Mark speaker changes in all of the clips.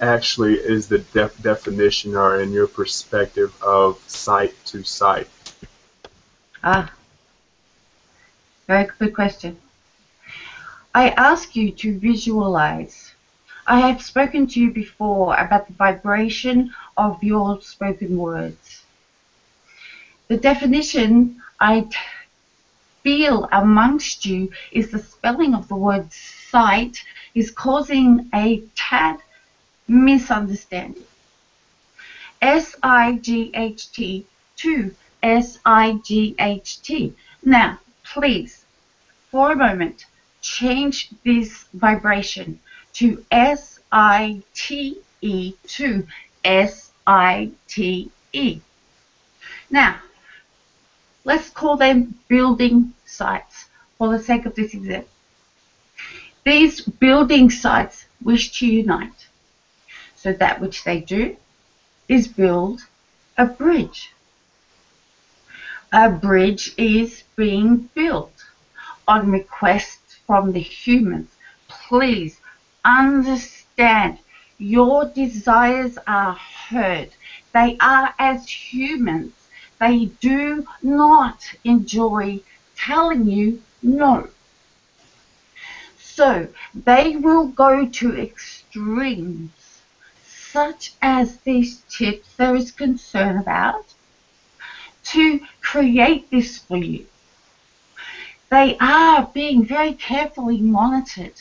Speaker 1: actually is the def definition or in your perspective of sight to sight?
Speaker 2: Ah, very good question. I ask you to visualize. I have spoken to you before about the vibration of your spoken words. The definition I feel amongst you is the spelling of the word sight is causing a tad misunderstanding. S-I-G-H-T to S-I-G-H-T. Now, please, for a moment, change this vibration to S-I-T-E to S-I-T-E. Now, let's call them building sites for the sake of this example. These building sites wish to unite. So that which they do is build a bridge. A bridge is being built on request from the humans. Please understand your desires are heard. They are as humans. They do not enjoy telling you no. So they will go to extremes such as these tips there is concern about to create this for you. They are being very carefully monitored.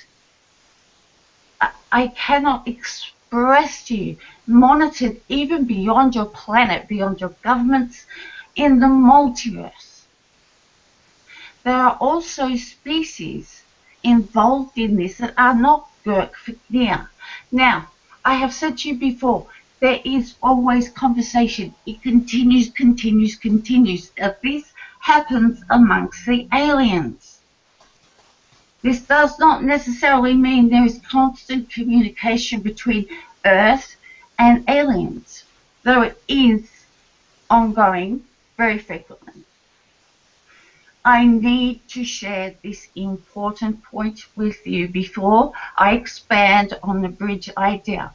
Speaker 2: I cannot express to you, monitored even beyond your planet, beyond your governments, in the multiverse. There are also species involved in this that are not Gurkha Now, I have said to you before, there is always conversation. It continues, continues, continues. This happens amongst the aliens. This does not necessarily mean there is constant communication between Earth and aliens, though it is ongoing very frequently. I need to share this important point with you before I expand on the bridge idea.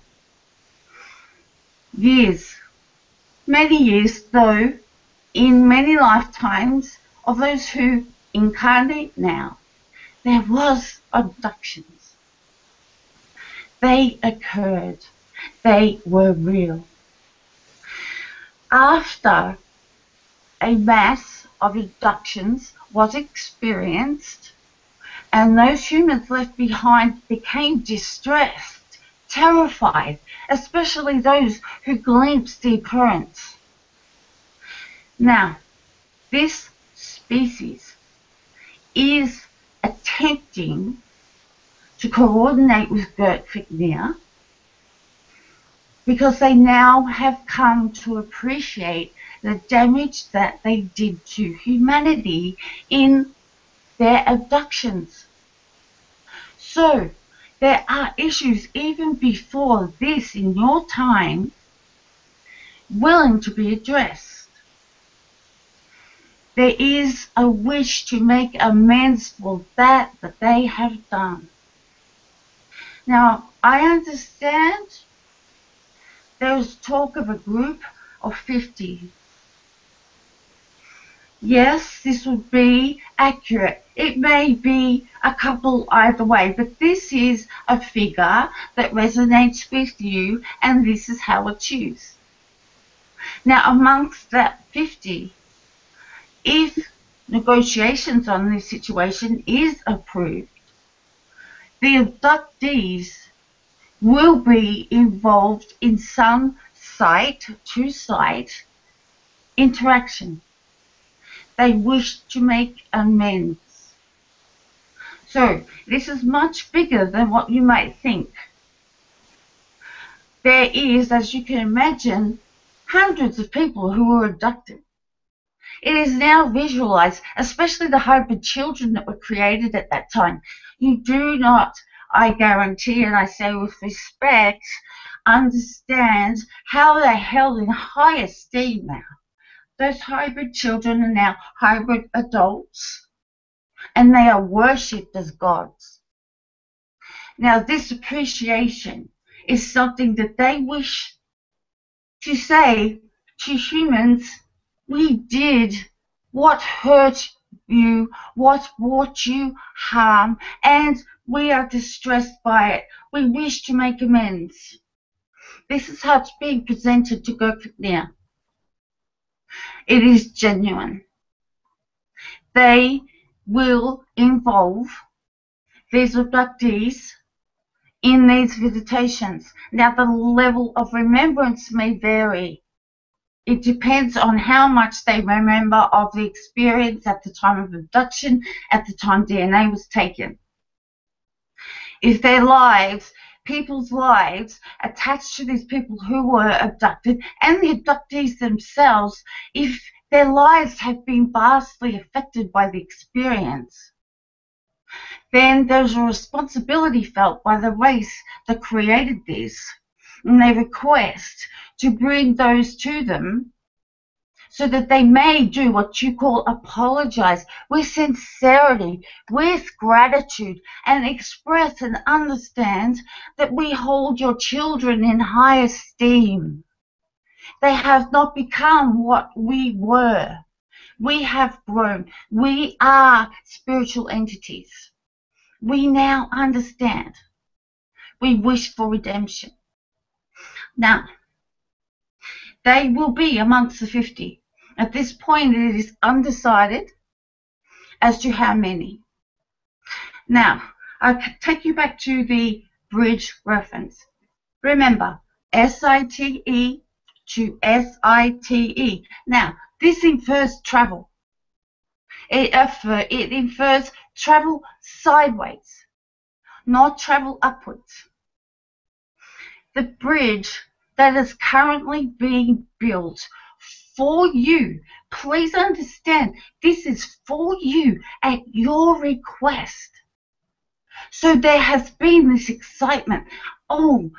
Speaker 2: Years, many years though, in many lifetimes of those who incarnate now, there was abductions. They occurred. They were real. After a mass of abductions was experienced, and those humans left behind became distressed, terrified, especially those who glimpsed the occurrence. Now, this species is attempting to coordinate with Girk because they now have come to appreciate the damage that they did to humanity in their abductions. So, there are issues even before this in your time willing to be addressed. There is a wish to make amends for that that they have done. Now, I understand there is talk of a group of 50 yes, this would be accurate. It may be a couple either way, but this is a figure that resonates with you, and this is how it's used. Now, amongst that 50, if negotiations on this situation is approved, the abductees will be involved in some site to site interaction they wish to make amends. So, this is much bigger than what you might think. There is, as you can imagine, hundreds of people who were abducted. It is now visualized, especially the hybrid children that were created at that time. You do not, I guarantee, and I say with respect, understand how they're held in high esteem now those hybrid children are now hybrid adults and they are worshipped as gods. Now, this appreciation is something that they wish to say to humans, we did what hurt you, what brought you harm, and we are distressed by it. We wish to make amends. This is how it's being presented to Girk Fitneer. It is genuine. They will involve these abductees in these visitations. Now, the level of remembrance may vary. It depends on how much they remember of the experience at the time of abduction, at the time DNA was taken. If their lives, people's lives, attached to these people who were abducted, and the abductees themselves, if their lives have been vastly affected by the experience, then there's a responsibility felt by the race that created this. And they request to bring those to them so that they may do what you call apologize with sincerity, with gratitude, and express and understand that we hold your children in high esteem. They have not become what we were. We have grown. We are spiritual entities. We now understand. We wish for redemption. Now, they will be amongst the 50. At this point, it is undecided as to how many. Now, I'll take you back to the bridge reference. Remember, S-I-T-E to S-I-T-E. Now, this infers travel. It, uh, it infers travel sideways, not travel upwards. The bridge that is currently being built for you, please understand this is for you at your request. So there has been this excitement. Oh,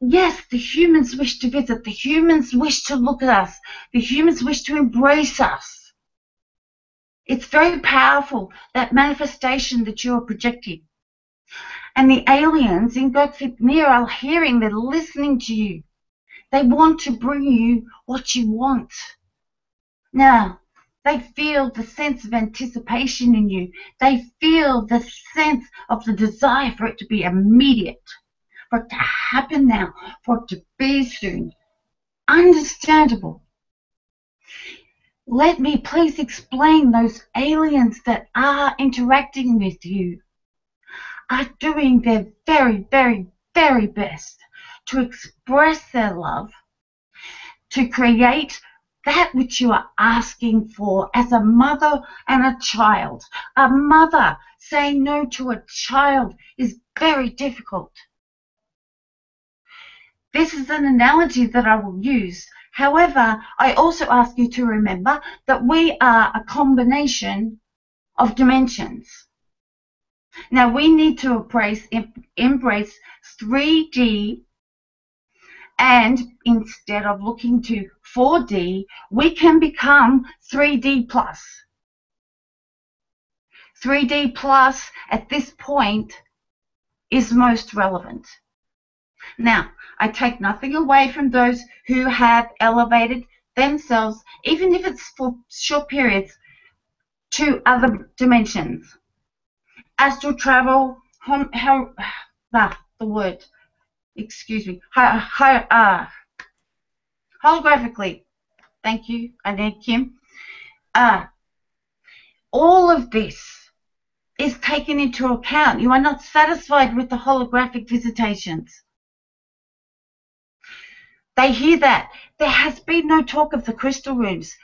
Speaker 2: yes, the humans wish to visit. The humans wish to look at us. The humans wish to embrace us. It's very powerful, that manifestation that you are projecting. And the aliens in Girk Fitneer are hearing, they're listening to you. They want to bring you what you want. Now, they feel the sense of anticipation in you. They feel the sense of the desire for it to be immediate for it to happen now, for it to be soon. Understandable. Let me please explain those aliens that are interacting with you are doing their very, very, very best to express their love, to create that which you are asking for as a mother and a child. A mother saying no to a child is very difficult. This is an analogy that I will use. However, I also ask you to remember that we are a combination of dimensions. Now we need to embrace, embrace 3D and instead of looking to 4D, we can become 3D plus. 3D plus at this point is most relevant. Now, I take nothing away from those who have elevated themselves, even if it's for short periods, to other dimensions. Astral travel, hom, how, ah, the word, excuse me, hi, hi, uh, holographically, thank you, I need Kim. Uh, all of this is taken into account. You are not satisfied with the holographic visitations. They hear that. There has been no talk of the crystal rooms.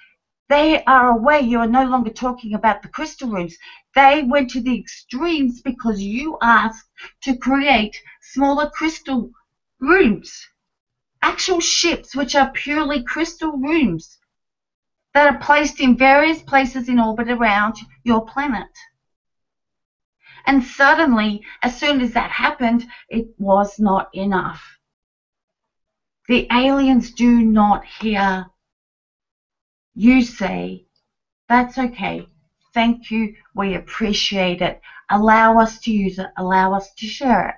Speaker 2: They are aware you are no longer talking about the crystal rooms. They went to the extremes because you asked to create smaller crystal rooms. Actual ships which are purely crystal rooms that are placed in various places in orbit around your planet. And suddenly, as soon as that happened, it was not enough. The aliens do not hear you say, that's okay. Thank you. We appreciate it. Allow us to use it. Allow us to share it.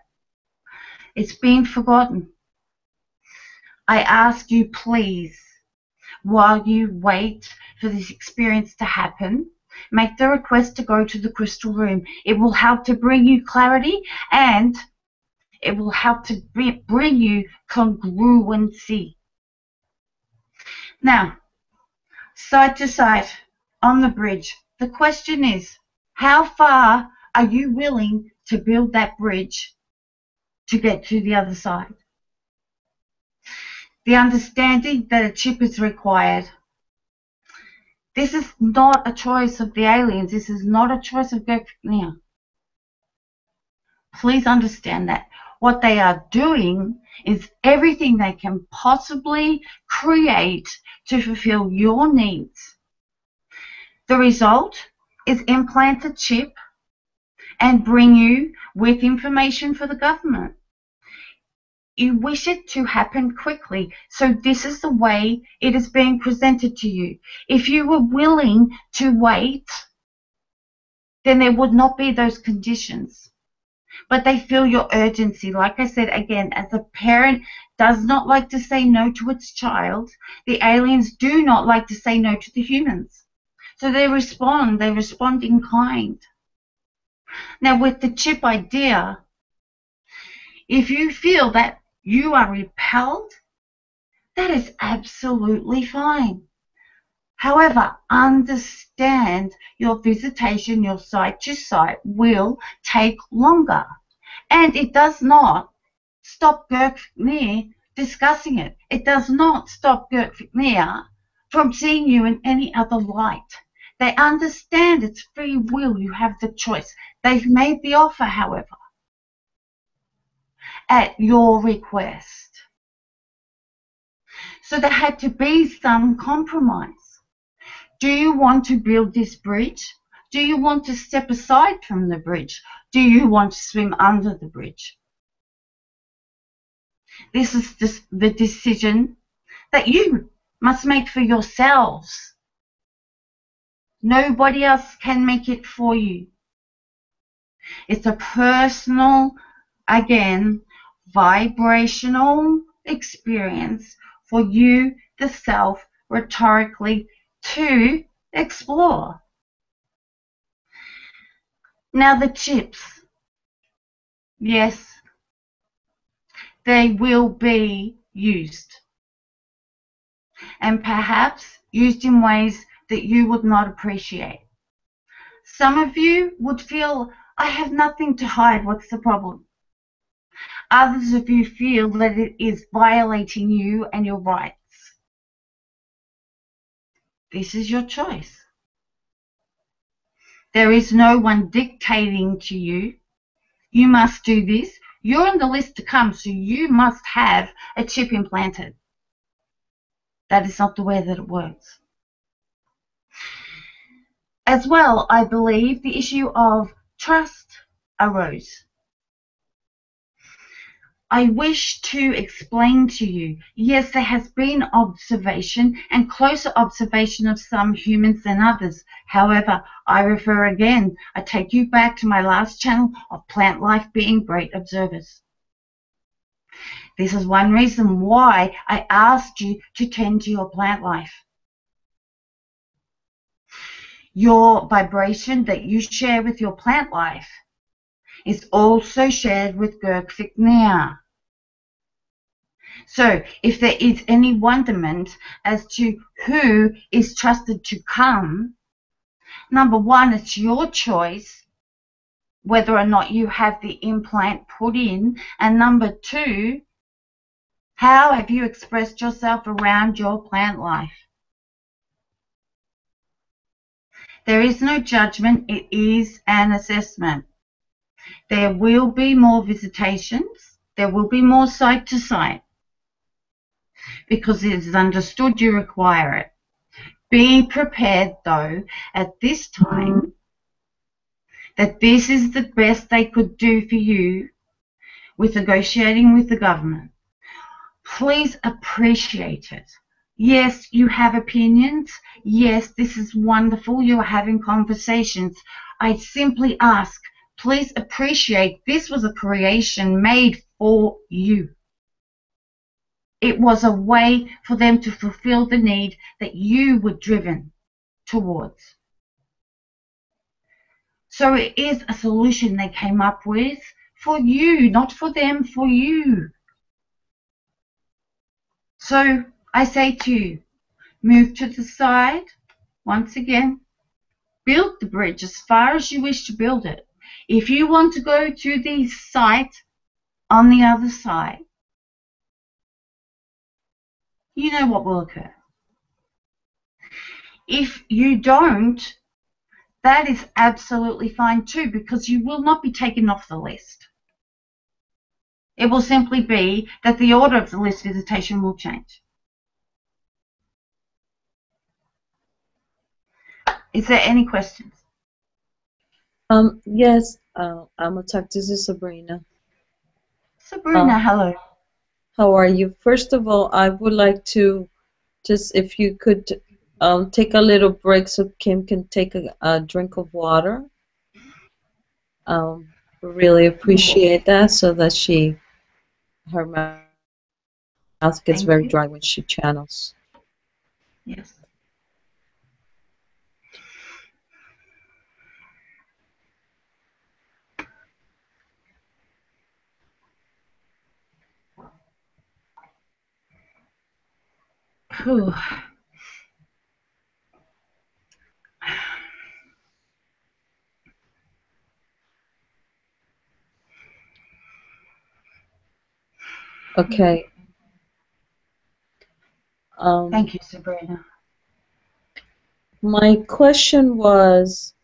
Speaker 2: It's been forgotten. I ask you, please, while you wait for this experience to happen, make the request to go to the crystal room. It will help to bring you clarity and it will help to bring you congruency. Now, side to side on the bridge, the question is, how far are you willing to build that bridge to get to the other side? The understanding that a chip is required. This is not a choice of the aliens. This is not a choice of Now, Please understand that. What they are doing is everything they can possibly create to fulfill your needs. The result is implant a chip and bring you with information for the government. You wish it to happen quickly, so this is the way it is being presented to you. If you were willing to wait, then there would not be those conditions but they feel your urgency. Like I said again, as a parent does not like to say no to its child, the aliens do not like to say no to the humans. So they respond, they respond in kind. Now with the chip idea, if you feel that you are repelled, that is absolutely fine. However, understand your visitation, your site to site will take longer. And it does not stop Girk Fitneer discussing it. It does not stop Girk Fitneer from seeing you in any other light. They understand it's free will. You have the choice. They've made the offer, however, at your request. So there had to be some compromise. Do you want to build this bridge? Do you want to step aside from the bridge? Do you want to swim under the bridge? This is the decision that you must make for yourselves. Nobody else can make it for you. It's a personal, again, vibrational experience for you, the self, rhetorically to explore. Now the chips. Yes, they will be used. And perhaps used in ways that you would not appreciate. Some of you would feel, I have nothing to hide, what's the problem? Others of you feel that it is violating you and your rights. This is your choice. There is no one dictating to you. You must do this. You're on the list to come, so you must have a chip implanted. That is not the way that it works. As well, I believe the issue of trust arose. I wish to explain to you, yes, there has been observation and closer observation of some humans than others. However, I refer again, I take you back to my last channel of plant life being great observers. This is one reason why I asked you to tend to your plant life. Your vibration that you share with your plant life is also shared with Girk Fitneer. So if there is any wonderment as to who is trusted to come, number one, it's your choice whether or not you have the implant put in, and number two, how have you expressed yourself around your plant life? There is no judgment, it is an assessment. There will be more visitations. There will be more site to site because it is understood you require it. Be prepared though at this time that this is the best they could do for you with negotiating with the government. Please appreciate it. Yes, you have opinions. Yes, this is wonderful. You are having conversations. I simply ask please appreciate this was a creation made for you. It was a way for them to fulfill the need that you were driven towards. So it is a solution they came up with for you, not for them, for you. So I say to you, move to the side once again. Build the bridge as far as you wish to build it. If you want to go to the site on the other side, you know what will occur. If you don't, that is absolutely fine too because you will not be taken off the list. It will simply be that the order of the list visitation will change. Is there any questions?
Speaker 3: Um, yes, uh, I'm gonna talk. This is Sabrina.
Speaker 2: Sabrina, uh, hello.
Speaker 3: How are you? First of all, I would like to just if you could um, take a little break so Kim can take a, a drink of water. Um, really appreciate that so that she her mouth gets Thank very you. dry when she channels.
Speaker 2: Yes. Whew.
Speaker 3: Okay.
Speaker 2: Um, Thank you, Sabrina.
Speaker 3: My question was,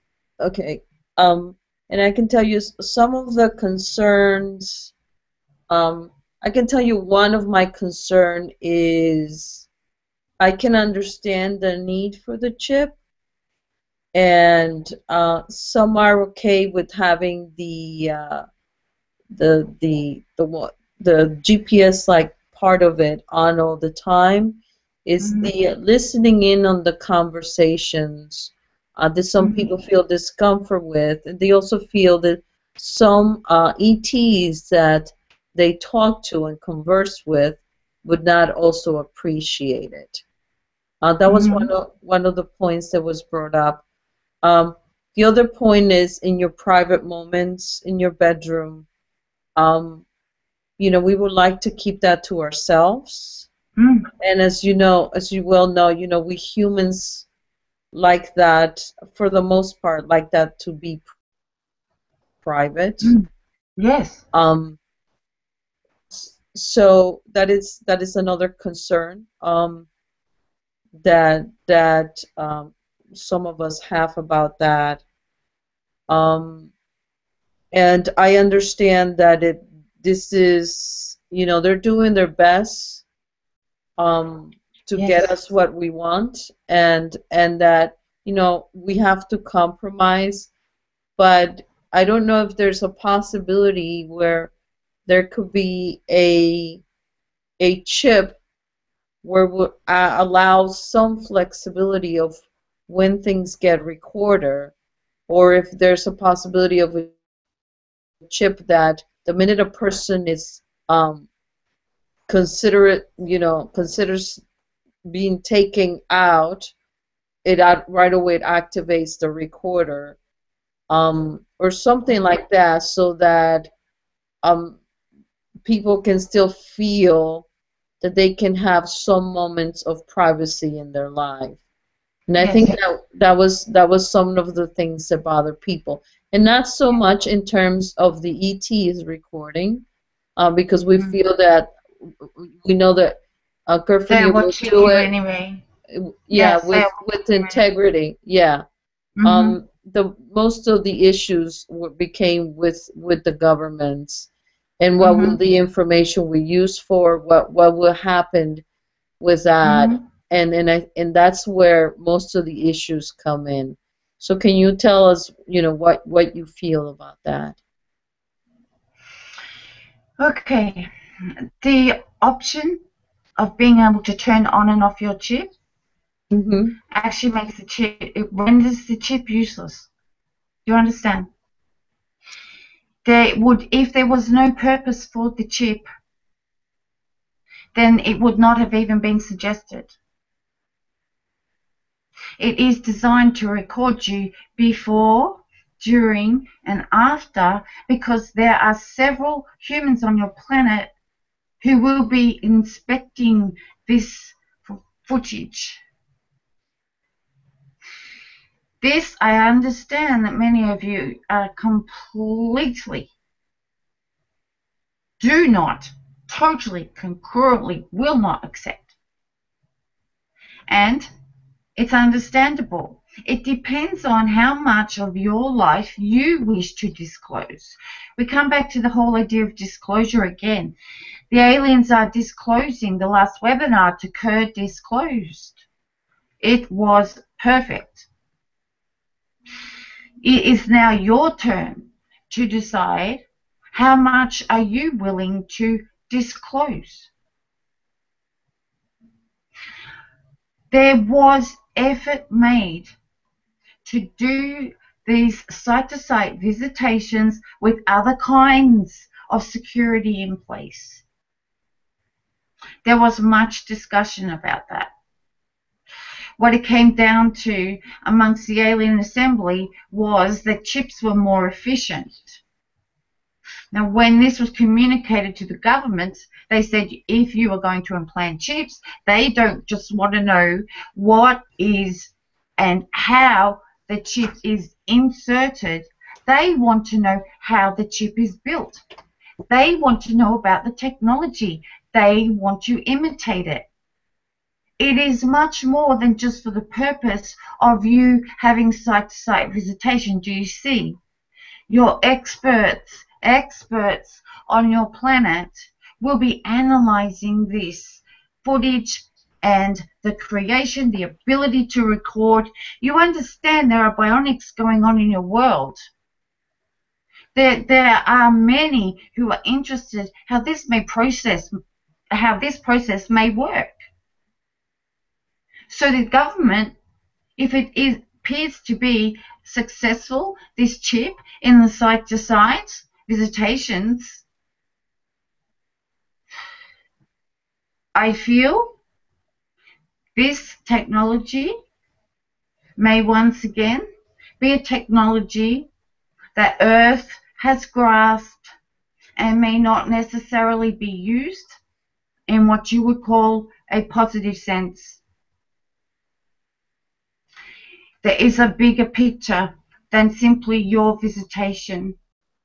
Speaker 3: okay, um, and I can tell you some of the concerns. Um, I can tell you one of my concern is I can understand the need for the chip, and uh, some are okay with having the uh, the the the what the GPS like part of it on all the time is mm-hmm. the listening in on the conversations uh, that some mm-hmm. people feel discomfort with. And they also feel that some uh, ETs that they talk to and converse with would not also appreciate it. Uh, that was mm-hmm. one of one of the points that was brought up. Um, the other point is in your private moments in your bedroom. Um, you know, we would like to keep that to ourselves. Mm. And as you know, as you well know, you know, we humans like that for the most part, like that to be private. Mm.
Speaker 2: Yes.
Speaker 3: Um. So that is that is another concern um, that that um, some of us have about that. Um, and I understand that it this is you know they're doing their best um, to yes. get us what we want and and that you know we have to compromise but i don't know if there's a possibility where there could be a a chip where we uh, allows some flexibility of when things get recorded or if there's a possibility of a chip that the minute a person is um, considerate, you know, considers being taken out, it right away it activates the recorder, um, or something like that, so that um, people can still feel that they can have some moments of privacy in their life. And I yes. think that that was that was some of the things that bother people and not so much in terms of the ET's recording, uh, because we mm-hmm. feel that we know that uh, will do it
Speaker 2: anyway.
Speaker 3: Yeah, yes, with with integrity. Yeah. Mm-hmm. Um, the most of the issues became with with the governments, and what mm-hmm. will the information we use for? What what will happen with that? Mm-hmm. And and I, and that's where most of the issues come in. So can you tell us, you know, what, what you feel about that?
Speaker 2: Okay. The option of being able to turn on and off your chip
Speaker 3: mm-hmm.
Speaker 2: actually makes the chip, it renders the chip useless. Do you understand? There would, if there was no purpose for the chip, then it would not have even been suggested. It is designed to record you before, during, and after because there are several humans on your planet who will be inspecting this footage. This, I understand that many of you are completely do not, totally, concurrently will not accept. And it's understandable. It depends on how much of your life you wish to disclose. We come back to the whole idea of disclosure again. The aliens are disclosing. The last webinar to Kerr disclosed. It was perfect. It is now your turn to decide how much are you willing to disclose. There was effort made to do these site-to-site visitations with other kinds of security in place. There was much discussion about that what it came down to amongst the alien assembly was that chips were more efficient. Now, when this was communicated to the government, they said if you are going to implant chips, they don't just want to know what is and how the chip is inserted. They want to know how the chip is built. They want to know about the technology. They want to imitate it it is much more than just for the purpose of you having site-to-site visitation. Do you see? Your experts, experts on your planet will be analyzing this footage and the creation, the ability to record. You understand there are bionics going on in your world. There, there are many who are interested how this may process, how this process may work. So the government, if it is, appears to be successful, this chip in the site-to-site visitations, I feel this technology may once again be a technology that Earth has grasped and may not necessarily be used in what you would call a positive sense. There is a bigger picture than simply your visitation.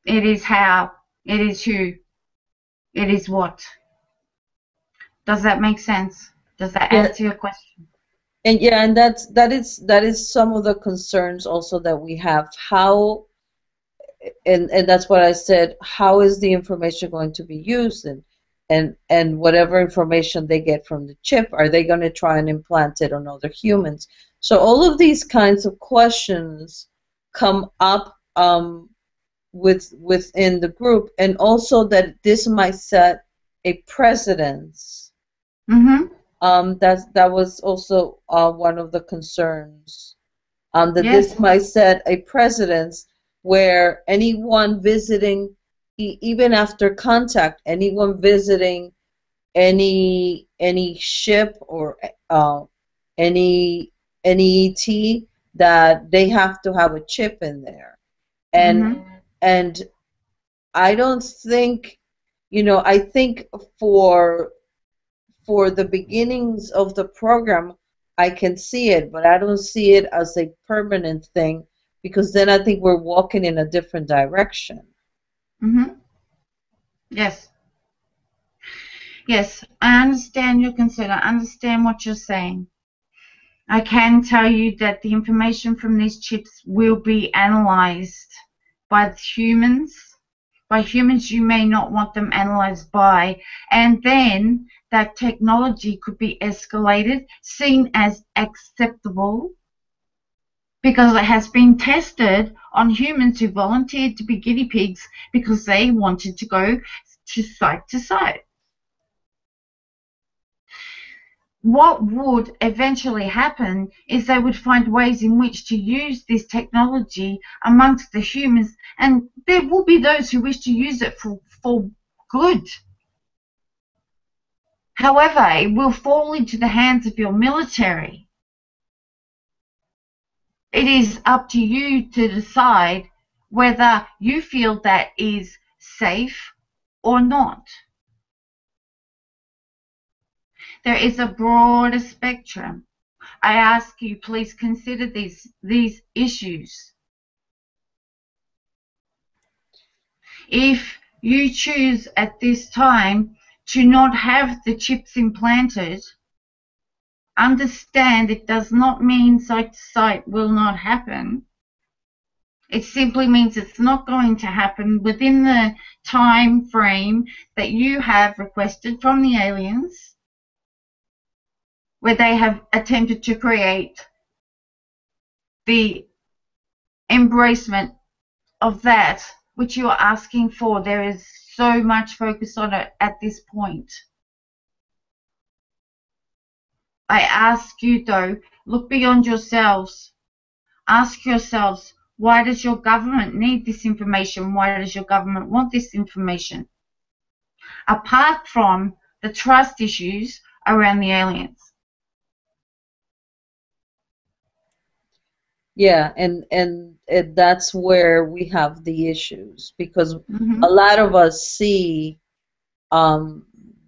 Speaker 2: It is how, it is who, it is what. Does that make sense? Does that yeah. answer your question?
Speaker 3: And yeah, and that's that is that is some of the concerns also that we have. How and and that's what I said. How is the information going to be used, and and and whatever information they get from the chip, are they going to try and implant it on other humans? So all of these kinds of questions come up um, with within the group, and also that this might set a precedence.
Speaker 2: Mm-hmm.
Speaker 3: Um, that that was also uh, one of the concerns. Um, that yes. this might set a precedence where anyone visiting, even after contact, anyone visiting any any ship or uh, any NET that they have to have a chip in there. And mm-hmm. and I don't think you know, I think for for the beginnings of the program I can see it, but I don't see it as a permanent thing because then I think we're walking in a different direction.
Speaker 2: Mhm. Yes. Yes, I understand your concern. I understand what you're saying. I can tell you that the information from these chips will be analyzed by humans, by humans you may not want them analyzed by, and then that technology could be escalated, seen as acceptable, because it has been tested on humans who volunteered to be guinea pigs because they wanted to go to site to site what would eventually happen is they would find ways in which to use this technology amongst the humans, and there will be those who wish to use it for, for good. However, it will fall into the hands of your military. It is up to you to decide whether you feel that is safe or not. There is a broader spectrum. I ask you, please consider these, these issues. If you choose at this time to not have the chips implanted, understand it does not mean site to site will not happen. It simply means it's not going to happen within the time frame that you have requested from the aliens, where they have attempted to create the embracement of that which you are asking for. There is so much focus on it at this point. I ask you though, look beyond yourselves. Ask yourselves, why does your government need this information? Why does your government want this information? Apart from the trust issues around the aliens.
Speaker 3: Yeah, and and it, that's where we have the issues because
Speaker 2: Mhm.
Speaker 3: a lot of us see um,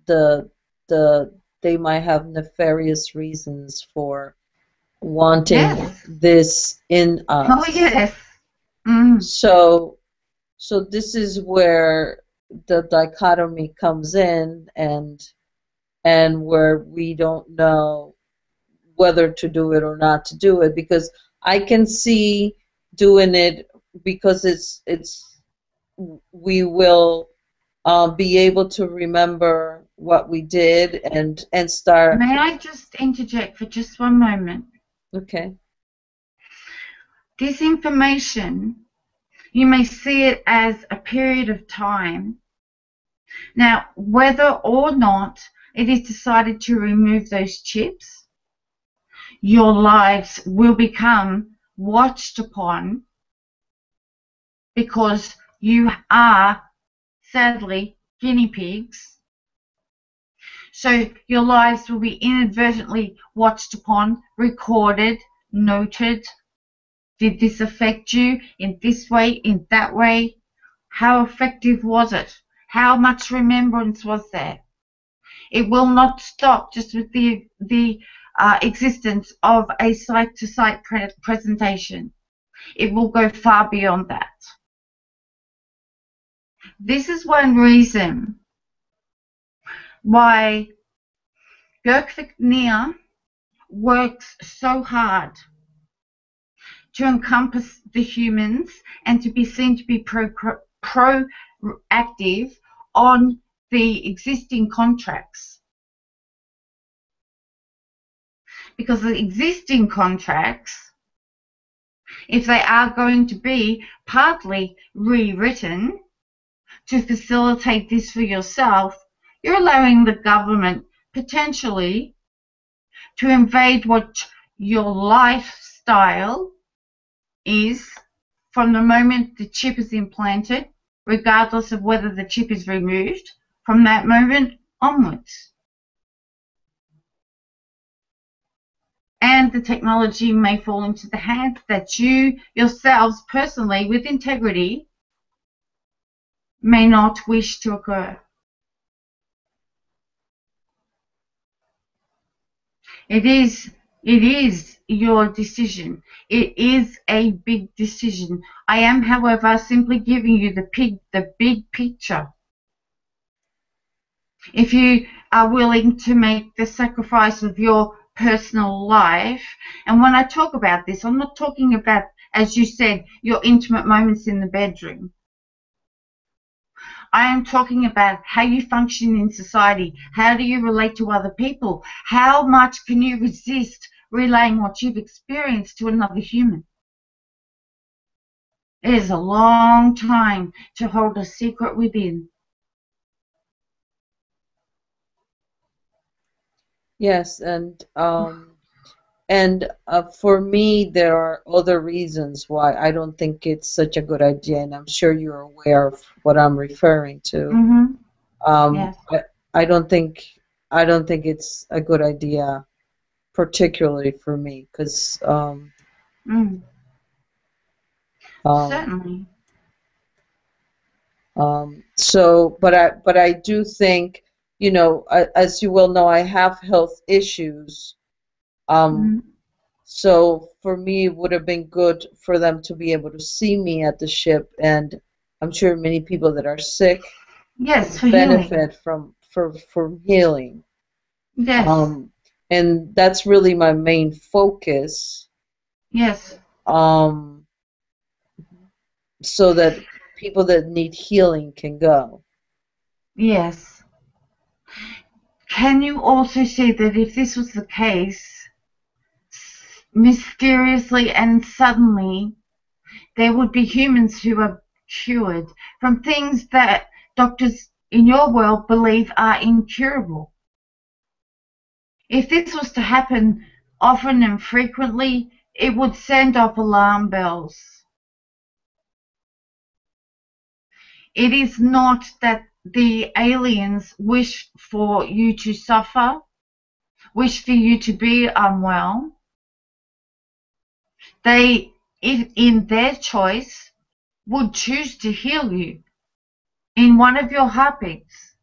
Speaker 3: the the they might have nefarious reasons for wanting
Speaker 2: Yes.
Speaker 3: this in us.
Speaker 2: Oh yes. Mm.
Speaker 3: So, so this is where the dichotomy comes in, and and where we don't know whether to do it or not to do it because I can see doing it because it's it's we will uh, be able to remember what we did and and start.
Speaker 2: May I just interject for just one moment?
Speaker 3: Okay.
Speaker 2: This information, you may see it as a period of time. Now, whether or not it is decided to remove those chips, your lives will become watched upon because you are, sadly, guinea pigs. So your lives will be inadvertently watched upon, recorded, noted. Did this affect you in this way, in that way? How effective was it? How much remembrance was there? It will not stop just with the the uh, existence of a site-to-site pre- presentation. It will go far beyond that. This is one reason why Girk Fitneer works so hard to encompass the humans and to be seen to be pro, proactive on the existing contracts. Because the existing contracts, if they are going to be partly rewritten to facilitate this for yourself, you're allowing the government potentially to invade what your lifestyle is from the moment the chip is implanted, regardless of whether the chip is removed, from that moment onwards. And the technology may fall into the hands that you yourselves personally, with integrity, may not wish to occur. It is it is your decision. It is a big decision. I am, however, simply giving you the big the big picture. If you are willing to make the sacrifice of your personal life, and when I talk about this, I'm not talking about, as you said, your intimate moments in the bedroom. I am talking about how you function in society. How do you relate to other people? How much can you resist relaying what you've experienced to another human? It is a long time to hold a secret within.
Speaker 3: Yes, and um, and uh, for me, there are other reasons why I don't think it's such a good idea, and I'm sure you're aware of what I'm referring to.
Speaker 2: Mm-hmm.
Speaker 3: Um,
Speaker 2: Yes.
Speaker 3: I, I don't think I don't think it's a good idea, particularly for me, because um,
Speaker 2: Mm,
Speaker 3: um,
Speaker 2: certainly.
Speaker 3: Um, so, but I, but I do think, you know, I, as you well know, I have health issues. Um,
Speaker 2: Mm,
Speaker 3: so for me, it would have been good for them to be able to see me at the ship, and I'm sure many people that are sick
Speaker 2: yes, for healing.
Speaker 3: benefit from for from healing.
Speaker 2: Yes.
Speaker 3: Um, and that's really my main focus.
Speaker 2: yes.
Speaker 3: Um, so that people that need healing can go.
Speaker 2: Yes. Can you also see that if this was the case, mysteriously and suddenly, there would be humans who are cured from things that doctors in your world believe are incurable? If this was to happen often and frequently, it would send off alarm bells. It is not that the aliens wish for you to suffer, wish for you to be unwell. They, if in their choice, would choose to heal you in one of your heartbeats.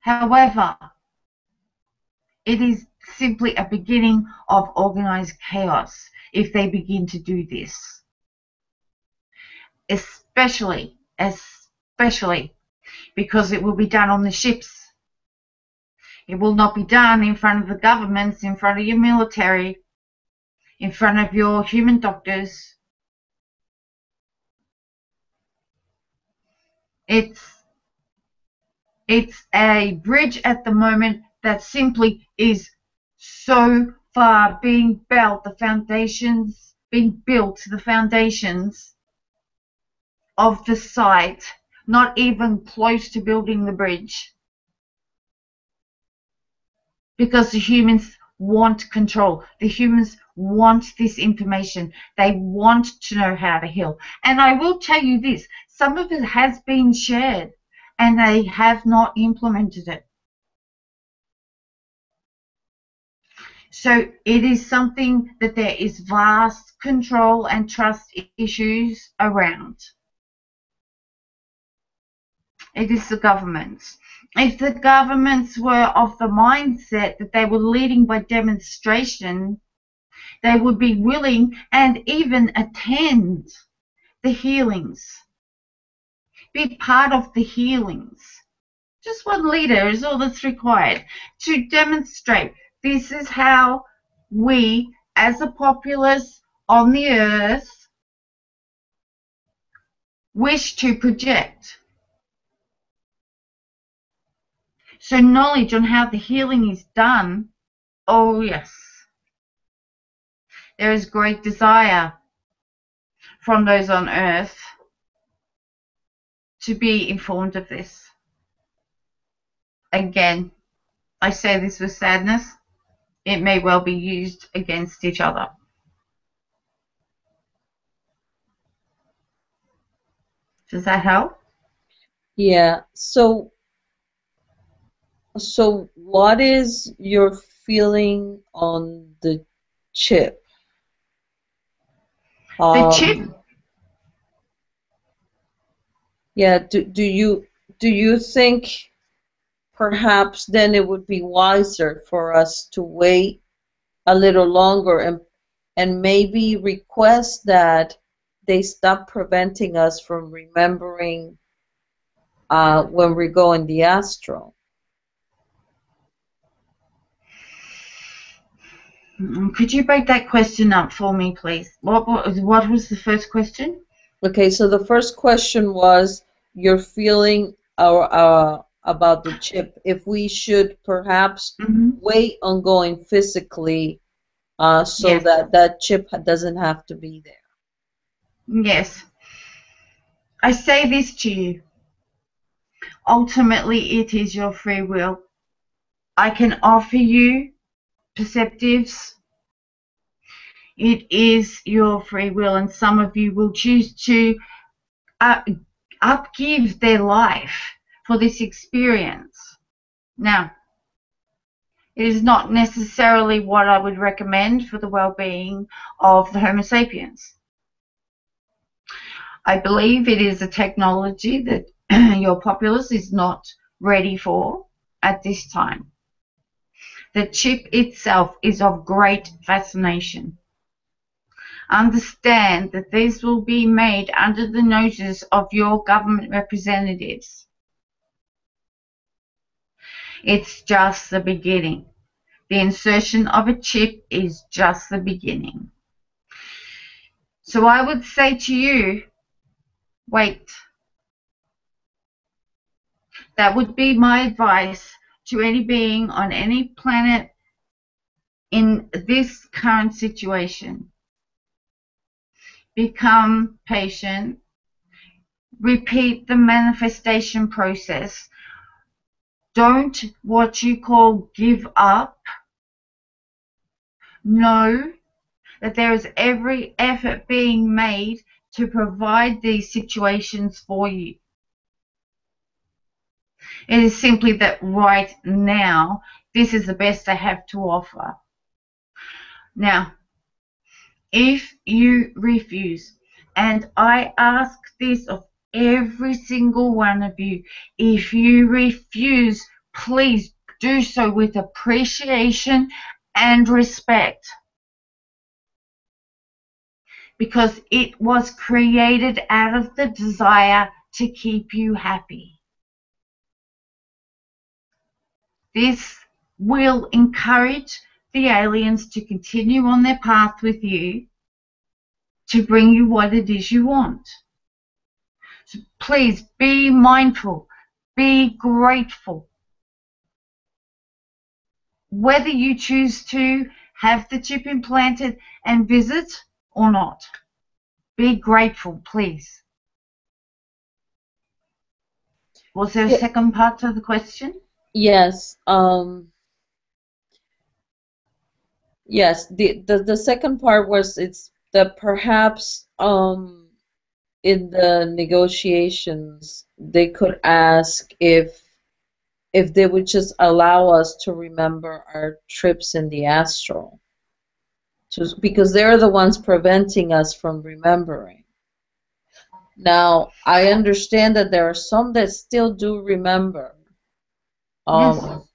Speaker 2: However, it is simply a beginning of organized chaos if they begin to do this. Especially, especially because it will be done on the ships. It will not be done in front of the governments, in front of your military, in front of your human doctors. It's it's a bridge at the moment that simply is so far being built, the foundations being built, the foundations of the site, not even close to building the bridge. Because the humans want control. The humans want this information. They want to know how to heal. And I will tell you this some of it has been shared and they have not implemented it. So it is something that there is vast control and trust issues around. It is the governments. If the governments were of the mindset that they were leading by demonstration, they would be willing and even attend the healings, be part of the healings. Just one leader is all that's required to demonstrate this is how we, as a populace on the earth, wish to project. So knowledge on how the healing is done, oh yes. There is great desire from those on earth to be informed of this. Again, I say this with sadness. It may well be used against each other. Does that help?
Speaker 3: Yeah. So, so what is your feeling on the chip?
Speaker 2: The
Speaker 3: Um,
Speaker 2: chip,
Speaker 3: Yeah. Do do you do you think perhaps then it would be wiser for us to wait a little longer and and maybe request that they stop preventing us from remembering uh, when we go in the astral?
Speaker 2: Could you break that question up for me, please? What, what, what was the first question?
Speaker 3: Okay, so the first question was your feeling uh, uh, about the chip. If we should perhaps
Speaker 2: hmm
Speaker 3: wait on going physically uh, so
Speaker 2: Yes.
Speaker 3: that that chip doesn't have to be there.
Speaker 2: Yes. I say this to you. Ultimately, it is your free will. I can offer you perceptives. It is your free will, and some of you will choose to uh, upgive their life for this experience. Now, It is not necessarily what I would recommend for the well-being of the Homo sapiens. I believe it is a technology that your populace is not ready for at this time. The chip itself is of great fascination. Understand that this will be made under the notice of your government representatives. It's just the beginning. The insertion of a chip is just the beginning. So I would say to you, wait. That would be my advice to any being on any planet in this current situation. Become patient. Repeat the manifestation process. Don't what you call give up. Know that there is every effort being made to provide these situations for you. It is simply that right now, this is the best I have to offer. Now, if you refuse, and I ask this of every single one of you, if you refuse, please do so with appreciation and respect. Because it was created out of the desire to keep you happy. This will encourage the aliens to continue on their path with you to bring you what it is you want. So please be mindful, be grateful. Whether you choose to have the chip implanted and visit or not, be grateful, please. Was there a
Speaker 3: Yeah.
Speaker 2: second part to the question?
Speaker 3: Yes. Um, yes. The, the the second part was it's that perhaps um, in the negotiations they could ask if if they would just allow us to remember our trips in the astral, to, because they're the ones preventing us from remembering. Now, I understand that there are some that still do remember. Um,
Speaker 2: Yes.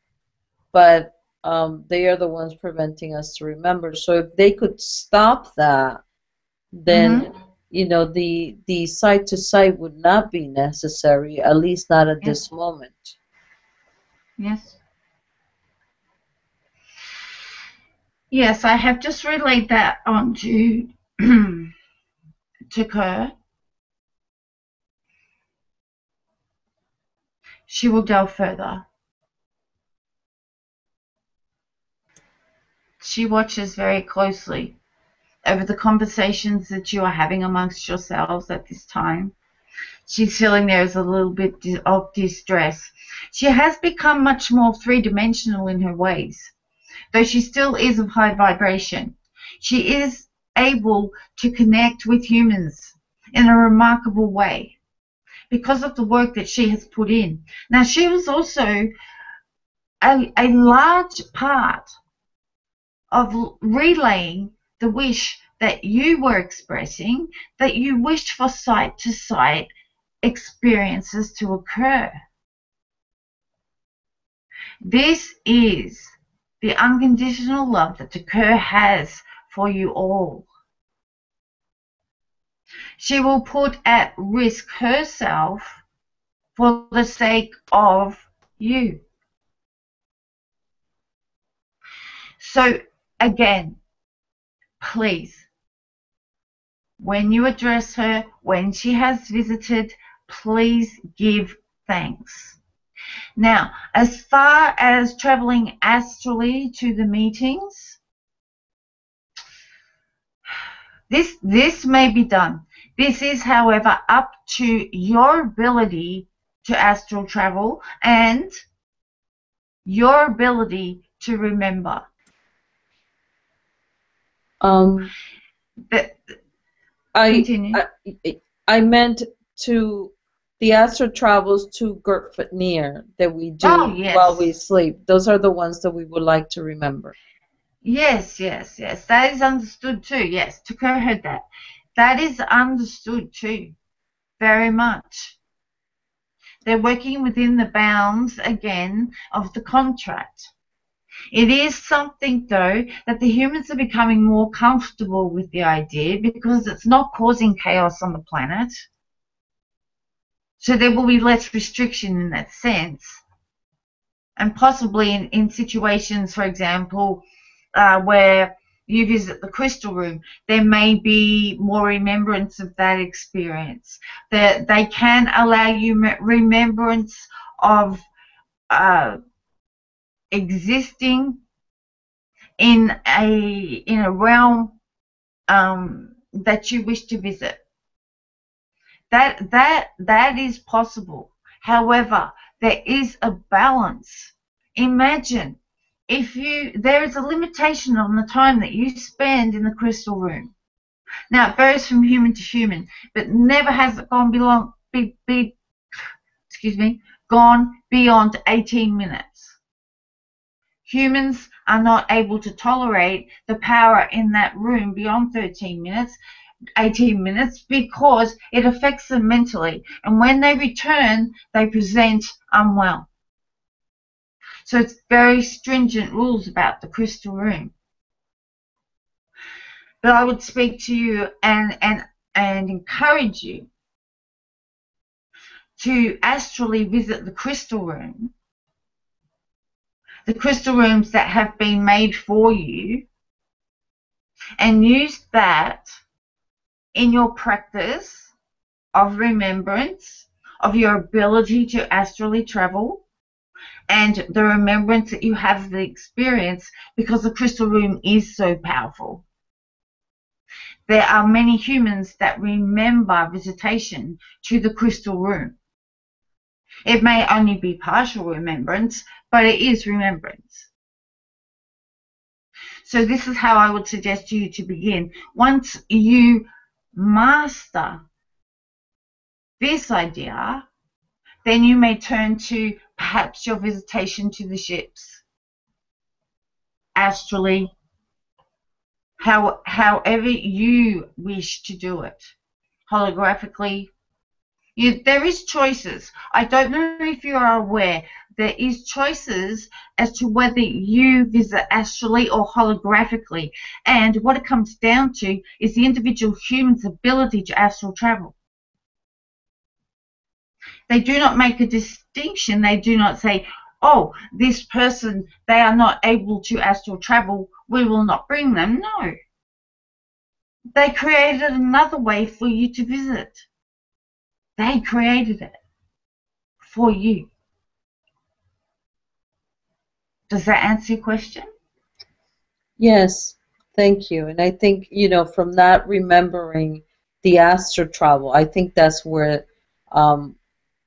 Speaker 3: but um, they are the ones preventing us to remember. So if they could stop that, then you know the the site to site would not be necessary, at least not at this moment.
Speaker 2: Yes. Yes, I have just relayed that on to to Kerr. She will delve further. She watches very closely over the conversations that you are having amongst yourselves at this time. She's feeling there is a little bit of distress. She has become much more three dimensional in her ways, though she still is of high vibration. She is able to connect with humans in a remarkable way because of the work that she has put in. Now, she was also a, a large part of relaying the wish that you were expressing, that you wished for sight to sight experiences to occur. This is the unconditional love that Kerr has for you all. She will put at risk herself for the sake of you. So, again, please, when you address her, when she has visited, please give thanks. Now, as far as traveling astrally to the meetings, this this may be done. This is, however, up to your ability to astral travel and your ability to remember.
Speaker 3: Um, I. I I meant to the astral travels to Girk Fitneer that we do
Speaker 2: Oh, yes.
Speaker 3: while we sleep. Those are the ones that we would like to remember.
Speaker 2: Yes, yes, yes. That is understood too. Yes, Tukur heard that. That is understood too. Very much. They're working within the bounds again of the contract. It is something though that the humans are becoming more comfortable with the idea because it's not causing chaos on the planet. So there will be less restriction in that sense. And possibly in, in situations, for example, uh, where you visit the crystal room, there may be more remembrance of that experience. That they can allow you remembrance of uh, existing in a in a realm um, that you wish to visit. That that that is possible. However, there is a balance. Imagine if you there is a limitation on the time that you spend in the crystal room. Now it varies from human to human, but never has it gone belong be, be excuse me gone beyond 18 minutes. Humans are not able to tolerate the power in that room beyond 13 minutes, 18 minutes, because it affects them mentally. And when they return, they present unwell. So it's very stringent rules about the crystal room. But I would speak to you and and and encourage you to astrally visit the crystal room, the crystal rooms that have been made for you, and use that in your practice of remembrance, of your ability to astrally travel, and the remembrance that you have the experience because the crystal room is so powerful. There are many humans that remember visitation to the crystal room. It may only be partial remembrance, but it is remembrance. So this is how I would suggest you to begin. Once you master this idea, then you may turn to perhaps your visitation to the ships, astrally, how, however you wish to do it, holographically. You, there is choices. I don't know if you are aware. There is choices as to whether you visit astrally or holographically, and what it comes down to is the individual human's ability to astral travel. They do not make a distinction. They do not say, oh, this person, they are not able to astral travel, we will not bring them. No. They created another way for you to visit. They created it for you. Does that answer your question?
Speaker 3: Yes, thank you. And I think, you know, from that remembering the astral travel, I think that's where um,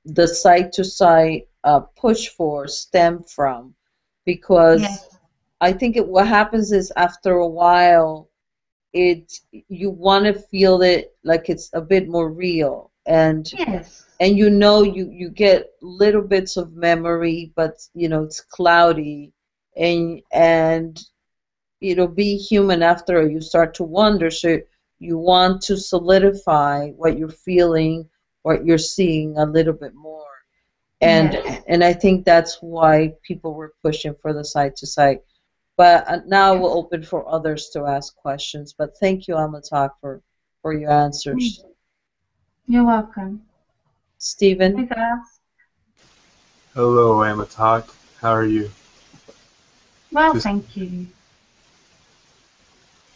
Speaker 3: the site to site uh, push for stem from. Because
Speaker 2: Yes.
Speaker 3: I think it, what happens is after a while, it you want to feel it like it's a bit more real and
Speaker 2: Yes.
Speaker 3: and you know you you get little bits of memory but you know it's cloudy and and it'll be human after you start to wonder so you want to solidify what you're feeling what you're seeing a little bit more. And
Speaker 2: Yes.
Speaker 3: and i think that's why people were pushing for the site to site. But uh, now we'll open for others to ask questions. But thank you Almatok for for your answers
Speaker 2: You're welcome.
Speaker 3: stephen
Speaker 2: Hey guys.
Speaker 1: Hello, Almatok. How are you?
Speaker 2: Well,
Speaker 1: Just-
Speaker 2: thank you.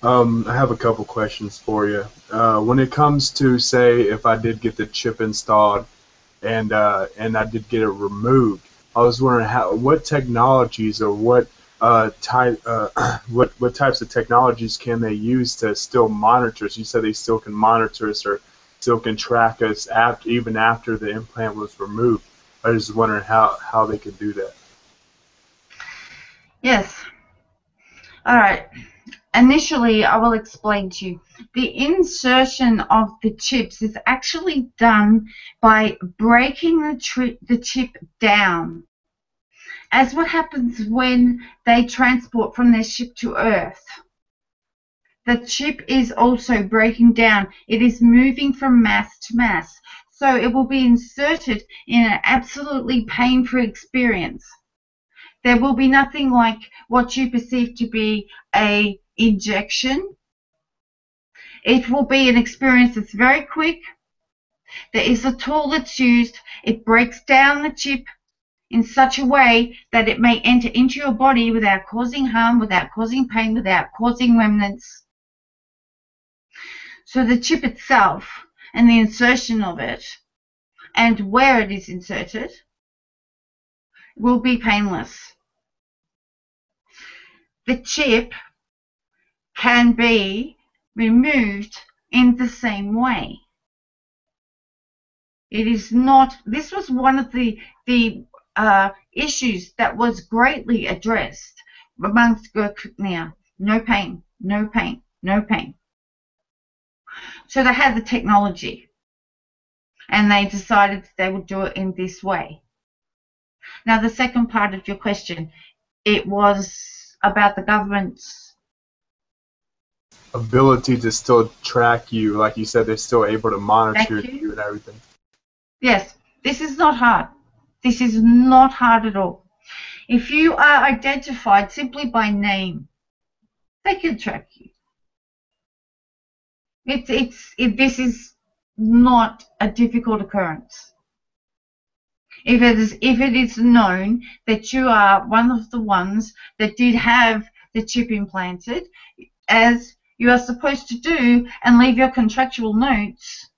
Speaker 1: Um, I have a couple questions for you. Uh, when it comes to say if I did get the chip installed and uh, and I did get it removed, I was wondering how what technologies or what uh, type uh, what what types of technologies can they use to still monitor us? You said they still can monitor us or still can track us after even after the implant was removed. I was wondering how how they could do that.
Speaker 2: Yes. All right. initially, I will explain to you. The insertion of the chips is actually done by breaking the, the chip down. As what happens when they transport from their ship to Earth. The chip is also breaking down. It is moving from mass to mass. So it will be inserted in an absolutely pain-free experience. There will be nothing like what you perceive to be a injection. It will be an experience that's very quick. There is a tool that's used. It breaks down the chip in such a way that it may enter into your body without causing harm, without causing pain, without causing remnants. So the chip itself and the insertion of it and where it is inserted will be painless. The chip can be removed in the same way. It is not, this was one of the, the uh, issues that was greatly addressed amongst Gurkhnia. No pain, no pain, no pain. So they had the technology and they decided they would do it in this way. Now, the second part of your question, it was about the government's
Speaker 1: ability to still track you. Like you said, they're still able to monitor
Speaker 2: you.
Speaker 1: you and everything.
Speaker 2: Yes, this is not hard. This is not hard at all. If you are identified simply by name, they can track you. It's it's it, this is not a difficult occurrence. If it is if it is known that you are one of the ones that did have the chip implanted, as you are supposed to do, and leave your contractual notes,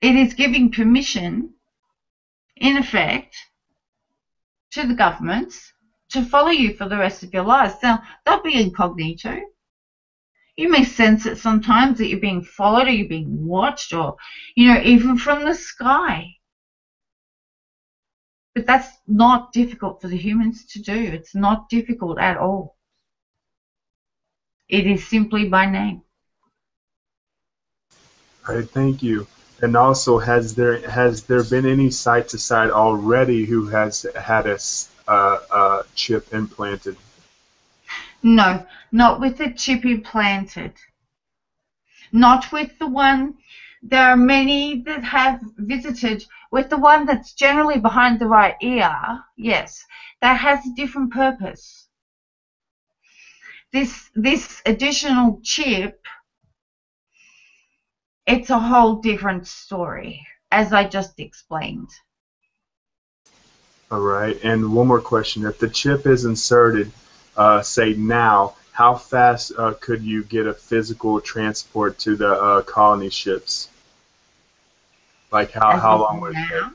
Speaker 2: it is giving permission, in effect, to the governments to follow you for the rest of your lives. Now, they'll be incognito. You may sense it sometimes that you're being followed or you're being watched or, you know, even from the sky. But that's not difficult for the humans to do. It's not difficult at all. It is simply by name.
Speaker 1: All right, thank you. And also, has there has there been any side to side already who has had a, uh, a chip implanted?
Speaker 2: No, not with the chip implanted. Not with the one. There are many that have visited with the one that's generally behind the right ear. Yes, that has a different purpose. This this additional chip, it's a whole different story, as I just explained.
Speaker 1: All right, and one more question: If the chip is inserted uh, say now, how fast uh, could you get a physical transport to the uh, colony ships? Like how, how long would it take?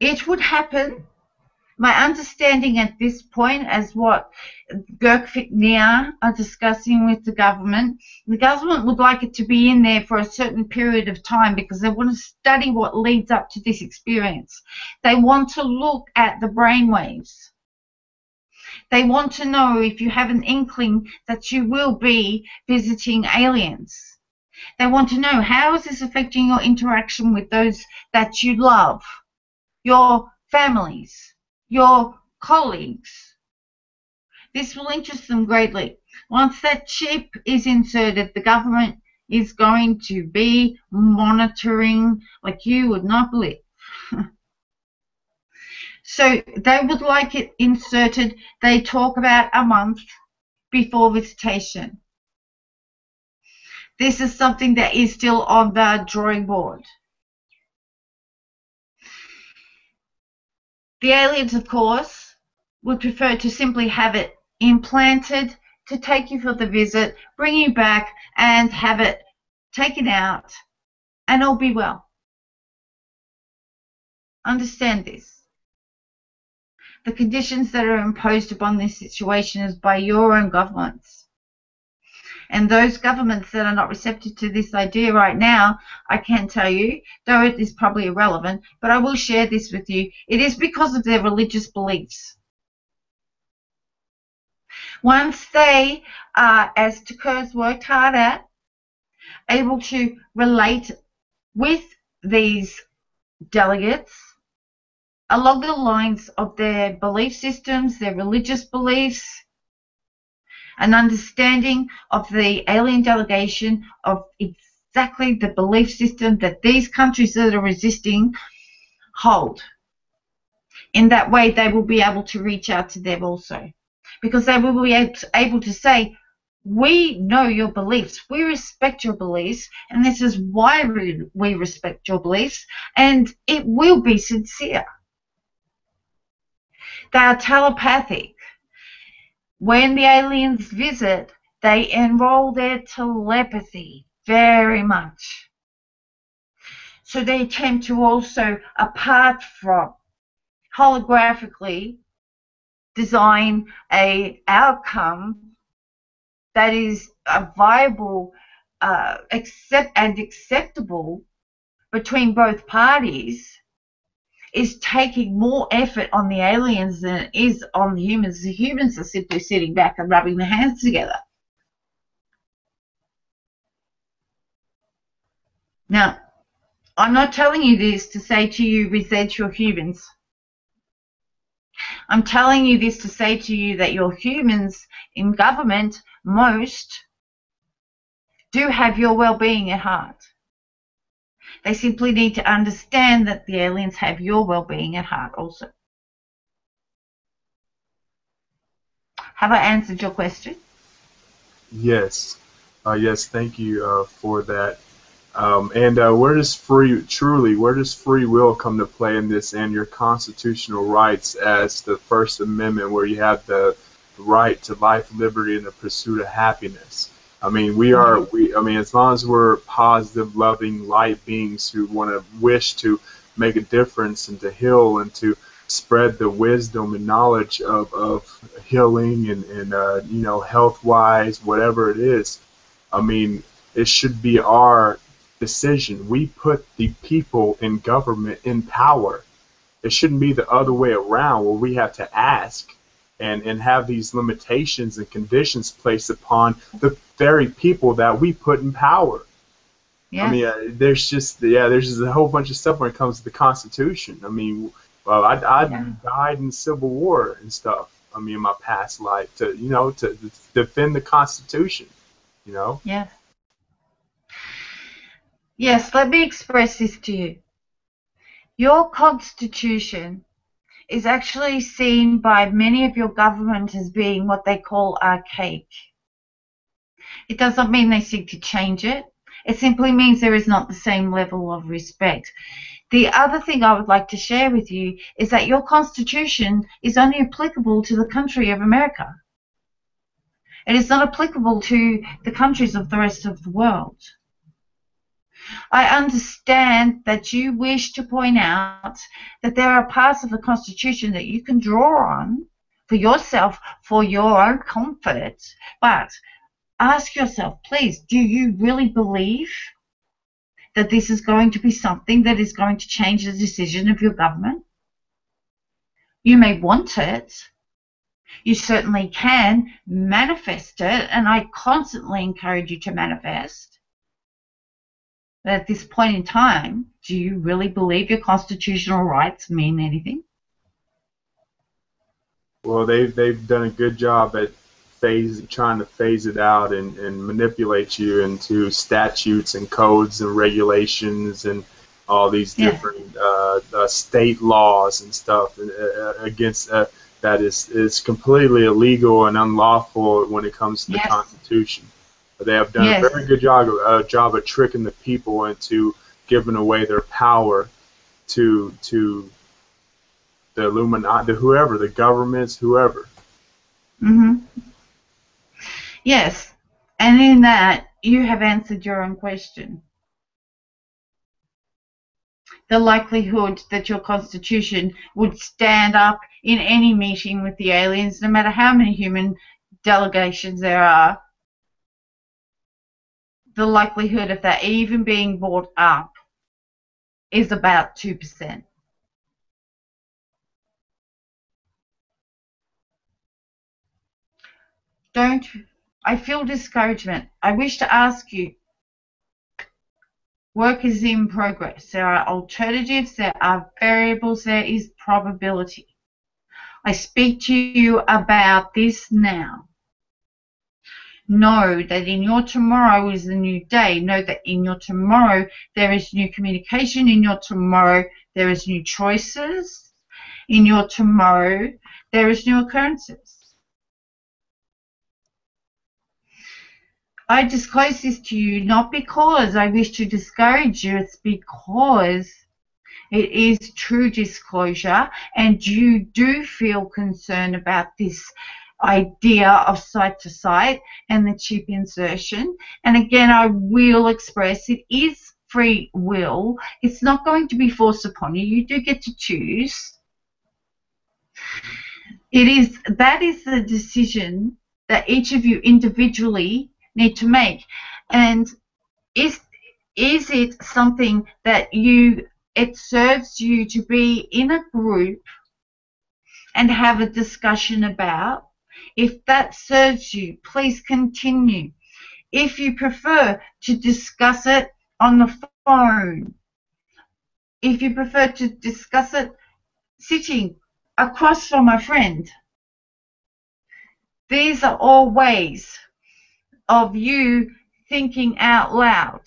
Speaker 2: It would happen. My understanding at this point, as what Gurkhnia are discussing with the government, the government would like it to be in there for a certain period of time because they want to study what leads up to this experience. They want to look at the brainwaves they want to know if you have an inkling that you will be visiting aliens. They want to know how is this affecting your interaction with those that you love, your families, your colleagues. This will interest them greatly. Once that chip is inserted, the government is going to be monitoring like you would not believe. So they would like it inserted. They talk about a month before visitation. This is something that is still on the drawing board. The aliens, of course, would prefer to simply have it implanted to take you for the visit, bring you back, and have it taken out, and all be well. Understand this the conditions that are imposed upon this situation is by your own governments. And those governments that are not receptive to this idea right now, I can tell you, though it is probably irrelevant, but I will share this with you. It is because of their religious beliefs. Once they are, as Takur's worked hard at, able to relate with these delegates along the lines of their belief systems, their religious beliefs, an understanding of the alien delegation of exactly the belief system that these countries that are resisting hold. In that way, they will be able to reach out to them also. Because they will be able to say, we know your beliefs, we respect your beliefs, and this is why we respect your beliefs, and it will be sincere. They are telepathic. When the aliens visit, they enroll their telepathy very much. So they attempt to also, apart from holographically, design a outcome that is a viable uh, accept and acceptable between both parties is taking more effort on the aliens than it is on the humans. The humans are simply sitting back and rubbing their hands together. Now, I'm not telling you this to say to you, resent your humans. I'm telling you this to say to you that your humans in government, most, do have your well-being at heart. They simply need to understand that the aliens have your well-being at heart also. Have I answered your question?
Speaker 1: Yes. Uh, yes, thank you uh, for that. Um, and uh, where does free, truly, where does free will come to play in this and your constitutional rights as the First Amendment, where you have the right to life, liberty, and the pursuit of happiness? I mean, we are, mm-hmm. we, I mean, as long as we're positive, loving, light beings who want to wish to make a difference and to heal and to spread the wisdom and knowledge of, of healing and, and uh, you know, health wise, whatever it is, I mean, it should be our decision. We put the people in government in power. It shouldn't be the other way around where we have to ask and, and have these limitations and conditions placed upon the very people that we put in power. Yeah. I mean, uh, there's just yeah, there's just a whole bunch of stuff when it comes to the Constitution. I mean, well, I, I yeah. died in Civil War and stuff. I mean, in my past life to you know to, to defend the Constitution. You know.
Speaker 2: Yeah. Yes, let me express this to you. Your constitution is actually seen by many of your government as being what they call archaic. It doesn't mean they seek to change it. It simply means there is not the same level of respect. The other thing I would like to share with you is that your constitution is only applicable to the country of America. It is not applicable to the countries of the rest of the world. I understand that you wish to point out that there are parts of the Constitution that you can draw on for yourself for your own comfort, but ask yourself, please, do you really believe that this is going to be something that is going to change the decision of your government? You may want it. You certainly can manifest it, and I constantly encourage you to manifest. At this point in time, do you really believe your constitutional rights mean anything?
Speaker 1: Well, they've they've done a good job at phase trying to phase it out and, and manipulate you into statutes and codes and regulations and all these different uh, uh, state laws and stuff uh, uh, against uh, that is is completely illegal and unlawful when it comes to yes. the Constitution. They have done yes. a very good job uh, job of tricking the people into giving away their power to to the Illuminati, whoever, the governments, whoever.
Speaker 2: Mhm. Yes, and in that you have answered your own question. The likelihood that your constitution would stand up in any meeting with the aliens, no matter how many human delegations there are, the likelihood of that even being brought up is about 2%. don't, I feel discouragement. I wish to ask you, work is in progress. There are alternatives, there are variables, there is probability. I speak to you about this now. Know that in your tomorrow is a new day. Know that in your tomorrow there is new communication. In your tomorrow there is new choices. In your tomorrow there is new occurrences. I disclose this to you not because I wish to discourage you, it's because it is true disclosure and you do feel concerned about this idea of site to site and the chip insertion. And again, I will express it is free will. It's not going to be forced upon you. You do get to choose. It is that is the decision that each of you individually need to make. And is is it something that you it serves you to be in a group and have a discussion about? If that serves you, please continue. If you prefer to discuss it on the phone, if you prefer to discuss it sitting across from a friend, these are all ways of you thinking out loud.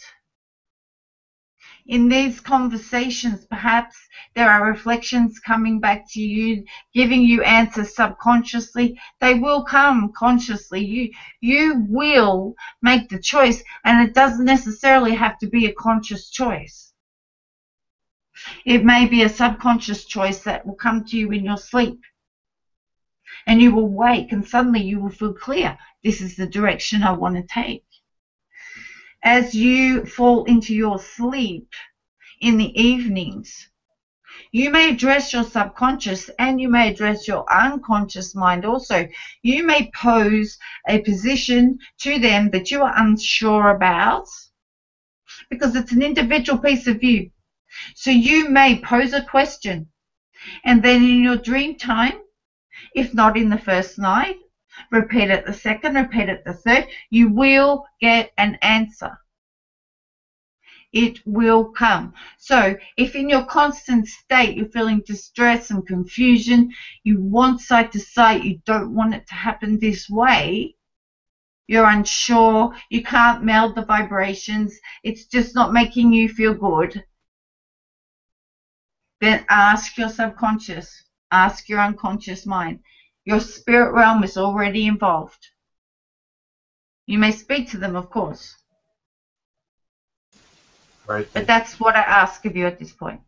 Speaker 2: In these conversations, perhaps there are reflections coming back to you, giving you answers subconsciously. They will come consciously. You, you will make the choice, and it doesn't necessarily have to be a conscious choice. It may be a subconscious choice that will come to you in your sleep. And you will wake, and suddenly you will feel clear this is the direction I want to take. As you fall into your sleep in the evenings, you may address your subconscious and you may address your unconscious mind also. You may pose a position to them that you are unsure about because it's an individual piece of you. So you may pose a question and then in your dream time, if not in the first night, repeat it the second, repeat it the third, you will get an answer. It will come. So, if in your constant state you're feeling distress and confusion, you want site to site, you don't want it to happen this way, you're unsure, you can't meld the vibrations, it's just not making you feel good, then ask your subconscious, ask your unconscious mind. Your spirit realm is already involved. You may speak to them, of course.
Speaker 1: Right.
Speaker 2: But that's what I ask of you at this point.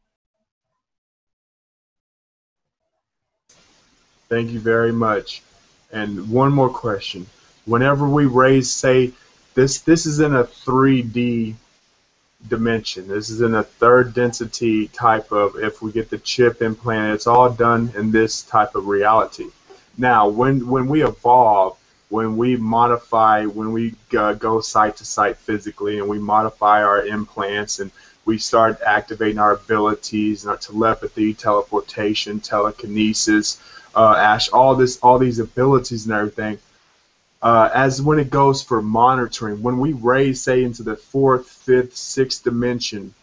Speaker 1: Thank you very much. And one more question. Whenever we raise, say, this this is in a 3D dimension. This is in a third density type of, if we get the chip implanted, it's all done in this type of reality. Now, when when we evolve, when we modify, when we uh, go site to site physically, and we modify our implants, and we start activating our abilities and our telepathy, teleportation, telekinesis, uh, Ash, all this, all these abilities and everything. Uh, as when it goes for monitoring, when we raise, say, into the fourth, fifth, sixth dimension,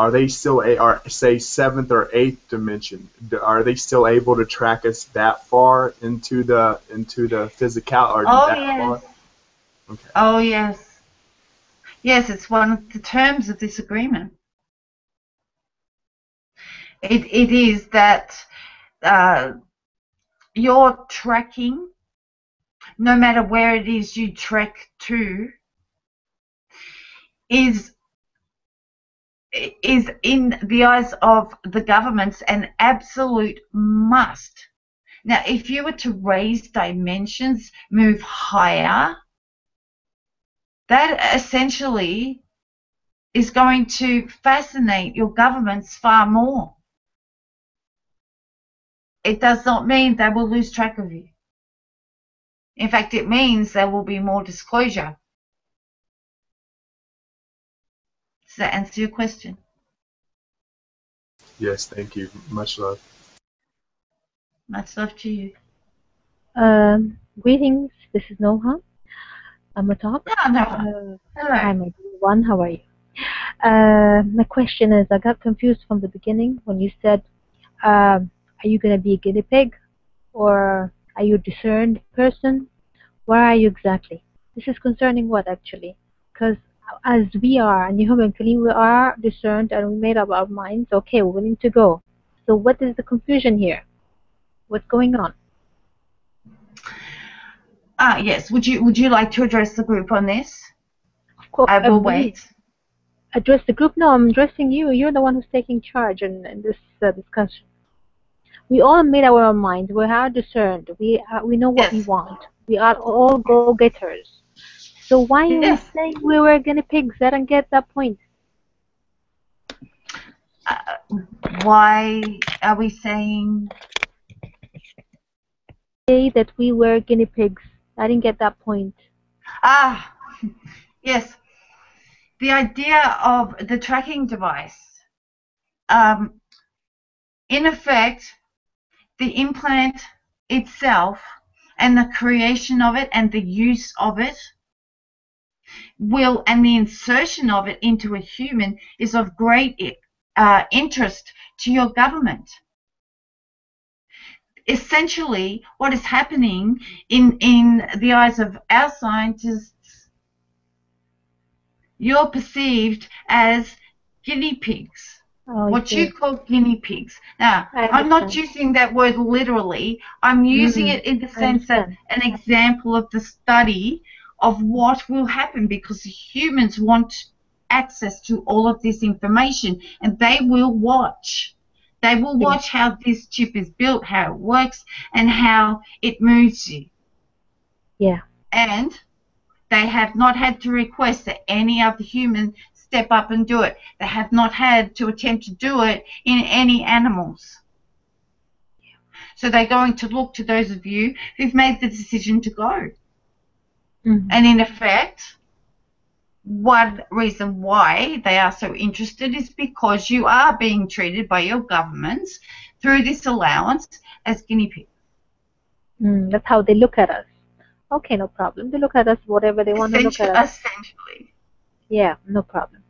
Speaker 1: are they still a are say seventh or eighth dimension? Are they still able to track us that far into the into the physical or
Speaker 2: oh,
Speaker 1: that
Speaker 2: yes.
Speaker 1: far? Okay.
Speaker 2: Oh yes. Yes, it's one of the terms of this agreement. It it is that uh, your tracking, no matter where it is you trek to, is is in the eyes of the governments an absolute must. Now, if you were to raise dimensions, move higher, that essentially is going to fascinate your governments far more. It does not mean they will lose track of you. In fact, it means there will be more disclosure. Does that answer your question?
Speaker 1: Yes, thank you. Much love.
Speaker 2: Much love to you.
Speaker 4: Um, greetings This is Noha. I'm a talk.
Speaker 2: No, no.
Speaker 4: Uh,
Speaker 2: Hello.
Speaker 4: hi, my dear one. How are you? Uh, my question is, I got confused from the beginning when you said, um, "Are you going to be a guinea pig, or are you a discerned person? Where are you exactly?" This is concerning what actually? Because as we are, and human being, we are discerned and we made up our minds. Okay, we're willing to go. So what is the confusion here? What's going on?
Speaker 2: Ah, yes. Would you would you like to address the group on this?
Speaker 4: Of course,
Speaker 2: I will wait.
Speaker 4: address the group? No, I'm addressing you. You're the one who's taking charge in, in this uh, discussion. We all made our minds. We are discerned. We are, we know what we want. We are all go-getters. So why are we saying we were guinea pigs? I don't get that point.
Speaker 2: Uh, why are we saying?
Speaker 4: Say that we were guinea pigs. I didn't get that point.
Speaker 2: Ah, yes. The idea of the tracking device. Um, in effect, the implant itself and the creation of it and the use of it will and the insertion of it into a human is of great uh, interest to your government. Essentially, what is happening in, in the eyes of our scientists, you're perceived as guinea pigs
Speaker 4: Oh,
Speaker 2: what you call guinea pigs. Now, I'm not using that word literally. I'm using
Speaker 4: Mhm.
Speaker 2: it in the sense
Speaker 4: of
Speaker 2: an example of the study of what will happen because humans want access to all of this information and they will watch. They will watch how this chip is built, how it works, and how it moves you.
Speaker 4: Yeah.
Speaker 2: And they have not had to request that any other human step up and do it. They have not had to attempt to do it in any animals. So they're going to look to those of you who've made the decision to go.
Speaker 4: Mhm.
Speaker 2: And in effect, one reason why they are so interested is because you are being treated by your governments through this allowance as guinea pigs.
Speaker 4: Mm, that's how they look at us. Okay, no problem. They look at us whatever they want to look at us.
Speaker 2: essentially.
Speaker 4: Yeah, no problem.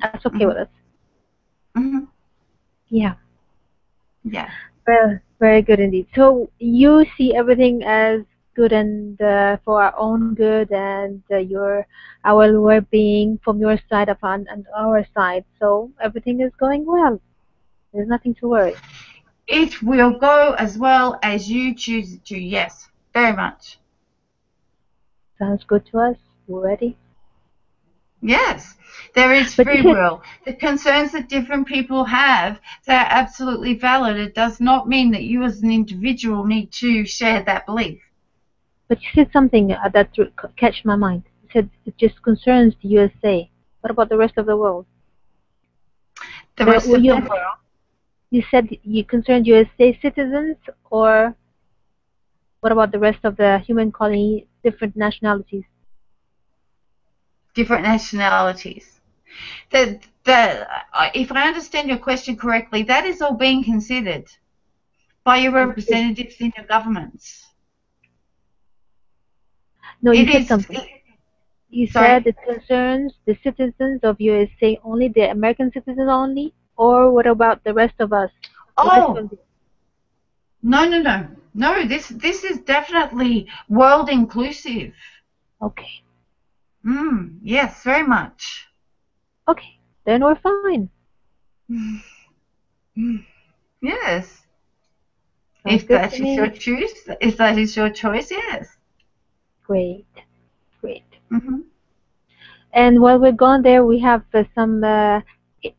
Speaker 4: That's okay
Speaker 2: Mhm.
Speaker 4: with us.
Speaker 2: Mhm.
Speaker 4: Yeah.
Speaker 2: Yeah.
Speaker 4: Well, very good indeed. So you see everything as good and uh, for our own good and uh, your our well-being from your side upon and our side. So everything is going well. There's nothing to worry.
Speaker 2: It will go as well as you choose it to. Yes, very much.
Speaker 4: Sounds good to us. We're ready.
Speaker 2: Yes, there is
Speaker 4: But
Speaker 2: free will. The concerns that different people have, they're absolutely valid. It does not mean that you as an individual need to share that belief.
Speaker 4: But you said something uh, that catch my mind. You said it just concerns the USA. What about the rest of the world?
Speaker 2: The
Speaker 4: Uh,
Speaker 2: rest
Speaker 4: well,
Speaker 2: of the
Speaker 4: you-
Speaker 2: world.
Speaker 4: You said you concerned USA citizens, or what about the rest of the human colony, different nationalities?
Speaker 2: different nationalities. The, the, uh, if I understand your question correctly, that is all being considered by your representatives in your governments.
Speaker 4: No, you
Speaker 2: It
Speaker 4: said
Speaker 2: is-
Speaker 4: something. You said it concerns the citizens of USA only, the American citizens only, or what about the rest of us?
Speaker 2: Oh, no, no, no. No, this, this is definitely world inclusive.
Speaker 4: okay,
Speaker 2: Mm, yes, very much.
Speaker 4: okay, then we're fine.
Speaker 2: Yes.
Speaker 4: Sounds
Speaker 2: if that is your choice, if that is your choice, yes.
Speaker 4: Great, great.
Speaker 2: hmm
Speaker 4: And while we're gone there, we have uh, some uh,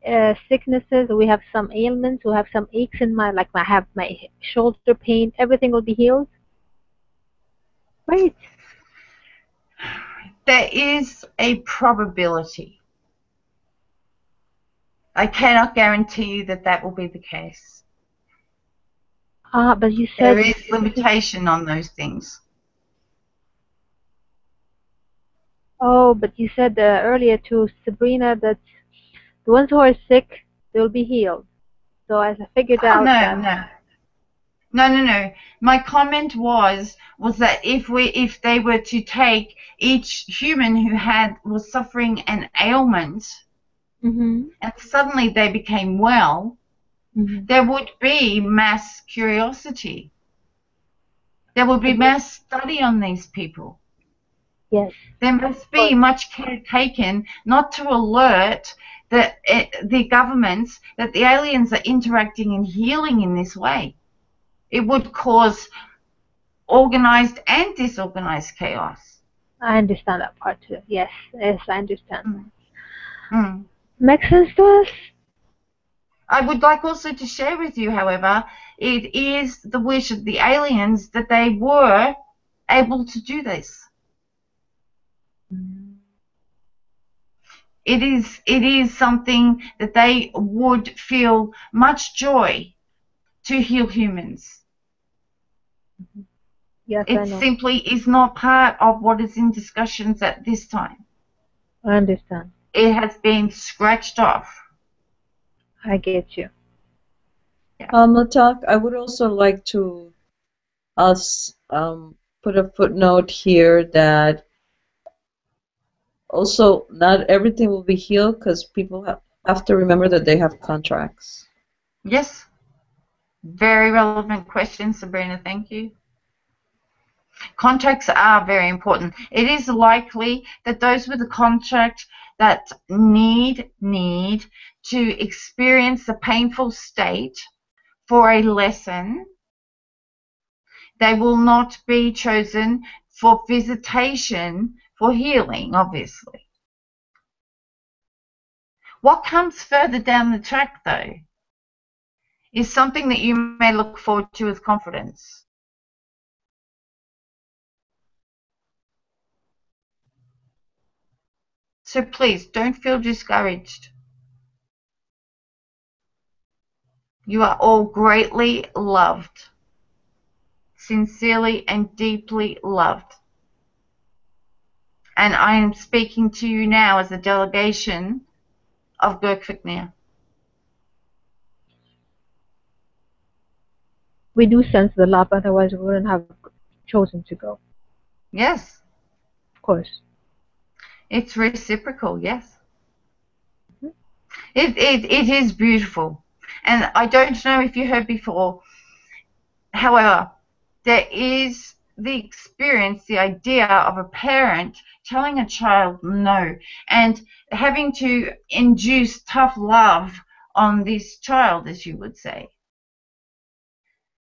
Speaker 4: uh, sicknesses. We have some ailments. We have some aches in my, like I have my shoulder pain. Everything will be healed. Great.
Speaker 2: There is a probability. I cannot guarantee you that that will be the case.
Speaker 4: Ah, but you said
Speaker 2: There is limitation on those things.
Speaker 4: Oh, but you said uh, earlier to Sabrina that the ones who are sick, they'll be healed. So as I figured
Speaker 2: Oh,
Speaker 4: out
Speaker 2: no, no. No, no, no. My comment was was that if we if they were to take each human who had was suffering an ailment
Speaker 4: Mm-hmm.
Speaker 2: and suddenly they became well,
Speaker 4: Mm-hmm.
Speaker 2: there would be mass curiosity. There would be mass study on these people.
Speaker 4: Yes.
Speaker 2: There must be much care taken not to alert the, eh, the governments that the aliens are interacting and healing in this way. It would cause organized and disorganized chaos.
Speaker 4: I understand that part too. Yes. Yes, I understand.
Speaker 2: Hmm.
Speaker 4: Makes sense to us?
Speaker 2: I would like also to share with you, however, it is the wish of the aliens that they were able to do this. It is it is something that they would feel much joy to heal humans.
Speaker 4: Yes,
Speaker 2: It simply is not part of what is in discussions at this time.
Speaker 4: I understand.
Speaker 2: It has been scratched off.
Speaker 4: I get you.
Speaker 3: Um, Latak, I would also like to us um, put a footnote here that also not everything will be healed because people have, to remember that they have contracts.
Speaker 2: Yes. Very relevant question, Sabrina. Thank you. Contracts are very important. It is likely that those with a contract that need need to experience the painful state for a lesson, they will not be chosen for visitation for healing, obviously. What comes further down the track, though, is something that you may look forward to with confidence. So please don't feel discouraged. You are all greatly loved, sincerely and deeply loved. And I am speaking to you now as a delegation of Girk Fitneer.
Speaker 4: We do sense the love, otherwise we wouldn't have chosen to go.
Speaker 2: Yes,
Speaker 4: Of course.
Speaker 2: it's reciprocal, yes. Hmm? It, it, it is beautiful. And I don't know if you heard before, however, there is the experience, the idea of a parent telling a child no and having to induce tough love on this child, as you would say.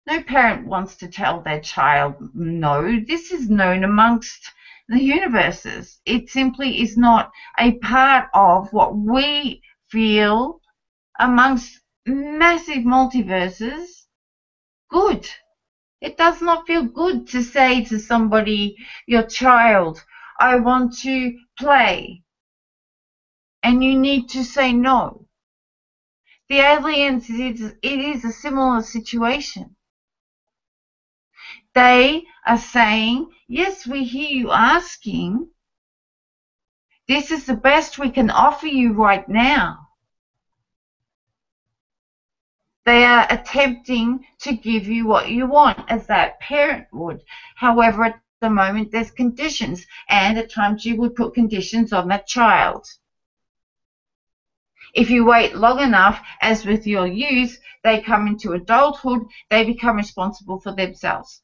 Speaker 2: No parent wants to tell their child no. This is known amongst the universes. It simply is not a part of what we feel amongst massive multiverses good. It does not feel good to say to somebody, your child, I want to play. And you need to say no. The aliens, it is, it is a similar situation. They are saying, yes, we hear you asking. This is the best we can offer you right now. They are attempting to give you what you want, as that parent would. However, at the moment, there's conditions, and at times you would put conditions on that child. If you wait long enough, as with your youth, they come into adulthood, they become responsible for themselves.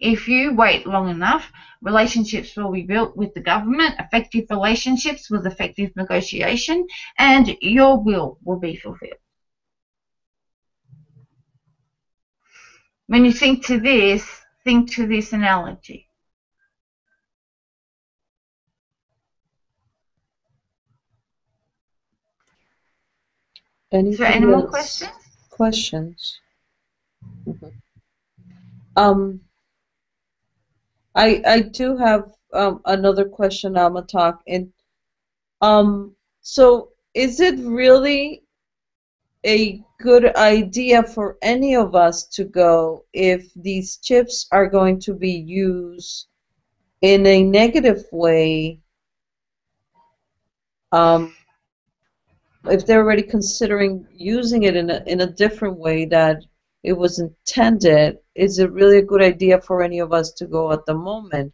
Speaker 2: If you wait long enough, relationships will be built with the government, effective relationships with effective negotiation, and your will will be fulfilled. When you think to this, think to this analogy. Is there any more questions?
Speaker 3: Questions. Mhm. Um, I I do have um, another question, Almatok. And um, so is it really a good idea for any of us to go if these chips are going to be used in a negative way? Um, if they're already considering using it in a in a different way that it was intended, is it really a good idea for any of us to go at the moment?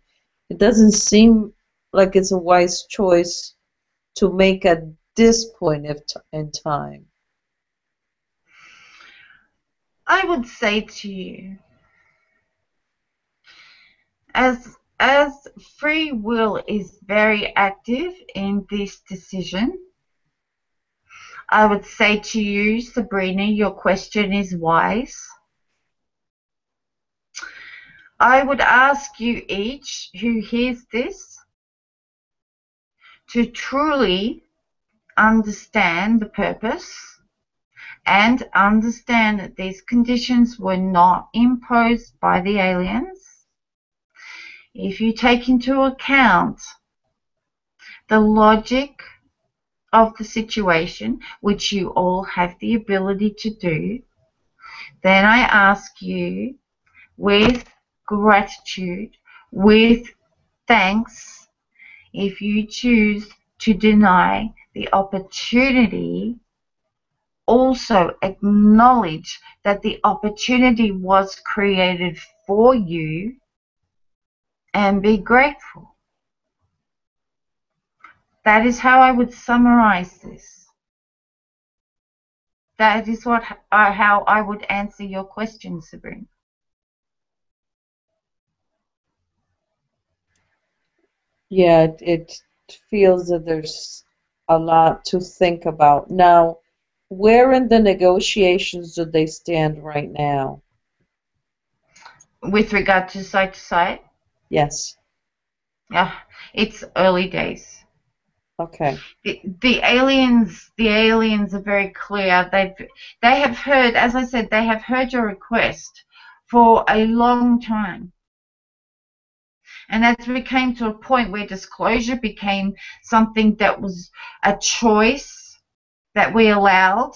Speaker 3: It doesn't seem like it's a wise choice to make at this point t- in time.
Speaker 2: I would say to you, as as free will is very active in this decision, I would say to you, Sabrina, your question is wise. I would ask you each who hears this to truly understand the purpose and understand that these conditions were not imposed by the aliens. If you take into account the logic of the situation, which you all have the ability to do, then I ask you with gratitude, with thanks, if you choose to deny the opportunity also acknowledge that the opportunity was created for you and be grateful. That is how I would summarize this. That is what uh, how I would answer your question, Sabrina.
Speaker 3: Yeah, it, it feels that there's a lot to think about. Now, where in the negotiations do they stand right now?
Speaker 2: With regard to site to site,
Speaker 3: Yes.
Speaker 2: yeah, it's early days.
Speaker 3: Okay.
Speaker 2: The, the aliens, the aliens are very clear. They've they have heard, as I said, they have heard your request for a long time. And as we came to a point where disclosure became something that was a choice that we allowed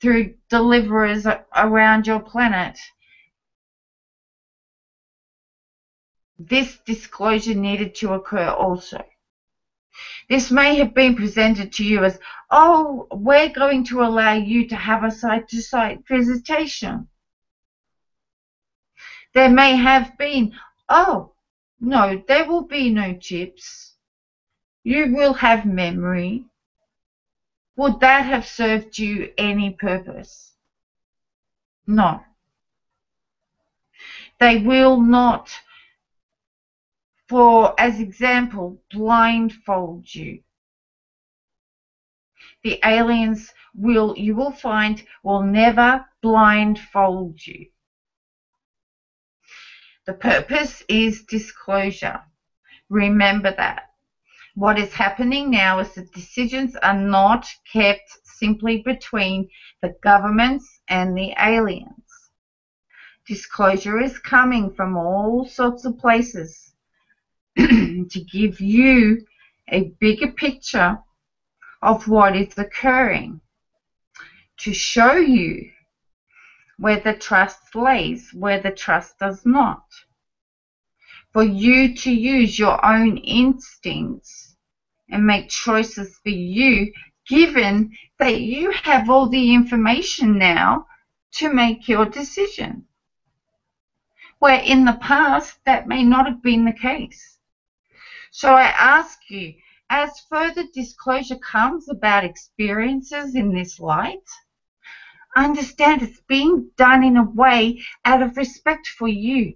Speaker 2: through deliverers around your planet, this disclosure needed to occur also. This may have been presented to you as, oh, we're going to allow you to have a site to site visitation. There may have been, oh, no, there will be no chips. You will have memory. Would that have served you any purpose? No. They will not, for as example, blindfold you. The aliens will, you will find, will never blindfold you. The purpose is disclosure. Remember that. What is happening now is that decisions are not kept simply between the governments and the aliens. Disclosure is coming from all sorts of places to give you a bigger picture of what is occurring, to show you where the trust lays, where the trust does not. For you to use your own instincts and make choices for you, given that you have all the information now to make your decision. Where in the past that may not have been the case. So I ask you, as further disclosure comes about experiences in this light, understand it's being done in a way out of respect for you,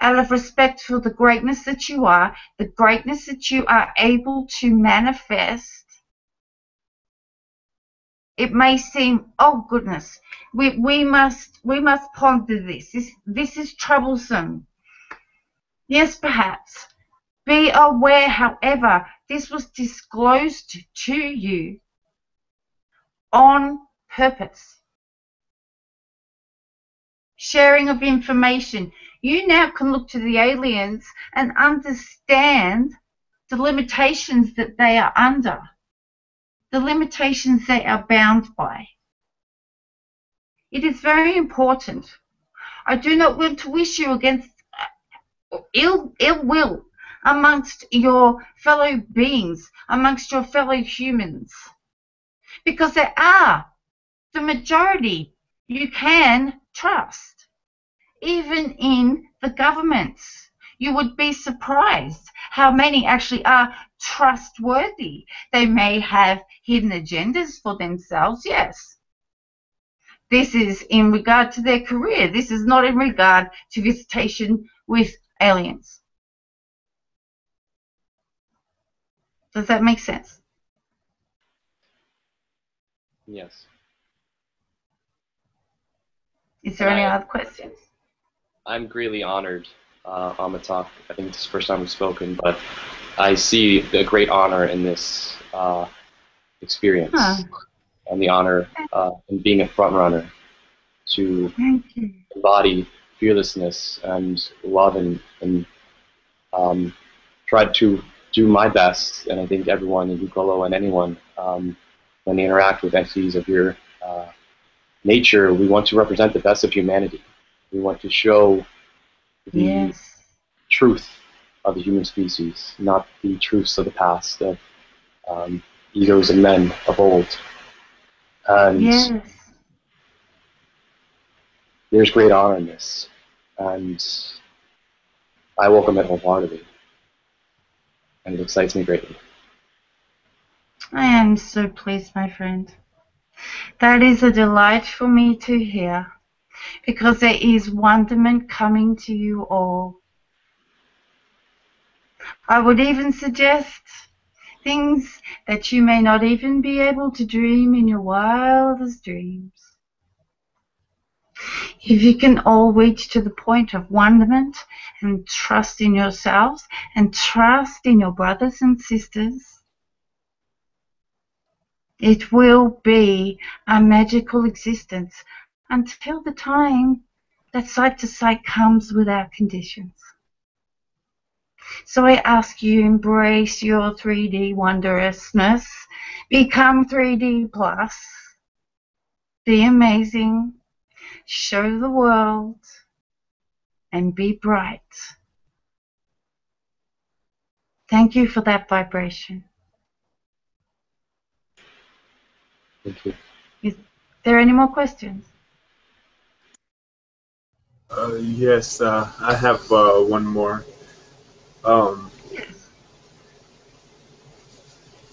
Speaker 2: out of respect for the greatness that you are, the greatness that you are able to manifest. It may seem, oh goodness, we, we must we must ponder this. This this is troublesome. Yes, perhaps. Be aware, however, this was disclosed to you on purpose. Sharing of information. You now can look to the aliens and understand the limitations that they are under, the limitations they are bound by. It is very important. I do not want to wish you against uh, ill, ill will amongst your fellow beings, amongst your fellow humans. Because there are the majority you can trust, even in the governments. You would be surprised how many actually are trustworthy. They may have hidden agendas for themselves, yes. This is in regard to their career. This is not in regard to visitation with aliens. Does that make sense?
Speaker 5: Yes.
Speaker 2: Is there any other questions?
Speaker 5: I'm greatly honored uh, on the talk. I think it's the first time we've spoken, but I see a great honor in this uh, experience
Speaker 2: Huh.
Speaker 5: and the honor uh, in being a front runner to embody fearlessness and love and, and um, try to do my best. And I think everyone in Hucolo and anyone, um, when they interact with entities of your uh, nature, we want to represent the best of humanity. We want to show the
Speaker 2: Yes.
Speaker 5: truth of the human species, not the truths of the past of um, egos and men of old. And
Speaker 2: Yes.
Speaker 5: there's great honor in this, and I welcome it wholeheartedly, and it excites me greatly.
Speaker 2: I am so pleased, my friend. That is a delight for me to hear, because there is wonderment coming to you all. I would even suggest things that you may not even be able to dream in your wildest dreams. If you can all reach to the point of wonderment and trust in yourselves and trust in your brothers and sisters, it will be a magical existence until the time that site to site comes without conditions. So I ask you embrace your 3D wondrousness, become 3D plus, be amazing, show the world, and be bright. Thank you for that vibration.
Speaker 5: Thank you.
Speaker 2: Is there any more questions?
Speaker 1: Uh, yes, uh, I have uh, one more. Um,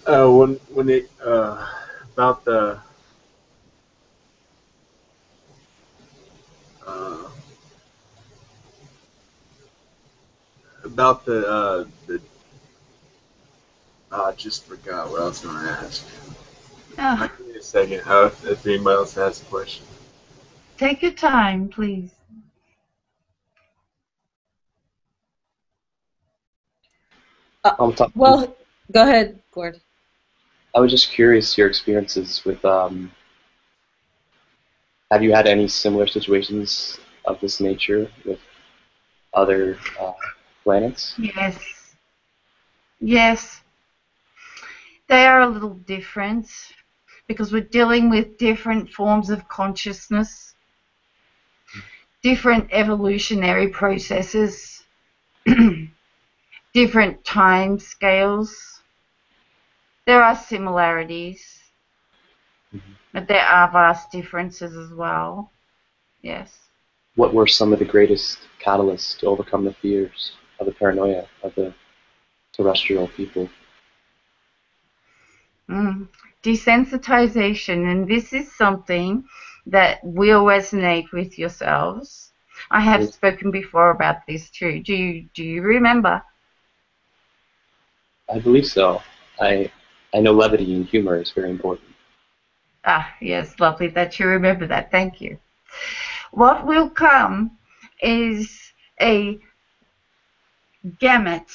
Speaker 1: uh, when when it uh, about the uh, about the uh, the I just forgot what I was going to ask.
Speaker 2: Ah,
Speaker 1: Give me a second. If anybody else has a question.
Speaker 2: take your time, please.
Speaker 5: I'm talking.
Speaker 3: Well, go ahead, Gord.
Speaker 5: I was just curious your experiences with. Um, have you had any similar situations of this nature with other uh, planets?
Speaker 2: Yes. Yes. They are a little different because we're dealing with different forms of consciousness, different evolutionary processes, different time scales. There are similarities,
Speaker 5: Mhm.
Speaker 2: but there are vast differences as well. Yes.
Speaker 5: What were some of the greatest catalysts to overcome the fears of the paranoia of the terrestrial people?
Speaker 2: Mm. Desensitization, and this is something that will resonate with yourselves. I have spoken before about this too. Do you do you remember?
Speaker 5: I believe so. I I know levity and humor is very important.
Speaker 2: Ah, yes, lovely that you remember that. Thank you. What will come is a gamut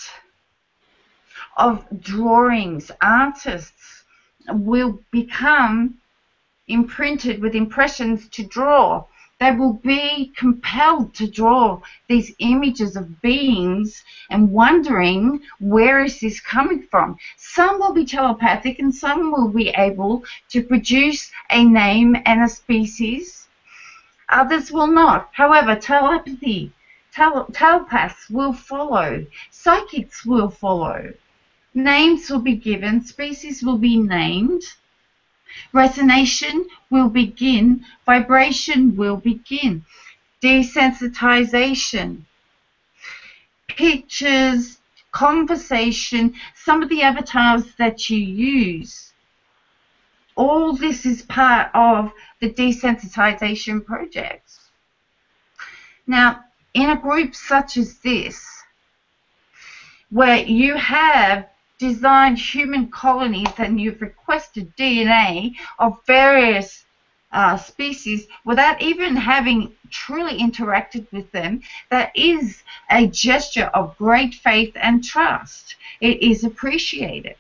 Speaker 2: of drawings. Artists will become imprinted with impressions to draw. They will be compelled to draw these images of beings and wondering where is this coming from. Some will be telepathic and some will be able to produce a name and a species. Others will not. However, telepathy, tel- telepaths will follow. Psychics will follow. Names will be given. Species will be named. Resonation will begin, vibration will begin, desensitization, pictures, conversation, some of the avatars that you use. All this is part of the desensitization project. Now, in a group such as this, where you have designed human colonies and you've requested DNA of various uh, species without even having truly interacted with them, that is a gesture of great faith and trust. It is appreciated.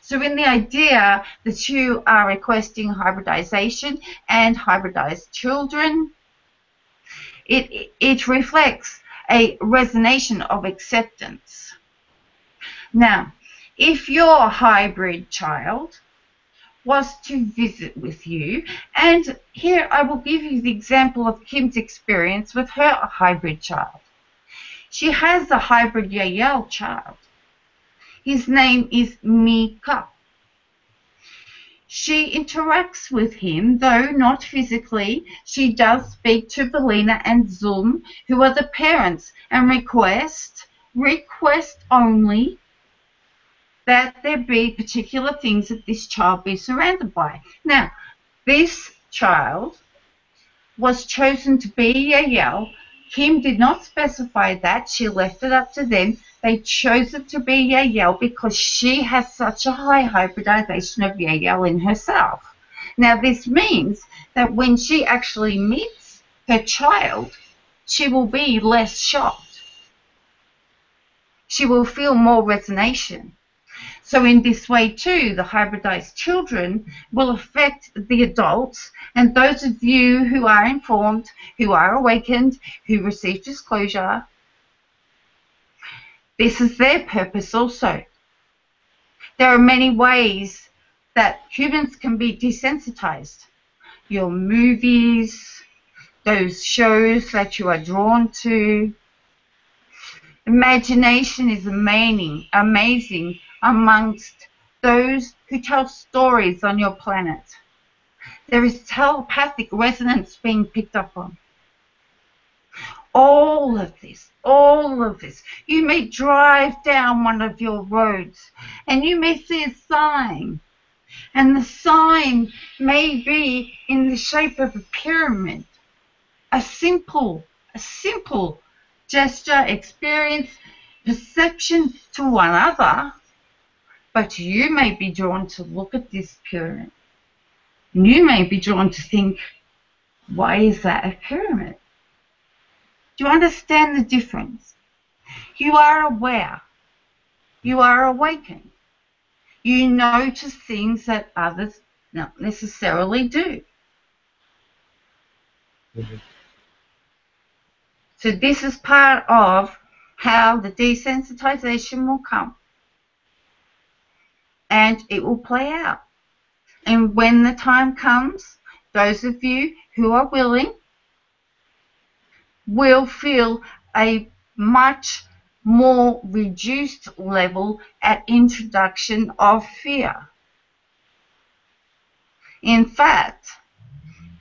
Speaker 2: So in the idea that you are requesting hybridization and hybridized children, it, it reflects a resonation of acceptance. Now, if your hybrid child was to visit with you, and here I will give you the example of Kim's experience with her hybrid child. She has a hybrid Yahyel child. His name is Mika. She interacts with him, though not physically. She does speak to Belina and Zoom, who are the parents, and request, request only, that there be particular things that this child be surrounded by. Now, this child was chosen to be Yahyel. Kim did not specify that. She left it up to them they chose it to be Yahyel because she has such a high hybridization of Yahyel in herself. Now, this means that when she actually meets her child, she will be less shocked. She will feel more resonation. So in this way too, the hybridized children will affect the adults and those of you who are informed, who are awakened, who receive disclosure, this is their purpose also. There are many ways that humans can be desensitized. Your movies, those shows that you are drawn to. Imagination is amazing, amazing amongst those who tell stories on your planet. There is telepathic resonance being picked up on. All of this, all of this. You may drive down one of your roads and you may see a sign. And the sign may be in the shape of a pyramid. A simple, a simple gesture, experience, perception to one other. But you may be drawn to look at this pyramid. You may be drawn to think, why is that a pyramid? Do you understand the difference? You are aware. You are awakened. You notice things that others not necessarily do. Mm-hmm. So this is part of how the desensitization will come. And it will play out. And when the time comes, those of you who are willing will feel a much more reduced level at introduction of fear. In fact,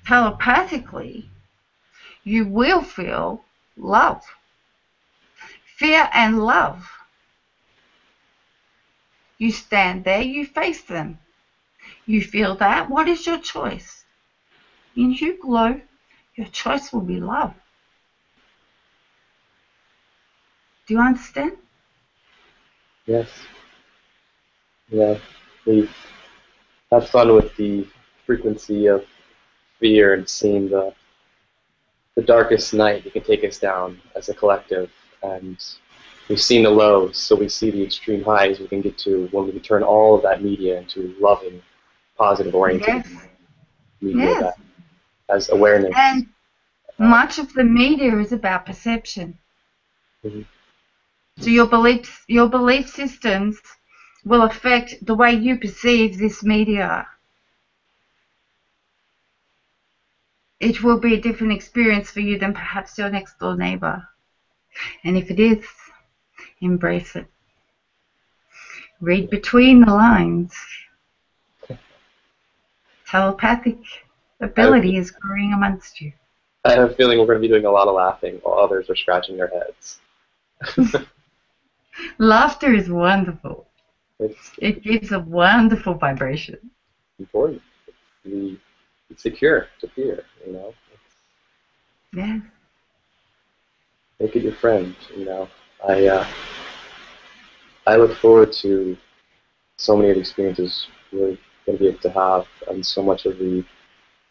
Speaker 2: telepathically, you will feel love. Fear and love. You stand there, you face them. You feel that. What is your choice? In you glow, your choice will be love. Do you understand?
Speaker 5: Yes. Yeah. We have fun with the frequency of fear and seeing the the darkest night it can take us down as a collective and we've seen the lows, so we see the extreme highs we can get to when we can turn all of that media into loving, positive oriented yes. media yes. that has awareness.
Speaker 2: And much of the media is about perception. Mm-hmm. So your beliefs, your belief systems will affect the way you perceive this media. It will be a different experience for you than perhaps your next door neighbor. And if it is, embrace it. Read between the lines. telepathic ability is growing amongst you.
Speaker 5: I have a feeling we're going to be doing a lot of laughing while others are scratching their heads.
Speaker 2: Laughter is wonderful.
Speaker 5: It's
Speaker 2: It gives a wonderful vibration.
Speaker 5: important. We, it's secure to fear, you know.
Speaker 2: Yes.
Speaker 5: Make it your friend, you know. I uh, I look forward to so many of the experiences we're going to be able to have, and so much of the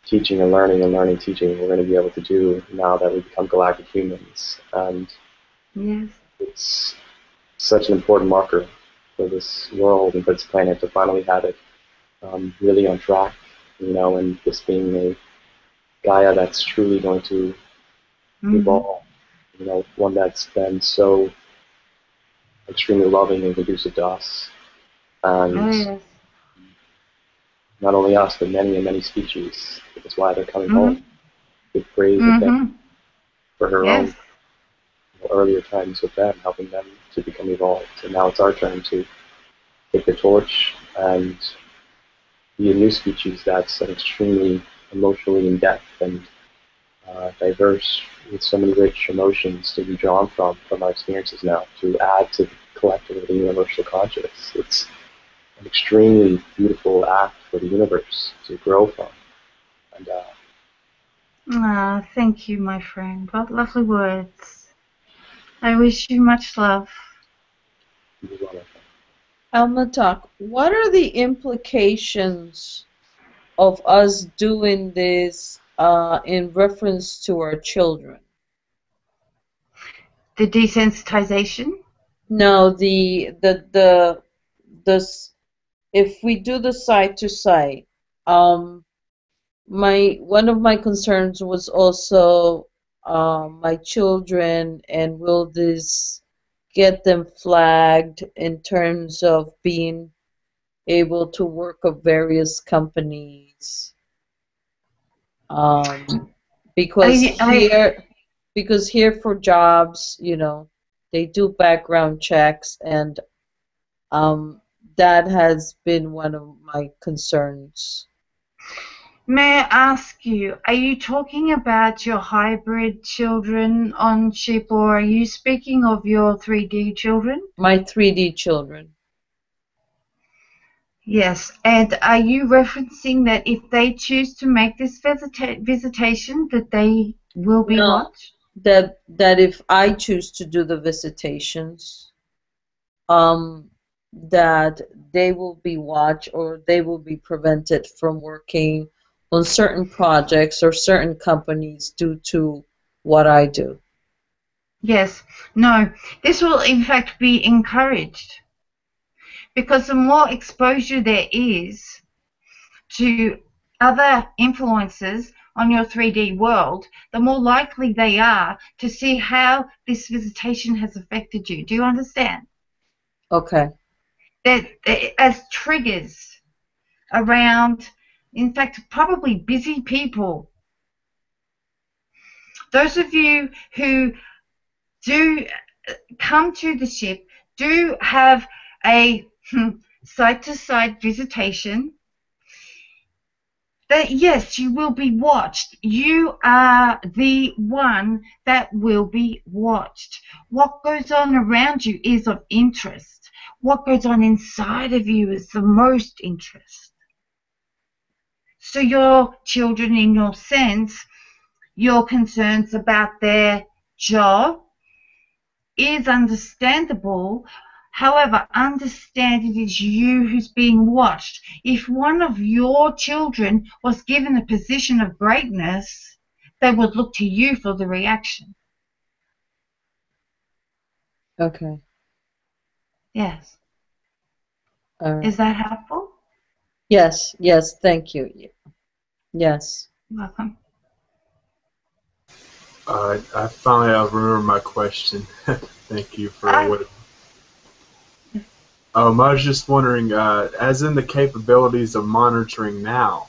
Speaker 5: teaching and learning and learning teaching we're going to be able to do now that we become galactic humans. And
Speaker 2: Yes.
Speaker 5: it's such an important marker for this world and for this planet to finally have it um, really on track, you know, and this being a Gaia that's truly going to
Speaker 2: Mhm.
Speaker 5: evolve, you know, one that's been so extremely loving and conducive to us, and
Speaker 2: Oh,
Speaker 5: not only us, but many and many species. That's why they're coming
Speaker 2: Mhm.
Speaker 5: home. Praise with them
Speaker 2: hmm
Speaker 5: for her
Speaker 2: Yes.
Speaker 5: own you know, earlier times with them, helping them to become evolved. And now it's our turn to take the torch and be a new species that's an extremely emotionally in depth and uh, diverse with so many rich emotions to be drawn from from our experiences now to add to the collective of the universal conscious. It's an extremely beautiful act for the universe to grow from. And uh,
Speaker 2: Ah, thank you, my friend. What lovely words. I wish you much love.
Speaker 5: you want to
Speaker 3: Almatok, what are the implications of us doing this uh, in reference to our children?
Speaker 2: The desensitization.
Speaker 3: No, the the the the s- if we do the site to site, um, my one of my concerns was also um, my children and will this get them flagged in terms of being able to work of various companies um, because
Speaker 2: I- I-
Speaker 3: here because here for jobs you know they do background checks and um, that has been one of my concerns
Speaker 2: May I ask you, are you talking about your hybrid children on ship or are you speaking of your 3D children?
Speaker 3: my 3d children
Speaker 2: Yes, and are you referencing that if they choose to make this visita- visitation, that they will be
Speaker 3: No.
Speaker 2: watched?
Speaker 3: that that if I choose to do the visitations, um, that they will be watched or they will be prevented from working on certain projects or certain companies due to what I do.
Speaker 2: Yes. No, this will in fact be encouraged because the more exposure there is to other influences on your 3D world, the more likely they are to see how this visitation has affected you. Do you understand?
Speaker 3: Okay.
Speaker 2: That as triggers around, in fact, probably busy people. Those of you who do come to the ship do have a site to site visitation. That yes, you will be watched. You are the one that will be watched. What goes on around you is of interest. What goes on inside of you is the most interest. So your children, in your sense, your concerns about their job is understandable. However, understand it is you who's being watched. If one of your children was given a position of greatness, they would look to you for the reaction.
Speaker 3: Okay.
Speaker 2: Yes.
Speaker 3: All right.
Speaker 2: Is that helpful?
Speaker 3: Yes. Yes. Thank you. Yes.
Speaker 2: You're welcome.
Speaker 1: Uh, I finally I remember my question. Thank you for what. Um, I was just wondering, uh, as in the capabilities of monitoring now.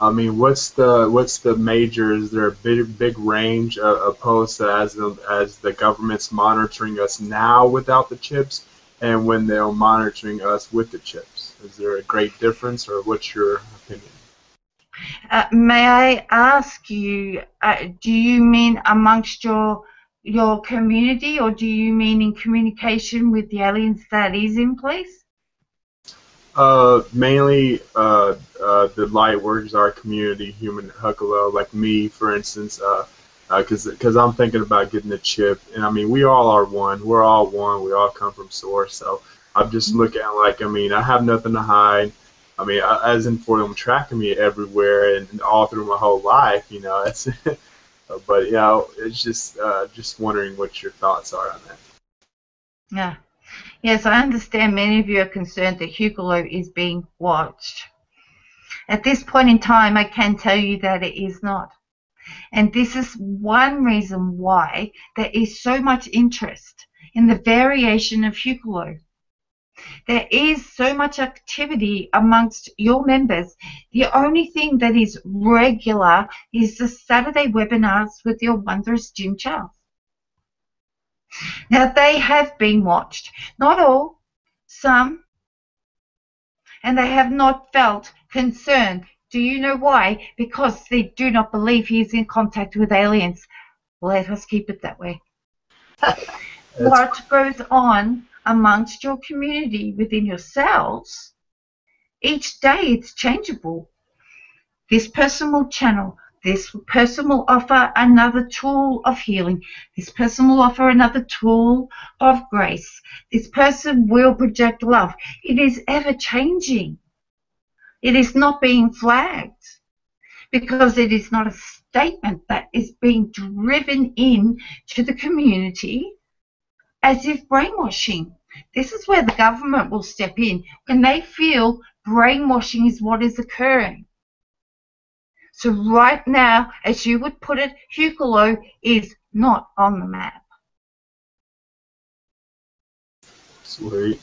Speaker 1: I mean, what's the what's the major? Is there a big big range uh, opposed to as the, as the government's monitoring us now without the chips, and when they're monitoring us with the chips? Is there a great difference, or what's your opinion?
Speaker 2: Uh, may I ask you, uh, do you mean amongst your your community, or do you mean in communication with the aliens that is in place?
Speaker 1: Uh, mainly uh, uh, the light workers, our community, human Hucolo, like me, for instance, because uh, because I'm thinking about getting a chip, and I mean we all are one. We're all one. We all come from source. So I'm just looking at like I mean I have nothing to hide. I mean, as in for them tracking me everywhere and all through my whole life, you know, it's. but know, it's just uh, just wondering what your thoughts are on that.
Speaker 2: Yeah. Yes, I understand many of you are concerned that Hucolo is being watched. At this point in time, I can tell you that it is not. And this is one reason why there is so much interest in the variation of Hucolo. There is so much activity amongst your members. The only thing that is regular is the Saturday webinars with your wondrous Jim Charles. Now they have been watched. Not all, some. And they have not felt concerned. Do you know why? Because they do not believe he is in contact with aliens. Let us keep it that way. what goes on amongst your community within yourselves, each day it's changeable. This person will channel, this person will offer another tool of healing. This person will offer another tool of grace. This person will project love. It is ever changing. It is not being flagged because it is not a statement that is being driven in to the community as if brainwashing. This is where the government will step in when they feel brainwashing is what is occurring. So right now, as you would put it, Hucolo is not on the map.
Speaker 1: Sweet.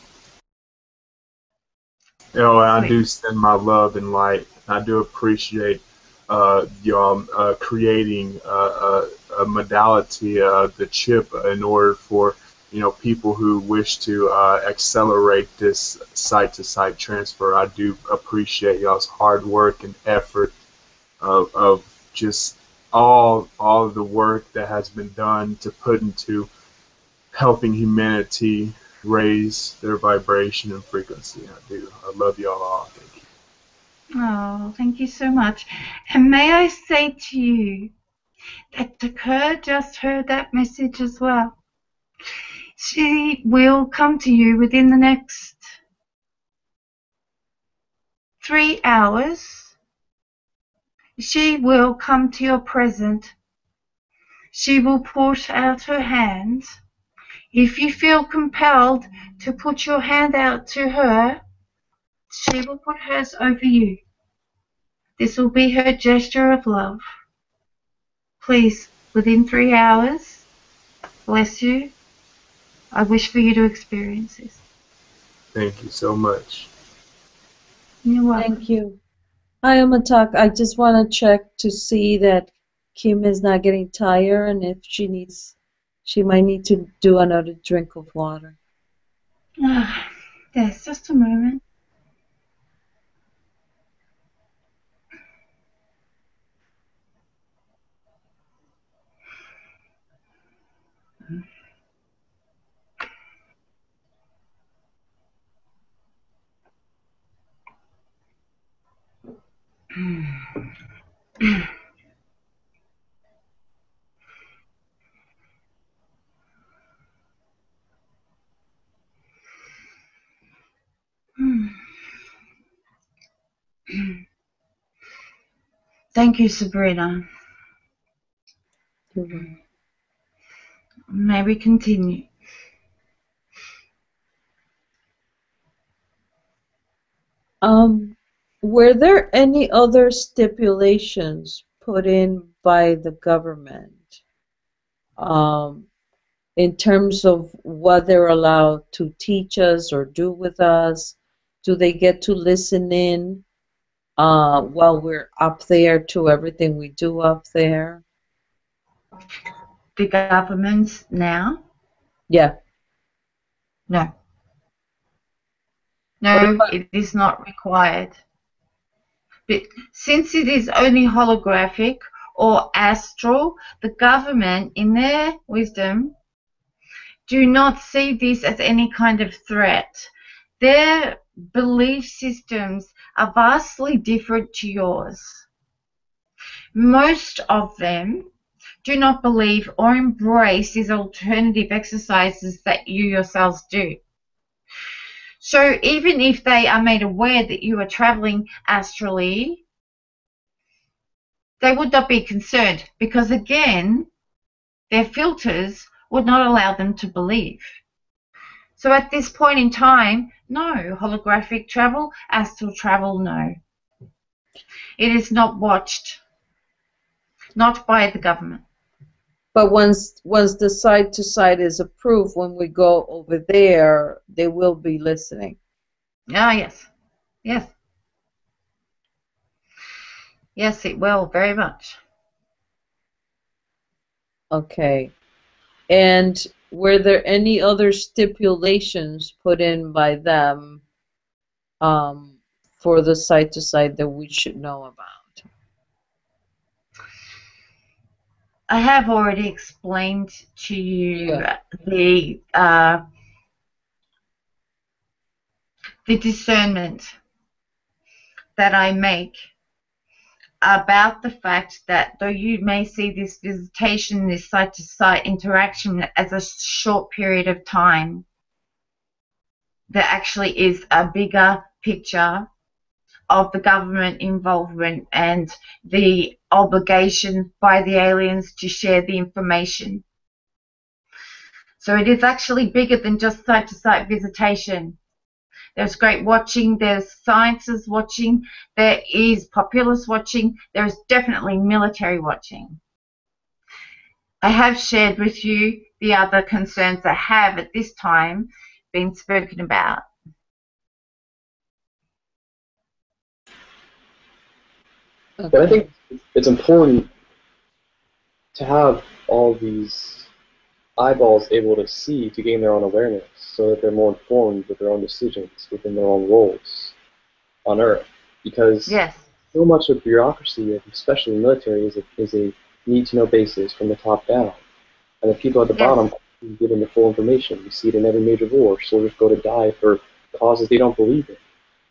Speaker 1: Oh, I do send my love and light. I do appreciate uh, y'all uh, creating uh, a, a modality of the chip in order for you know, people who wish to uh, accelerate this site-to-site transfer. I do appreciate y'all's hard work and effort of, of just all all the work that has been done to put into helping humanity raise their vibration and frequency. I do. I love y'all all. Thank you.
Speaker 2: Oh, thank you so much. And may I say to you that Dakar just heard that message as well. She will come to you within the next three hours. She will come to your present. She will put out her hand. If you feel compelled to put your hand out to her, she will put hers over you. This will be her gesture of love. Please, within three hours, bless you, I wish for you to experience this.
Speaker 1: Thank you so much.
Speaker 2: You're welcome.
Speaker 3: Thank you. Hi, Almatok. I just want to check to see that Kim is not getting tired and if she needs, she might need to do another drink of water.
Speaker 2: Ah, yes, just a moment. Thank you, Sabrina. May we continue?
Speaker 3: Um, were there any other stipulations put in by the government um, in terms of what they're allowed to teach us or do with us? Do they get to listen in uh, while we're up there to everything we do up there?
Speaker 2: The governments now?
Speaker 3: Yeah.
Speaker 2: No. No, it is not required. But since it is only holographic or astral, the government, in their wisdom, do not see this as any kind of threat. Their belief systems are vastly different to yours. Most of them do not believe or embrace these alternative exercises that you yourselves do. So even if they are made aware that you are traveling astrally, they would not be concerned because again, their filters would not allow them to believe. So at this point in time, no. Holographic travel, astral travel, no. It is not watched. Not by the government.
Speaker 3: But once once the site to site is approved, when we go over there, they will be listening.
Speaker 2: Ah, yes. Yes. Yes, it will, very much.
Speaker 3: Okay. And were there any other stipulations put in by them um, for the site to site that we should know about?
Speaker 2: I have already explained to you
Speaker 3: Yeah.
Speaker 2: the uh, the discernment that I make about the fact that though you may see this visitation, this site to site interaction as a short period of time, there actually is a bigger picture of the government involvement and the obligation by the aliens to share the information. So it is actually bigger than just site to site visitation. There's great watching, there's sciences watching, there is populace watching, there is definitely military watching. I have shared with you the other concerns that have at this time been spoken about.
Speaker 5: But I think it's important to have all these eyeballs able to see to gain their own awareness so that they're more informed with their own decisions within their own roles on Earth. Because
Speaker 2: Yes.
Speaker 5: so much of bureaucracy, especially military, is a, is a need-to-know basis from the top down. And the people at the
Speaker 2: Yes.
Speaker 5: bottom are given the full information. We see it in every major war. Soldiers go to die for causes they don't believe in.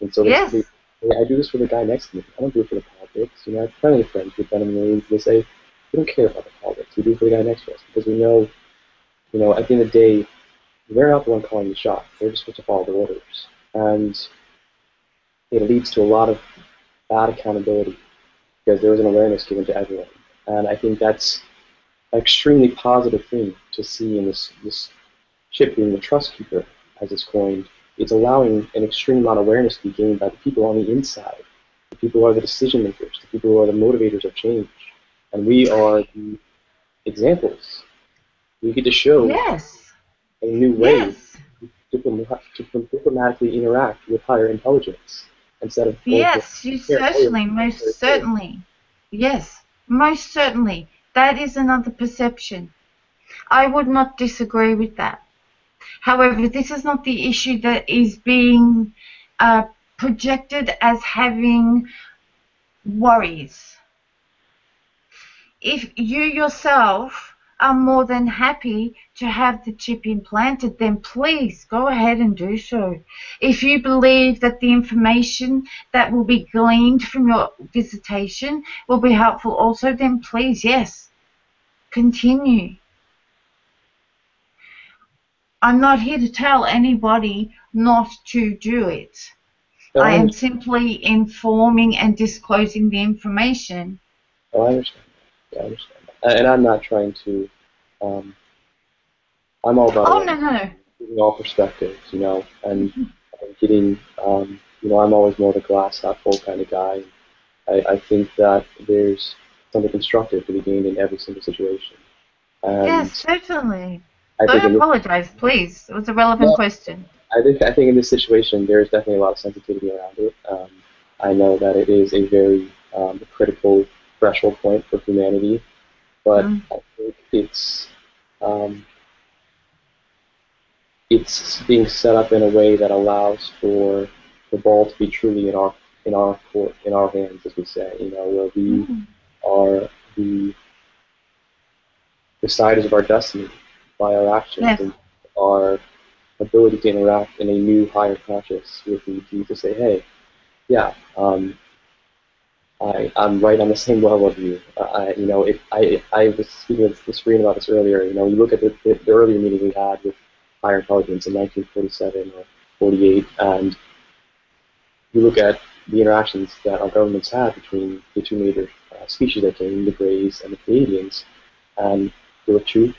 Speaker 5: And so
Speaker 2: Yes.
Speaker 5: they, I do this for the guy next to me. I don't do it for the politics. You know, I have plenty of friends who've been in the say, we don't care about the politics. We do for the guy next to us because we know, you know, at the end of the day, they're not the one calling the shot. They're just supposed to follow the orders. And it leads to a lot of bad accountability because there is an awareness given to everyone. And I think that's an extremely positive thing to see in this, this ship being the trust keeper, as it's coined. It's allowing an extreme amount of awareness to be gained by the people on the inside, the people who are the decision makers, the people who are the motivators of change. And we are the examples. We get to show
Speaker 2: Yes.
Speaker 5: a new way
Speaker 2: Yes.
Speaker 5: diploma- to diplomatically interact with higher intelligence instead of
Speaker 2: Yes, you certainly, most certainly. Yes, most certainly. That is another perception. I would not disagree with that. However, this is not the issue that is being uh, projected as having worries. If you yourself are more than happy to have the chip implanted, then please go ahead and do so. If you believe that the information that will be gleaned from your visitation will be helpful also, then please, yes, continue. I'm not here to tell anybody not to do it.
Speaker 5: No,
Speaker 2: I am simply informing and disclosing the information.
Speaker 5: Oh, I understand. Yeah, I understand. And and I'm not trying to. Um, I'm all about
Speaker 2: Oh, no, no.
Speaker 5: getting all perspectives, you know, and, and getting, um, you know, I'm always more the glass half full kind of guy. I, I think that there's something constructive to be gained in every single situation. And
Speaker 2: Yes, certainly.
Speaker 5: I
Speaker 2: Don't apologize, please. It was a relevant
Speaker 5: No.
Speaker 2: question.
Speaker 5: I think I think in this situation there's definitely a lot of sensitivity around it. Um, I know that it is a very um, critical threshold point for humanity, but
Speaker 2: Mm.
Speaker 5: I think it's um, it's being set up in a way that allows for the ball to be truly in our in our court, in our hands, as we say. You know, where we
Speaker 2: Mm.
Speaker 5: are the deciders of our destiny by our actions
Speaker 2: Yes.
Speaker 5: and our ability to interact in a new higher conscious with the to say, hey, yeah, um, I, I'm right on the same level of you. Uh, I, you know, if I, I was speaking with the screen about this earlier. You know, you look at the, the, the earlier meeting we had with higher intelligence in 1947 or 48, and you look at the interactions that our governments had between the two major uh, species that came, the Greys and the Canadians, and there were two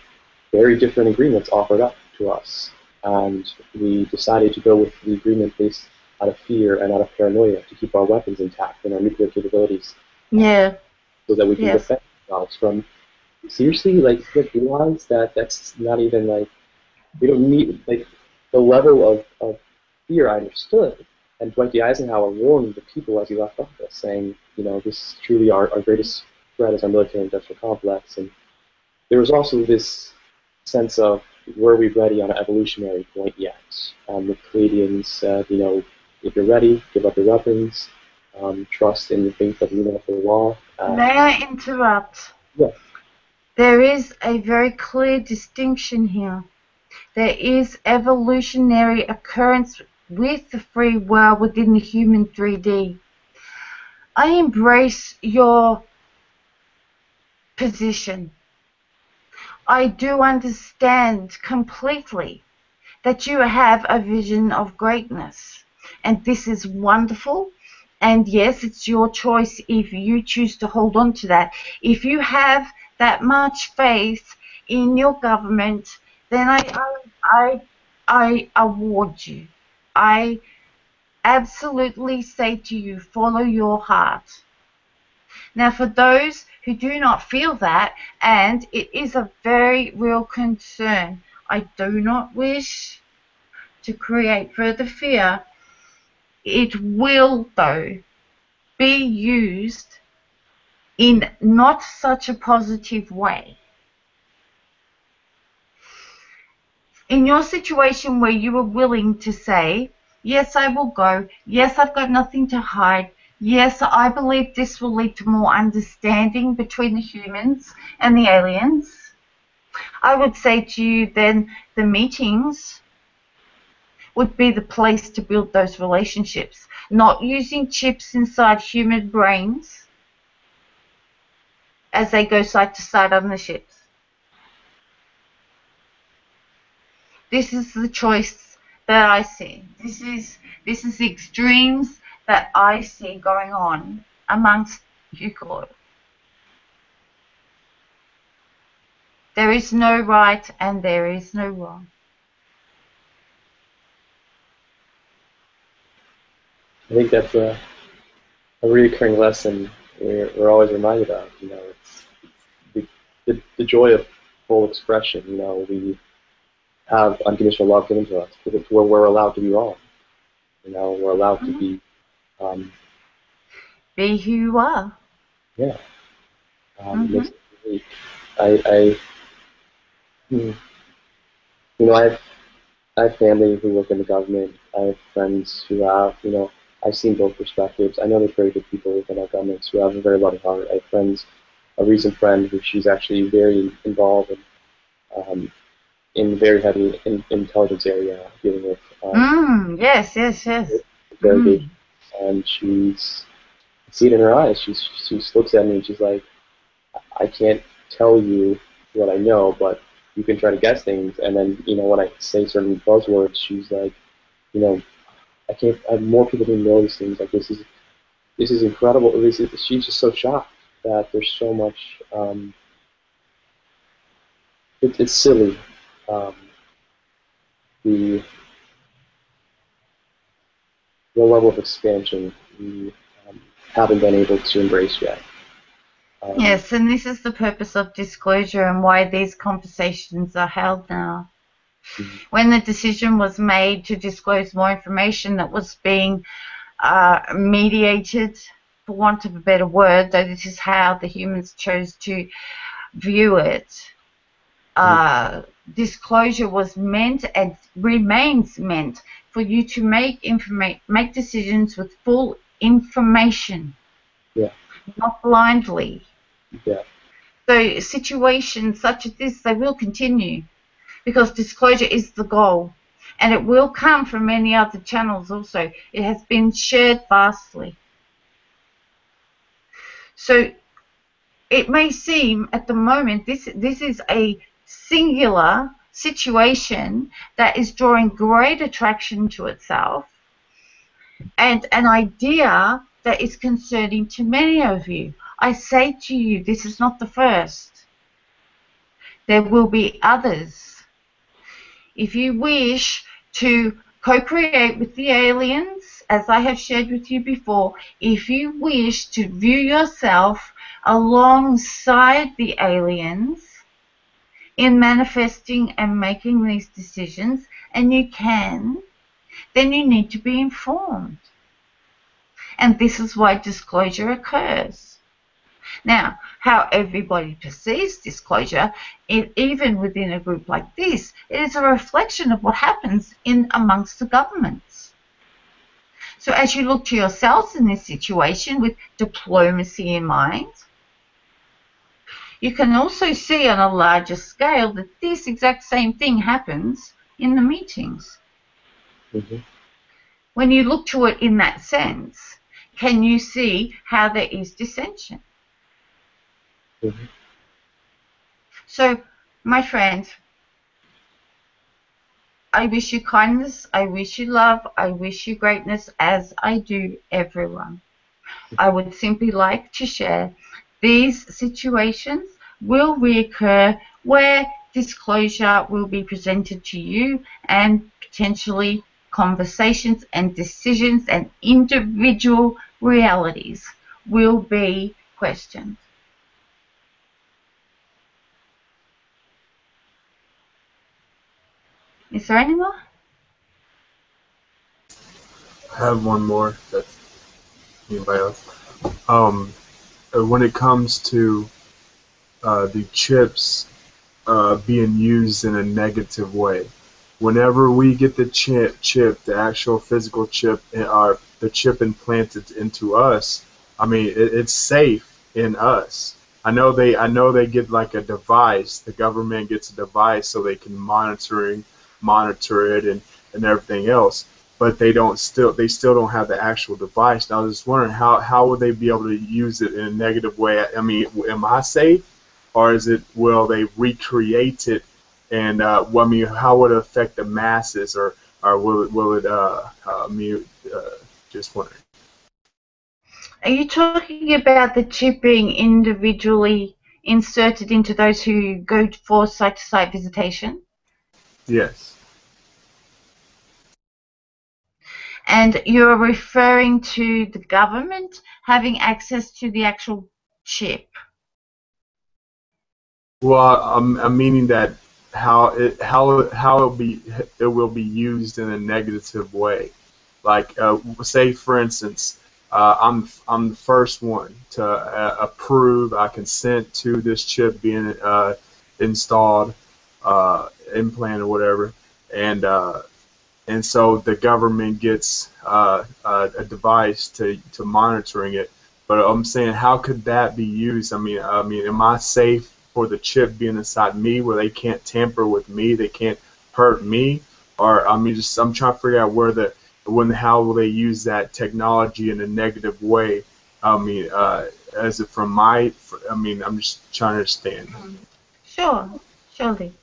Speaker 5: very different agreements offered up to us. And we decided to go with the agreement based out of fear and out of paranoia to keep our weapons intact and our nuclear capabilities
Speaker 2: Yeah.
Speaker 5: so that we can
Speaker 2: Yes.
Speaker 5: defend ourselves from seriously like realize that that's not even like we don't need like the level of, of fear I understood and Dwight D. Eisenhower warned the people as he left office saying you know this is truly our, our greatest threat is our military industrial complex and there was also this sense of were we ready on an evolutionary point yet um, the Canadians said you know if you're ready give up your weapons um, trust in the faith of universal law uh,
Speaker 2: May I interrupt?
Speaker 5: Yes.
Speaker 2: There is a very clear distinction here. There is evolutionary occurrence with the free will within the human 3D. I embrace your position. I do understand completely that you have a vision of greatness, and this is wonderful. And yes, it's your choice if you choose to hold on to that. If you have that much faith in your government, then I, I, I, I award you. I absolutely say to you, follow your heart. Now, for those who do not feel that, and it is a very real concern, I do not wish to create further fear. It will, though, be used in not such a positive way. In your situation where you are willing to say, Yes, I will go. Yes, I've got nothing to hide. Yes, I believe this will lead to more understanding between the humans and the aliens. I would say to you then the meetings would be the place to build those relationships, not using chips inside human brains as they go site to site on the ships. This is the choice that I see. This is this is the extremes that I see going on amongst Hucolo. There is no right and there is no wrong.
Speaker 5: I think that's a, a recurring lesson we're, we're always reminded of. You know, it's, the, the, the joy of full expression. You know, we have unconditional love given to us where we're allowed to be wrong. You know, we're allowed to be, um,
Speaker 2: Be who you are.
Speaker 5: yeah. Um, makes it. I, I, hmm, you know, I have, I have family who work in the government. I have friends who have, you know, I've seen both perspectives. I know there's very good people within our governments who have a very loving heart. I have friends, a recent friend who she's actually very involved in, um, in very heavy in, intelligence area, dealing with um,
Speaker 2: Mm, yes, yes, yes.
Speaker 5: very
Speaker 2: Mm.
Speaker 5: And she's I see it in her eyes. She's she looks at me and she's like, I can't tell you what I know, but you can try to guess things. And then you know when I say certain buzzwords, she's like, you know, I can't. I have more people who know these things. Like this is this is incredible. This is, she's just so shocked that there's so much. Um, it, it's silly. Um, the the level of expansion we um, haven't been able to embrace yet. Um,
Speaker 2: Yes, and this is the purpose of disclosure and why these conversations are held now.
Speaker 5: Mhm.
Speaker 2: When the decision was made to disclose more information that was being uh, mediated, for want of a better word, though this is how the humans chose to view it, uh, disclosure was meant and remains meant for you to make informa- make decisions with full information.
Speaker 5: Yeah.
Speaker 2: Not blindly.
Speaker 5: Yeah.
Speaker 2: So situations such as this, they will continue because disclosure is the goal. And it will come from many other channels also. It has been shared vastly. So it may seem at the moment this this is a singular situation that is drawing great attraction to itself and an idea that is concerning to many of you. I say to you, this is not the first. There will be others. If you wish to co-create with the aliens, as I have shared with you before, if you wish to view yourself alongside the aliens in manifesting and making these decisions, and you can, then you need to be informed. And this is why disclosure occurs. Now, how everybody perceives disclosure, it, even within a group like this, it is a reflection of what happens in amongst the governments. So as you look to yourselves in this situation with diplomacy in mind, you can also see on a larger scale that this exact same thing happens in the meetings.
Speaker 5: Mm-hmm.
Speaker 2: When you look to it in that sense, can you see how there is dissension?
Speaker 5: Mm-hmm.
Speaker 2: So, my friend, I wish you kindness, I wish you love, I wish you greatness, as I do everyone. I would simply like to share these situations will reoccur where disclosure will be presented to you and potentially conversations and decisions and individual realities will be questioned. Is there any more?
Speaker 1: I have one more. That's anybody else. Um, when it comes to uh, the chips uh, being used in a negative way, whenever we get the chip, chip, the actual physical chip, uh, the chip implanted into us, I mean, it, it's safe in us. I know they, I know they get like a device. The government gets a device so they can monitoring, monitor it and, and everything else. But they don't still, they still don't have the actual device. Now, I was just wondering how, how would they be able to use it in a negative way? I mean, am I safe, or is it will they recreate it and uh, well, I mean, how would it affect the masses, or or will it will it uh, uh, mute? Uh, just wondering.
Speaker 2: Are you talking about the chip being individually inserted into those who go for site-to-site visitation?
Speaker 1: Yes.
Speaker 2: And you're referring to the government having access to the actual chip?
Speaker 1: Well, I'm, I'm meaning that how it how how it'll be it will be used in a negative way. Like uh, say for instance, uh, I'm I'm the first one to uh, approve. I consent to this chip being uh, installed, uh, implanted, or whatever, and uh, and so the government gets a device to to monitoring it. But I'm saying, how could that be used? I mean, I mean, am I safe for the chip being inside me where they can't tamper with me, they can't hurt me, or I mean, just I'm trying to figure out where the when how will they use that technology in a negative way? I mean, uh, as it from my, I mean, I'm just trying to understand.
Speaker 2: Sure, surely.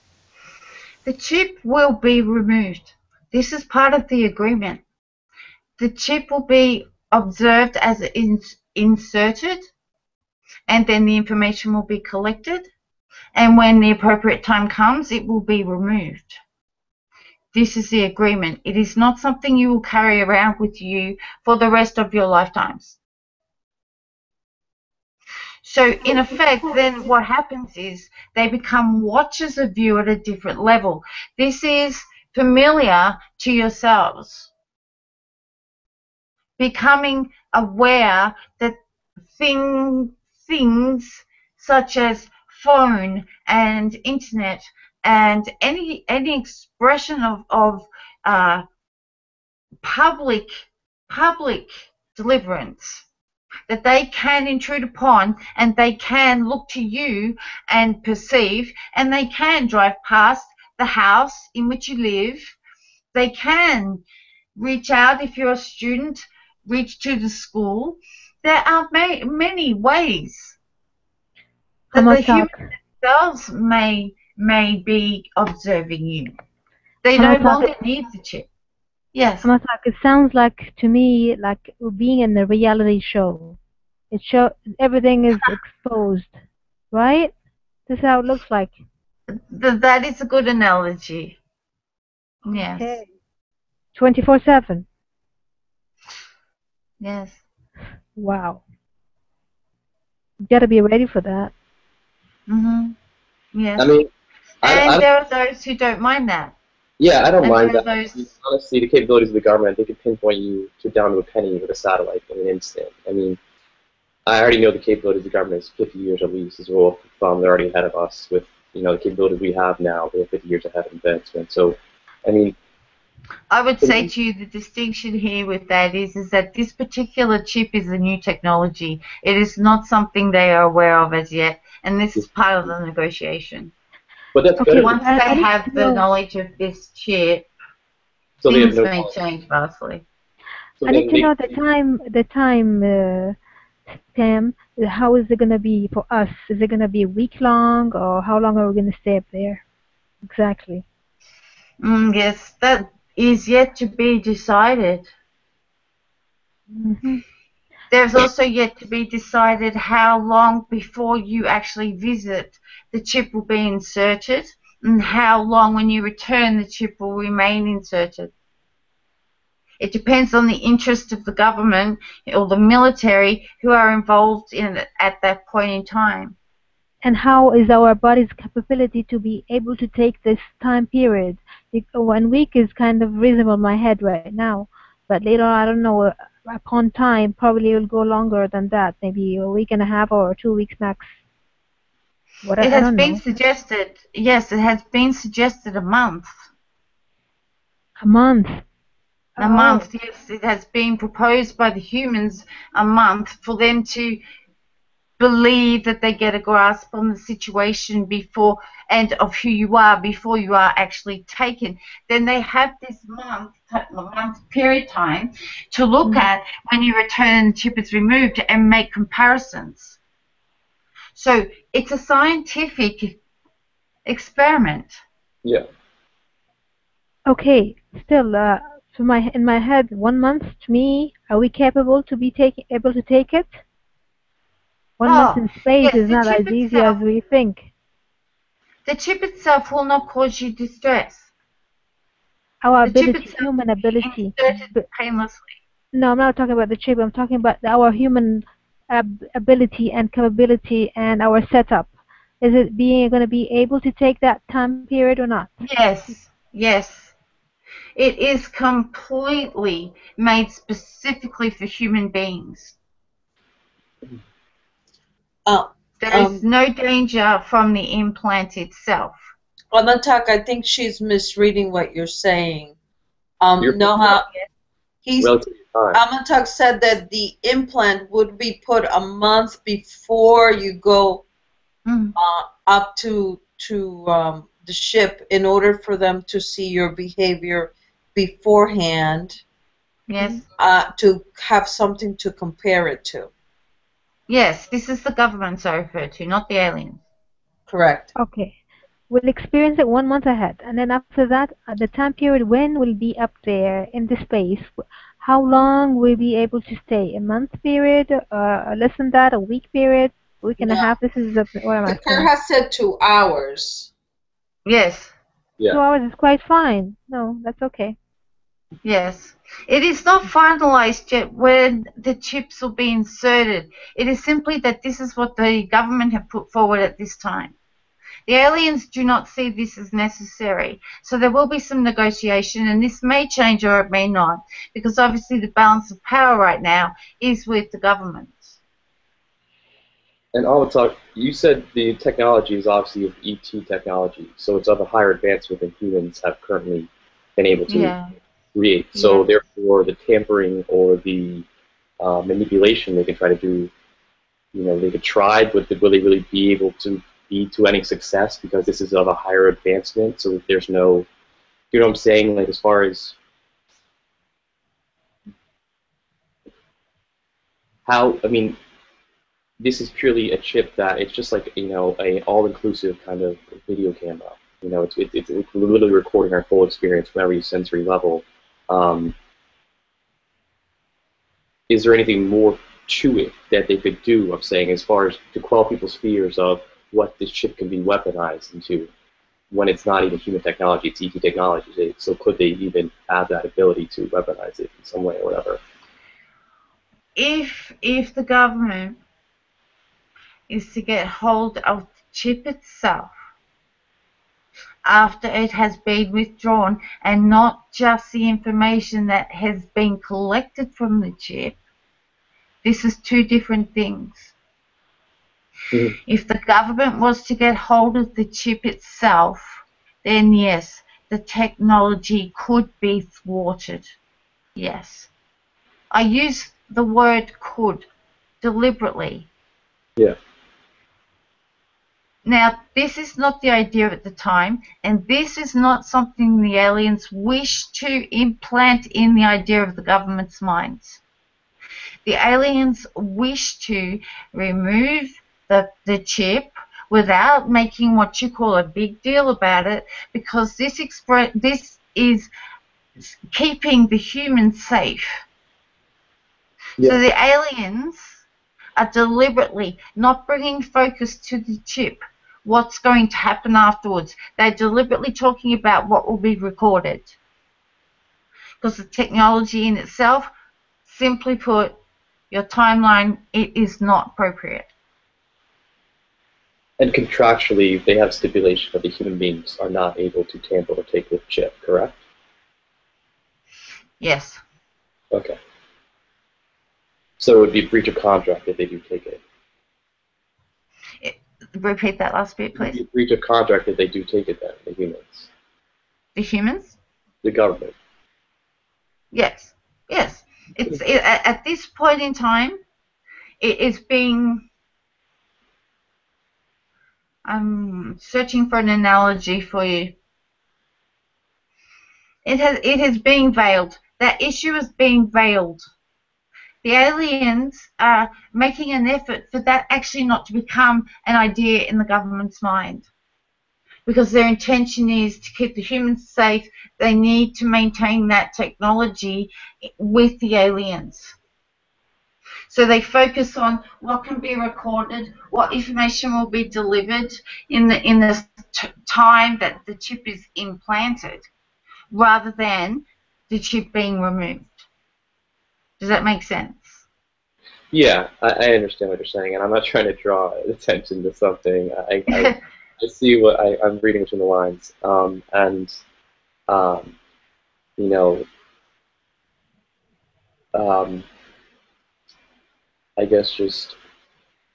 Speaker 2: The chip will be removed. This is part of the agreement. The chip will be observed as it's inserted, and then the information will be collected, and when the appropriate time comes, it will be removed. This is the agreement. It is not something you will carry around with you for the rest of your lifetimes. So, in effect, then what happens is they become watchers of you at a different level. This is familiar to yourselves. Becoming aware that thing, things such as phone and internet and any any expression of of uh, public public deliverance that they can intrude upon and they can look to you and perceive and they can drive past the house in which you live. They can reach out if you're a student, reach to the school. There are ma- many ways oh that the humans themselves may may be observing you. They no longer need the chip. Yes.
Speaker 4: It sounds like to me like being in a reality show. It show everything is exposed, right? This is how it looks like.
Speaker 2: Th- that is a good analogy. Yes. Okay.
Speaker 4: 24 7.
Speaker 2: Yes.
Speaker 4: Wow. You gotta be ready for that.
Speaker 2: Mhm. Yes.
Speaker 5: I mean,
Speaker 2: and
Speaker 5: I, I
Speaker 2: there are those who don't mind that.
Speaker 5: Yeah, I don't
Speaker 2: and
Speaker 5: mind that.
Speaker 2: Those...
Speaker 5: Honestly, the capabilities of the government, they could pinpoint you to down to a penny with a satellite in an instant. I mean, I already know the capabilities of the government is 50 years at least as well from they're already ahead of us with you know the capabilities we have now. They're 50 years ahead of advancement. So, I mean,
Speaker 2: I would say to you the distinction here with that is is that this particular chip is a new technology. It is not something they are aware of as yet, and this is part of the negotiation.
Speaker 5: But that's
Speaker 2: okay, once they have the knowledge of this chip, so things no may knowledge. change vastly.
Speaker 4: So I need to know the time. The time. Uh, Sam, how is it going to be for us? Is it going to be a week long, or how long are we going to stay up there? Exactly.
Speaker 2: Mm, yes, that is yet to be decided.
Speaker 4: Mm-hmm.
Speaker 2: There's also yet to be decided how long before you actually visit the chip will be inserted, and how long when you return the chip will remain inserted. It depends on the interest of the government or the military who are involved in it at that point in time.
Speaker 4: And how is our body's capability to be able to take this time period? One week is kind of reasonable in my head right now, but later I don't know. Uh, upon time, probably it will go longer than that, maybe a week and a half or two weeks max.
Speaker 2: What, it has been know. suggested. Yes, it has been suggested a month.
Speaker 4: A month.
Speaker 2: A oh. month, yes, it has been proposed by the humans a month for them to believe that they get a grasp on the situation before and of who you are before you are actually taken. Then they have this month, month period time to look mm-hmm. at when you return the chip is removed and make comparisons. So it's a scientific experiment.
Speaker 5: Yeah.
Speaker 4: Okay, still, uh, so my in my head, one month to me, are we capable to be take, able to take it? One oh, month in space yes, is not as easy itself, as we think.
Speaker 2: The chip itself will not cause you distress.
Speaker 4: Our the ability, human ability.
Speaker 2: painlessly.
Speaker 4: No, I'm not talking about the chip. I'm talking about our human ab ability and capability and our setup. Is it being going to be able to take that time period or not?
Speaker 2: Yes, yes. It is completely made specifically for human beings.
Speaker 3: Uh,
Speaker 2: there is um, no danger from the implant itself.
Speaker 3: Almatok, I think she's misreading what you're saying. Um, you're Noha, he's, Almatok said that the implant would be put a month before you go
Speaker 2: mm.
Speaker 3: uh, up to to um, the ship in order for them to see your behavior beforehand.
Speaker 2: Yes.
Speaker 3: Uh, to have something to compare it to.
Speaker 2: Yes, this is the governments I refer to, not the aliens.
Speaker 3: Correct.
Speaker 4: Okay. We'll experience it one month ahead, and then after that, at the time period when we'll be up there in the space, how long will we be able to stay? A month period, uh, less than that, a week period, a week and no. a half? This is a, what am I
Speaker 3: saying? has said two hours.
Speaker 2: Yes.
Speaker 5: Yeah.
Speaker 4: Two hours is quite fine. No, that's okay.
Speaker 2: Yes. It is not finalized yet when the chips will be inserted. It is simply that this is what the government have put forward at this time. The aliens do not see this as necessary. So there will be some negotiation, and this may change or it may not, because obviously the balance of power right now is with the government.
Speaker 5: And all talk, you said the technology is obviously of ET technology, so it's of a higher advancement than humans have currently been able to
Speaker 2: yeah
Speaker 5: create. So yeah. therefore, the tampering or the uh, manipulation they can try to do. You know, they could try, but will they really be able to be to any success because this is of a higher advancement? So that there's no, you know what I'm saying? Like as far as how, I mean, this is purely a chip that it's just like you know a all-inclusive kind of video camera. You know, it's, it's, it's literally recording our full experience from every sensory level. Um, is there anything more to it that they could do? I'm saying, as far as to quell people's fears of what this chip can be weaponized into, when it's not even human technology, it's ET technology. So could they even have that ability to weaponize it in some way or whatever?
Speaker 2: If if the government is to get hold of the chip itself after it has been withdrawn and not just the information that has been collected from the chip. This is two different things.
Speaker 5: Mhm.
Speaker 2: If the government was to get hold of the chip itself, then yes, the technology could be thwarted. Yes. I use the word could deliberately.
Speaker 5: Yeah.
Speaker 2: Now, this is not the idea at the time, and this is not something the aliens wish to implant in the idea of the government's minds. The aliens wish to remove the, the chip without making what you call a big deal about it because this expre- this is keeping the humans safe. So the aliens are deliberately not bringing focus to the chip, what's going to happen afterwards. They're deliberately talking about what will be recorded. Because the technology in itself, simply put, your timeline, it is not appropriate.
Speaker 5: And contractually, they have stipulation that the human beings are not able to tamper or take the chip, correct?
Speaker 2: Yes.
Speaker 5: Okay. So it would be breach of contract if they do take it.
Speaker 2: Repeat that last bit, please.
Speaker 5: a breach of contract that they do take it then, the humans.
Speaker 2: The humans?
Speaker 5: The government.
Speaker 2: Yes. Yes. It's it, at, at this point in time, it is being. I'm searching for an analogy for you. It has it is being veiled. That issue is being veiled. The aliens are making an effort for that actually not to become an idea in the government's mind. Because their intention is to keep the humans safe, they need to maintain that technology with the aliens. So they focus on what can be recorded, what information will be delivered in the in the time that the chip is implanted, rather than the chip being removed. Does that make sense?
Speaker 5: Yeah, I, I understand what you're saying, and I'm not trying to draw attention to something. I, I, I see what I, I'm reading between the lines, um, and um, you know, um, I guess just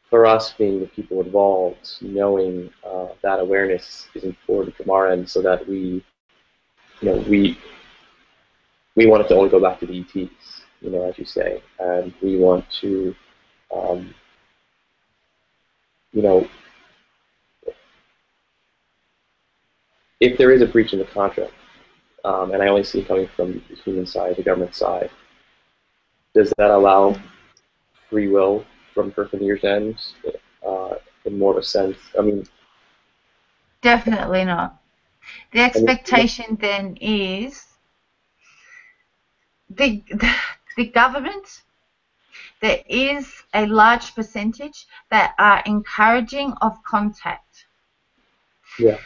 Speaker 5: for us being the people involved, knowing uh, that awareness is important from our end, so that we, you know, we we want it to only go back to the ETs, you know, as you say, and we want to, um, you know, if there is a breach in the contract, um, and I only see it coming from the human side, the government side, does that allow free will from Girk Fitneer's end uh, in more of a sense? I mean,
Speaker 2: Definitely not. The expectation then is the, the government, there is a large percentage that are encouraging of contact.
Speaker 5: Yeah.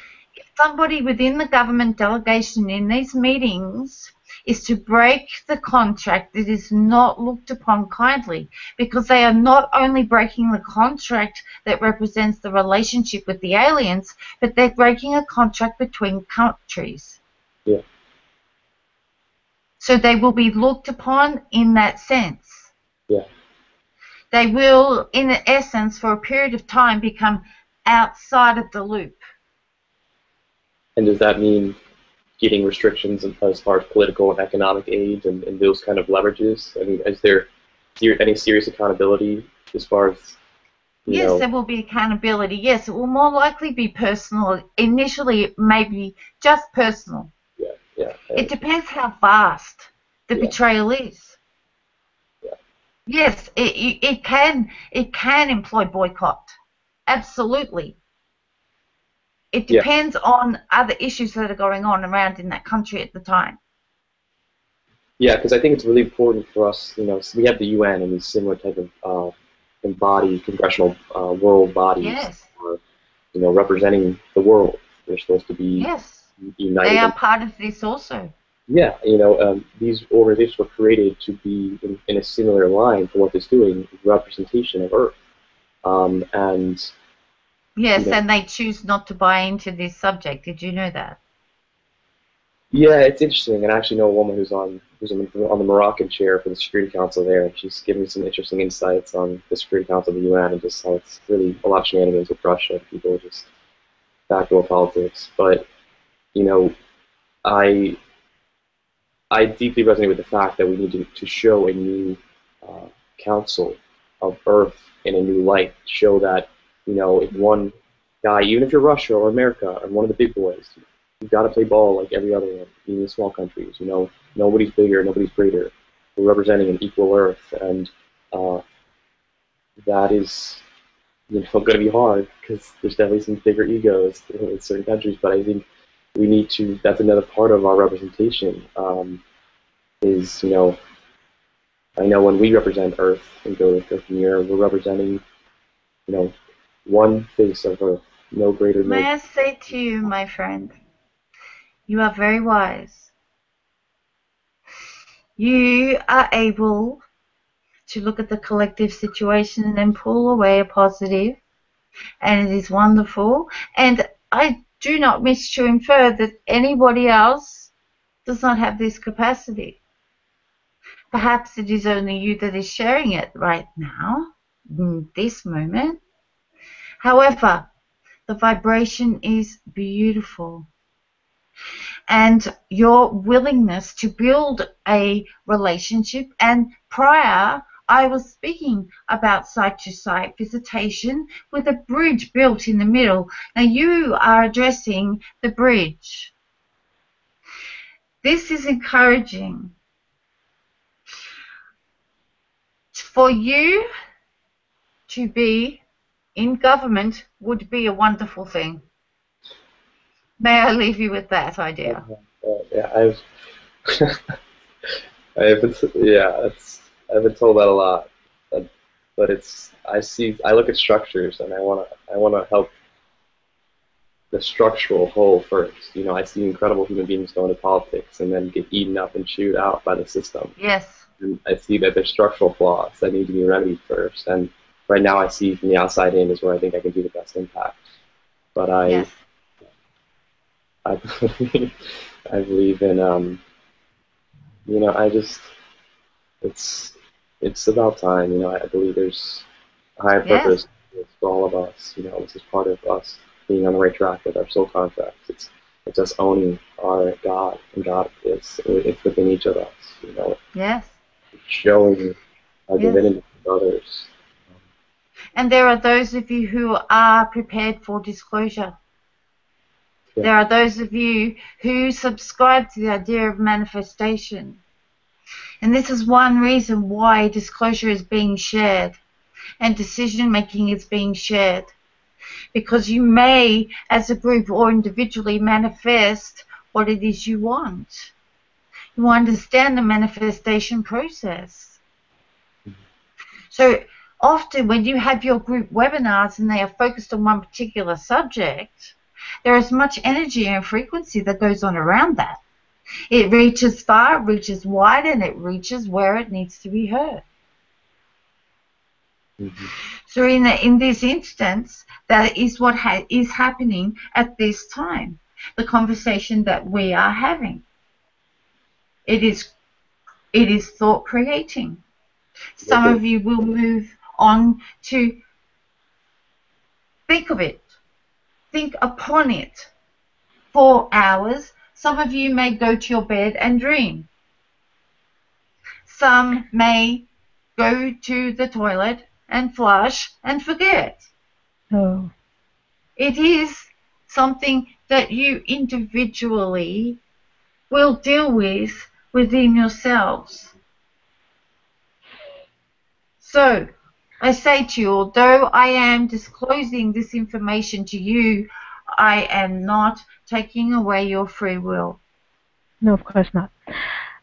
Speaker 2: Somebody within the government delegation in these meetings is to break the contract that is not looked upon kindly because they are not only breaking the contract that represents the relationship with the aliens, but they're breaking a contract between countries.
Speaker 5: Yeah.
Speaker 2: So they will be looked upon in that sense.
Speaker 5: Yeah.
Speaker 2: They will, in essence, for a period of time, become outside of the loop.
Speaker 5: And does that mean getting restrictions as far as political and economic aid and, and those kind of leverages? I mean, is there any serious accountability as far as you
Speaker 2: Yes,
Speaker 5: know?
Speaker 2: there will be accountability. Yes, it will more likely be personal. Initially, it may be just personal.
Speaker 5: Yeah, yeah.
Speaker 2: It depends how fast the
Speaker 5: Yeah.
Speaker 2: betrayal is.
Speaker 5: Yeah.
Speaker 2: Yes, it, it, can it can employ boycott. Absolutely. It
Speaker 5: Yeah.
Speaker 2: depends on other issues that are going on around in that country at the time.
Speaker 5: Yeah, because I think it's really important for us. You know, we have the UN and these similar type of uh, embodied congressional uh, world bodies.
Speaker 2: Yes.
Speaker 5: Are, you know, representing the world. They're supposed to be
Speaker 2: Yes.
Speaker 5: United.
Speaker 2: They are part of this also.
Speaker 5: yeah, you know, um, these organizations were created to be in, in a similar line to what it's doing, representation of Earth. Um, and
Speaker 2: Yes,
Speaker 5: Yeah.
Speaker 2: and they choose not to buy into this subject. Did you know that?
Speaker 5: yeah, it's interesting. And I actually know a woman who's on who's on the, on the Moroccan chair for the Security Council there, and she's giving me some interesting insights on the Security Council of the UN and just how it's really a lot of shenanigans with Russia. People just backdoor politics. But you know, I I deeply resonate with the fact that we need to, to show a new uh, council of Earth in a new light. Show that, you know, if one guy, even if you're Russia or America or one of the big boys, you've got to play ball like every other one, even in small countries. You know, nobody's bigger, nobody's greater. We're representing an equal Earth, and uh, that is, you know, going to be hard because there's definitely some bigger egos in certain countries. But I think we need to. That's another part of our representation. Um, is you know, I know when we represent Earth and go to Earth Year, we're representing, you know, one face of Earth, no greater.
Speaker 2: May
Speaker 5: No,
Speaker 2: I say to you, my friend, you are very wise. You are able to look at the collective situation and then pull away a positive, and it is wonderful. And I do not wish to infer that anybody else does not have this capacity. Perhaps it is only you that is sharing it right now, in this moment. However, the vibration is beautiful. And your willingness to build a relationship, and prior, I was speaking about site to site visitation with a bridge built in the middle. Now, you are addressing the bridge. This is encouraging. For you to be in government would be a wonderful thing. May I leave you with that idea?
Speaker 5: Yeah, I've, I've yeah, it's, I've been told that a lot, but, but it's, I see, I look at structures and I wanna, I wanna help the structural whole first. You know, I see incredible human beings go into politics and then get eaten up and chewed out by the system.
Speaker 2: Yes.
Speaker 5: And I see that there's structural flaws that need to be remedied first. And right now, I see from the outside in is where I think I can do the best impact. But I,
Speaker 2: Yes.
Speaker 5: I believe, I believe in, um, you know, I just, it's, it's about time. You know, I believe there's a higher purpose for all of us. You know, this is part of us being on the right track with our soul contracts. It's, it's us owning our God, and God is it's within each of us. You know,
Speaker 2: Yes.
Speaker 5: showing our
Speaker 2: Yes.
Speaker 5: divinity to others.
Speaker 2: And there are those of you who are prepared for disclosure.
Speaker 5: Yeah.
Speaker 2: There are those of you who subscribe to the idea of manifestation. And this is one reason why disclosure is being shared and decision making is being shared. Because you may, as a group or individually, manifest what it is you want. You understand the manifestation process. So often when you have your group webinars and they are focused on one particular subject, there is much energy and frequency that goes on around that. It reaches far, it reaches wide, and it reaches where it needs to be heard.
Speaker 5: Mhm.
Speaker 2: So in, the, in this instance, that is what ha- is happening at this time. The conversation that we are having. It is, it is thought creating. Some
Speaker 5: Okay.
Speaker 2: of you will move on to think of it, think upon it for hours. Some of you may go to your bed and dream. Some may go to the toilet and flush and forget.
Speaker 4: Oh.
Speaker 2: It is something that you individually will deal with within yourselves. So, I say to you, although I am disclosing this information to you, I am not taking away your free will.
Speaker 4: No, of course not.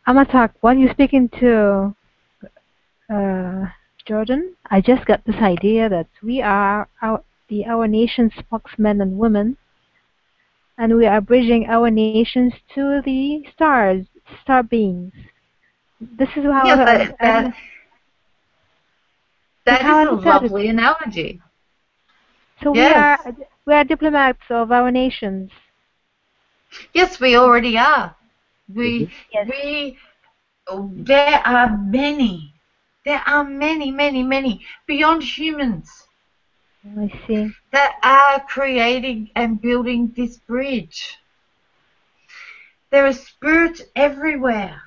Speaker 4: Almatok, while you're speaking to uh, Jordan, I just got this idea that we are our, the our nation's spokesmen and women, and we are bridging our nations to the stars, star beings. This is how
Speaker 2: Yeah,
Speaker 4: I-
Speaker 2: that,
Speaker 4: I-
Speaker 2: that, is a
Speaker 4: I said it.
Speaker 2: lovely analogy.
Speaker 4: so
Speaker 2: yes.
Speaker 4: we are we are diplomats of our nations.
Speaker 2: Yes, we already are. We mm-hmm.
Speaker 4: Yes.
Speaker 2: we there are many. There are many, many, many beyond humans
Speaker 4: I see.
Speaker 2: that are creating and building this bridge. There is spirit everywhere.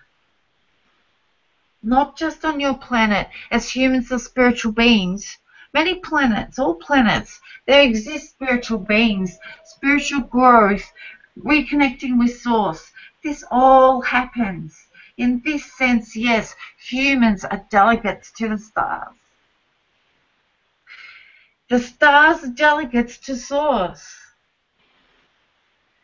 Speaker 2: Not just on your planet, as humans are spiritual beings. Many planets, all planets, there exist spiritual beings, spiritual growth, reconnecting with Source. This all happens. In this sense, yes, humans are delegates to the stars. The stars are delegates to Source.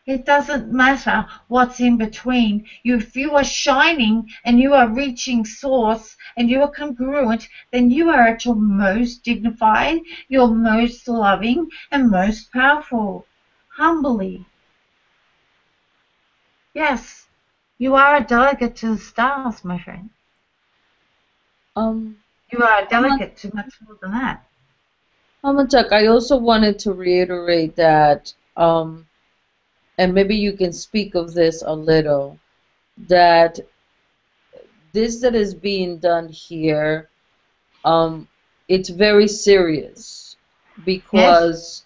Speaker 2: It doesn't matter what's in between. You, if you are shining and you are reaching Source and you are congruent, then you are at your most dignified, your most loving, and most powerful. Humbly. Yes, you are a delegate to the stars, my friend.
Speaker 3: Um,
Speaker 2: You are a delegate to much more than that.
Speaker 3: Almatok, I also wanted to reiterate that, um, and maybe you can speak of this a little, that this that is being done here, um, it's very serious because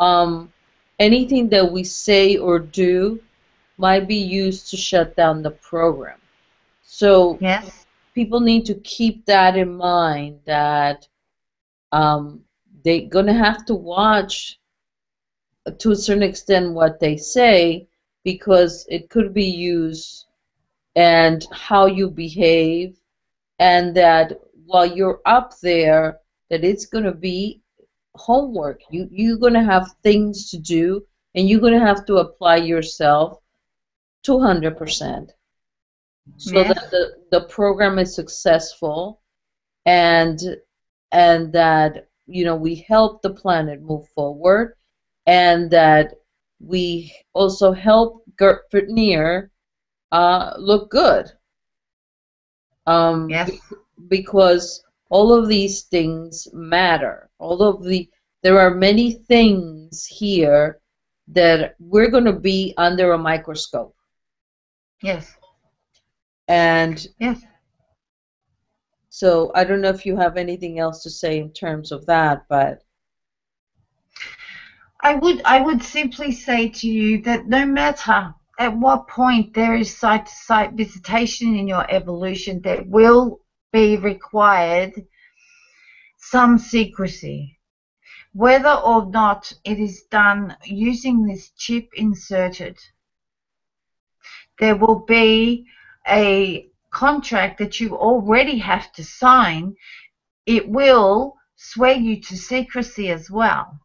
Speaker 3: um, anything that we say or do might be used to shut down the program. So
Speaker 2: Yes?
Speaker 3: people need to keep that in mind that um, they're going to have to watch to a certain extent what they say because it could be used and how you behave and that while you're up there that it's going to be homework you you're going to have things to do and you're going to have to apply yourself 200% so
Speaker 2: Yes.
Speaker 3: that the, the program is successful and and that you know we help the planet move forward and that we also help Girk Fitneer uh, look good um,
Speaker 2: Yes.
Speaker 3: because all of these things matter all of the there are many things here that we're going to be under a microscope
Speaker 2: Yes.
Speaker 3: and
Speaker 2: Yes.
Speaker 3: So I don't know if you have anything else to say in terms of that, but
Speaker 2: I would I would simply say to you that no matter at what point there is site to site visitation in your evolution, there will be required some secrecy. Whether or not it is done using this chip inserted, there will be a contract that you already have to sign. It will swear you to secrecy as well.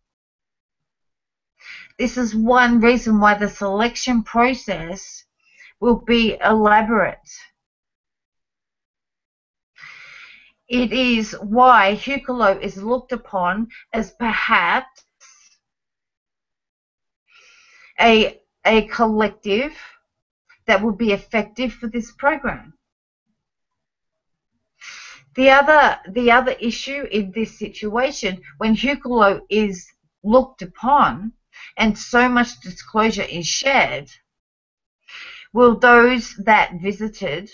Speaker 2: This is one reason why the selection process will be elaborate. It is why Hucolo is looked upon as perhaps a, a collective that would be effective for this program. The other, the other issue in this situation, when Hucolo is looked upon and so much disclosure is shared, will those that visited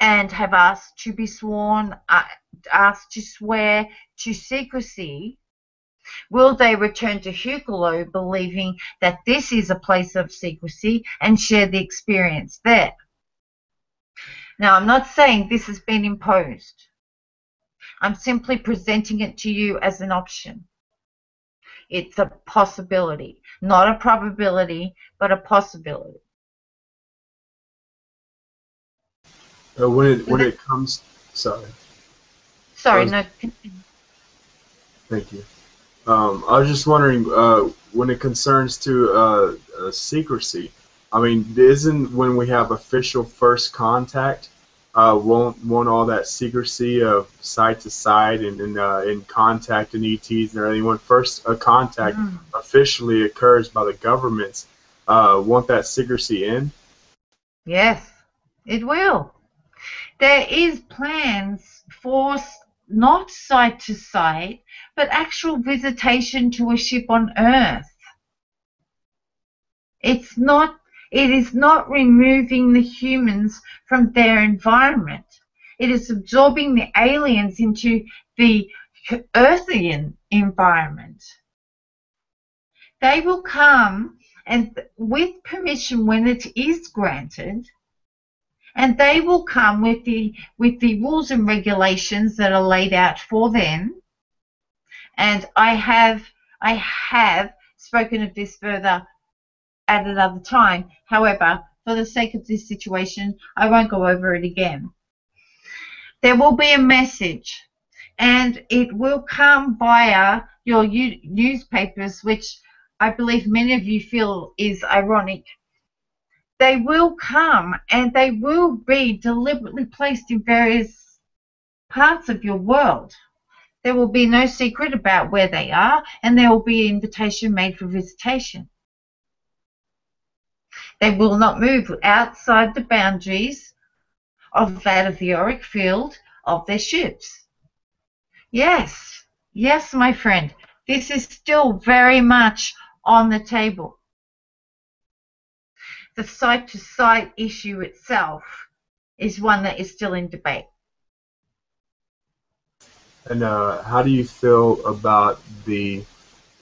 Speaker 2: and have asked to be sworn, uh, asked to swear to secrecy, will they return to Hucolo believing that this is a place of secrecy and share the experience there? Now, I'm not saying this has been imposed. I'm simply presenting it to you as an option. It's a possibility, not a probability, but a possibility.
Speaker 1: Uh, when it when it comes, sorry.
Speaker 2: Sorry,
Speaker 1: Was-
Speaker 2: no.
Speaker 1: Thank you. Um, I was just wondering uh, when it concerns to uh, uh, secrecy. I mean, isn't when we have official first contact, uh, won't won't all that secrecy of site to site and and, uh, and contact and ETs and everything when first a contact
Speaker 2: Mm.
Speaker 1: officially occurs by the governments, uh, won't that secrecy end?
Speaker 2: Yes, it will. There is plans for not site to site, but actual visitation to a ship on Earth. It's not. It is not removing the humans from their environment. It is absorbing the aliens into the Earthian environment. They will come and with permission when it is granted, and they will come with the with the rules and regulations that are laid out for them. And I have I have spoken of this further at another time. However, for the sake of this situation, I won't go over it again. There will be a message, and it will come via your newspapers, which I believe many of you feel is ironic. They will come and they will be deliberately placed in various parts of your world. There will be no secret about where they are, and there will be an invitation made for visitation. They will not move outside the boundaries of that of the auric field of their ships. Yes, yes, my friend, this is still very much on the table. The site to site issue itself is one that is still in debate.
Speaker 1: And uh, how do you feel about the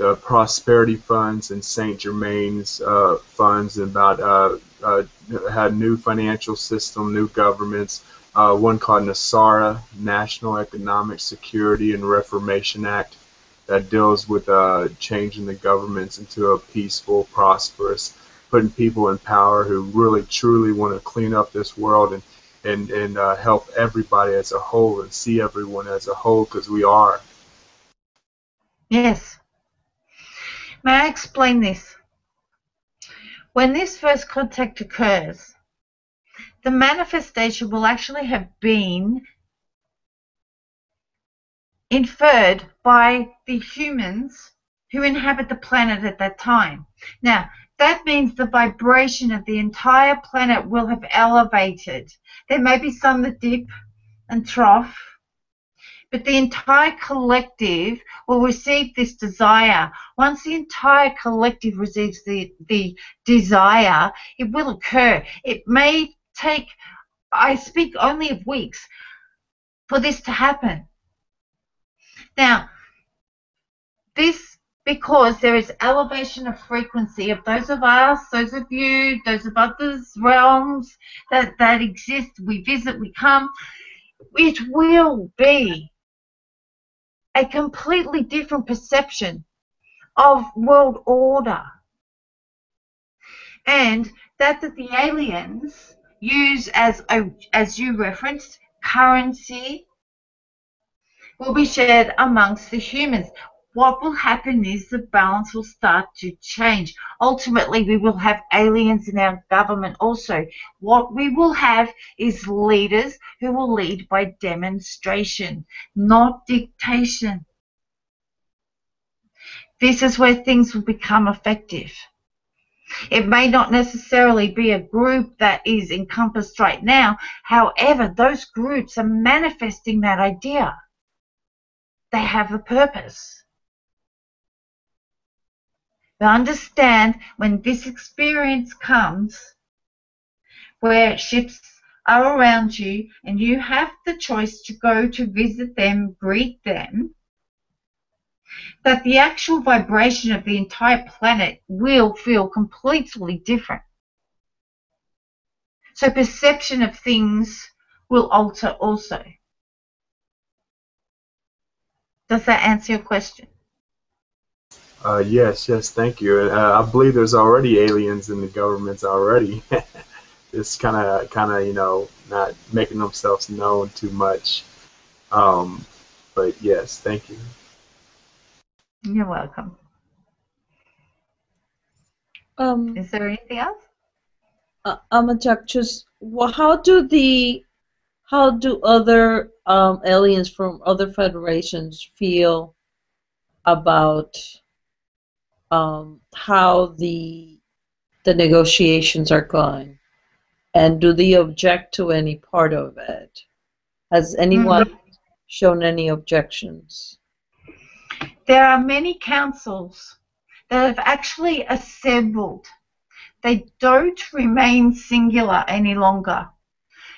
Speaker 1: the prosperity funds and Saint Germain's uh, funds and about uh, uh, had new financial system, new governments. Uh, one called NESARA, National Economic Security and Reformation Act, that deals with uh, changing the governments into a peaceful, prosperous, putting people in power who really truly want to clean up this world and and and uh, help everybody as a whole and see everyone as a whole because we are.
Speaker 2: Yes. May I explain this? When this first contact occurs, the manifestation will actually have been inferred by the humans who inhabit the planet at that time. Now, that means the vibration of the entire planet will have elevated. There may be some that dip and trough, but the entire collective will receive this desire. Once the entire collective receives the, the desire, it will occur. It may take, I speak only of weeks, for this to happen. Now, this because there is elevation of frequency of those of us, those of you, those of others realms that, that exist, we visit, we come, it will be a completely different perception of world order. And that that the aliens use as a, as you referenced, currency will be shared amongst the humans. What will happen is the balance will start to change. Ultimately, we will have aliens in our government also. What we will have is leaders who will lead by demonstration, not dictation. This is where things will become effective. It may not necessarily be a group that is encompassed right now. However, those groups are manifesting that idea. They have a purpose. Understand when this experience comes, where ships are around you and you have the choice to go to visit them, greet them, that the actual vibration of the entire planet will feel completely different. So perception of things will alter also. Does that answer your question?
Speaker 1: Uh, yes, yes, thank you. Uh, I believe there's already aliens in the governments already. it's kind of, kind of, you know, not making themselves known too much. Um, but yes, thank you.
Speaker 2: You're welcome.
Speaker 3: Um,
Speaker 2: Is there anything else?
Speaker 3: uh, Almatok, just well, how do the how do other um, aliens from other federations feel about um, how the the negotiations are going, and do they object to any part of it? Has anyone shown any objections?
Speaker 2: There are many councils that have actually assembled. They don't remain singular any longer.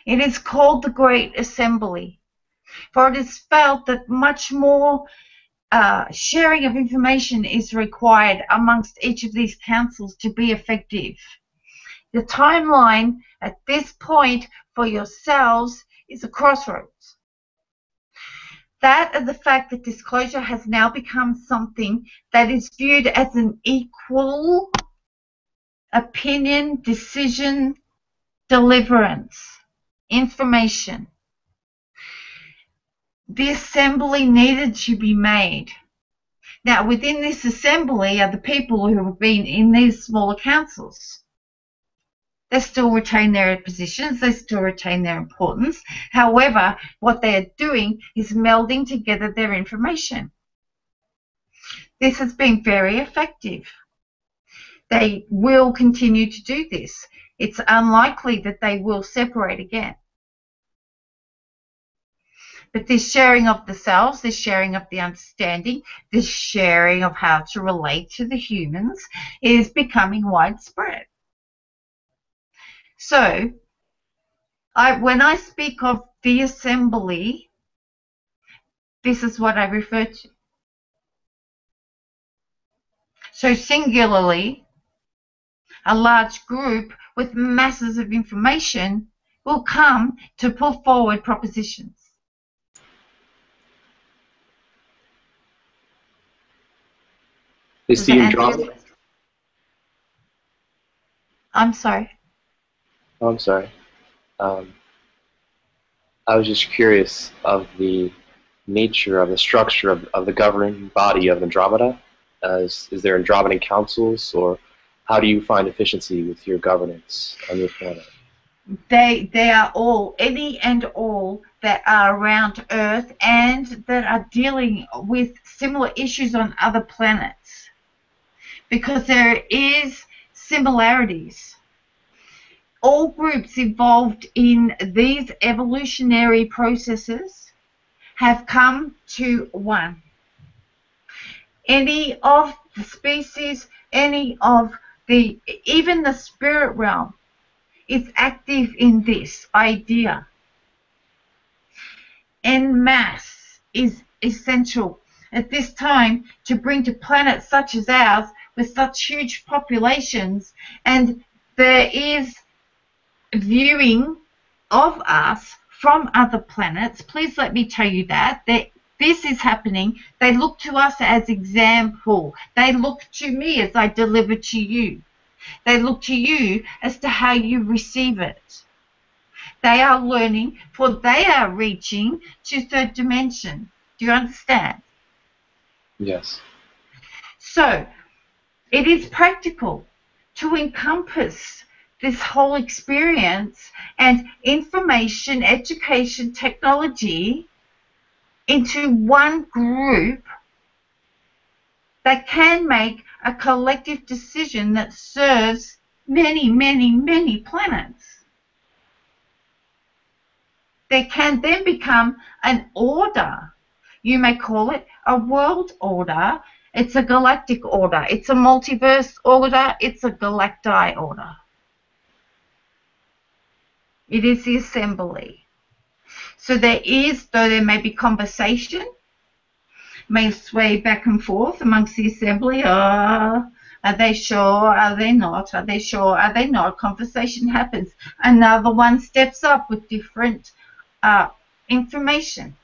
Speaker 2: It is called the Great Assembly, for it is felt that much more uh, sharing of information is required amongst each of these councils to be effective. The timeline at this point for yourselves is a crossroads. That and the fact that disclosure has now become something that is viewed as an equal opinion, decision, deliverance, information. The assembly needed to be made. Now, within this assembly are the people who have been in these smaller councils. They still retain their positions, they still retain their importance. However, what they are doing is melding together their information. This has been very effective. They will continue to do this. It's unlikely that they will separate again. But this sharing of the selves, this sharing of the understanding, this sharing of how to relate to the humans is becoming widespread. So, I, when I speak of the assembly, this is what I refer to. So, singularly, a large group with masses of information will come to put forward propositions.
Speaker 5: Is
Speaker 2: Does
Speaker 5: the
Speaker 2: that
Speaker 5: Andromeda?
Speaker 2: I'm sorry.
Speaker 5: Oh, I'm sorry. Um, I was just curious of the nature of the structure of, of the governing body of Andromeda. Uh, is, is there Andromedan councils, or how do you find efficiency with your governance on your planet?
Speaker 2: They they are all any and all that are around Earth and that are dealing with similar issues on other planets. Because there is similarities. All groups involved in these evolutionary processes have come to one. Any of the species, any of the even the spirit realm is active in this idea. En masse is essential at this time to bring to planets such as ours with such huge populations and there is viewing of us from other planets. Please let me tell you that. that this is happening. They look to us as example. They look to me as I deliver to you. They look to you as to how you receive it. They are learning, for they are reaching to third dimension. Do you understand?
Speaker 5: Yes.
Speaker 2: So, it is practical to encompass this whole experience and information, education, technology into one group that can make a collective decision that serves many, many, many planets. There can then become an order. You may call it a world order. It's a galactic order. It's a multiverse order. It's a galacti order. It is the assembly. So there is, though there may be conversation, may sway back and forth amongst the assembly. Uh, are they sure? Are they not? Are they sure? Are they not? Conversation happens. Another one steps up with different uh, information.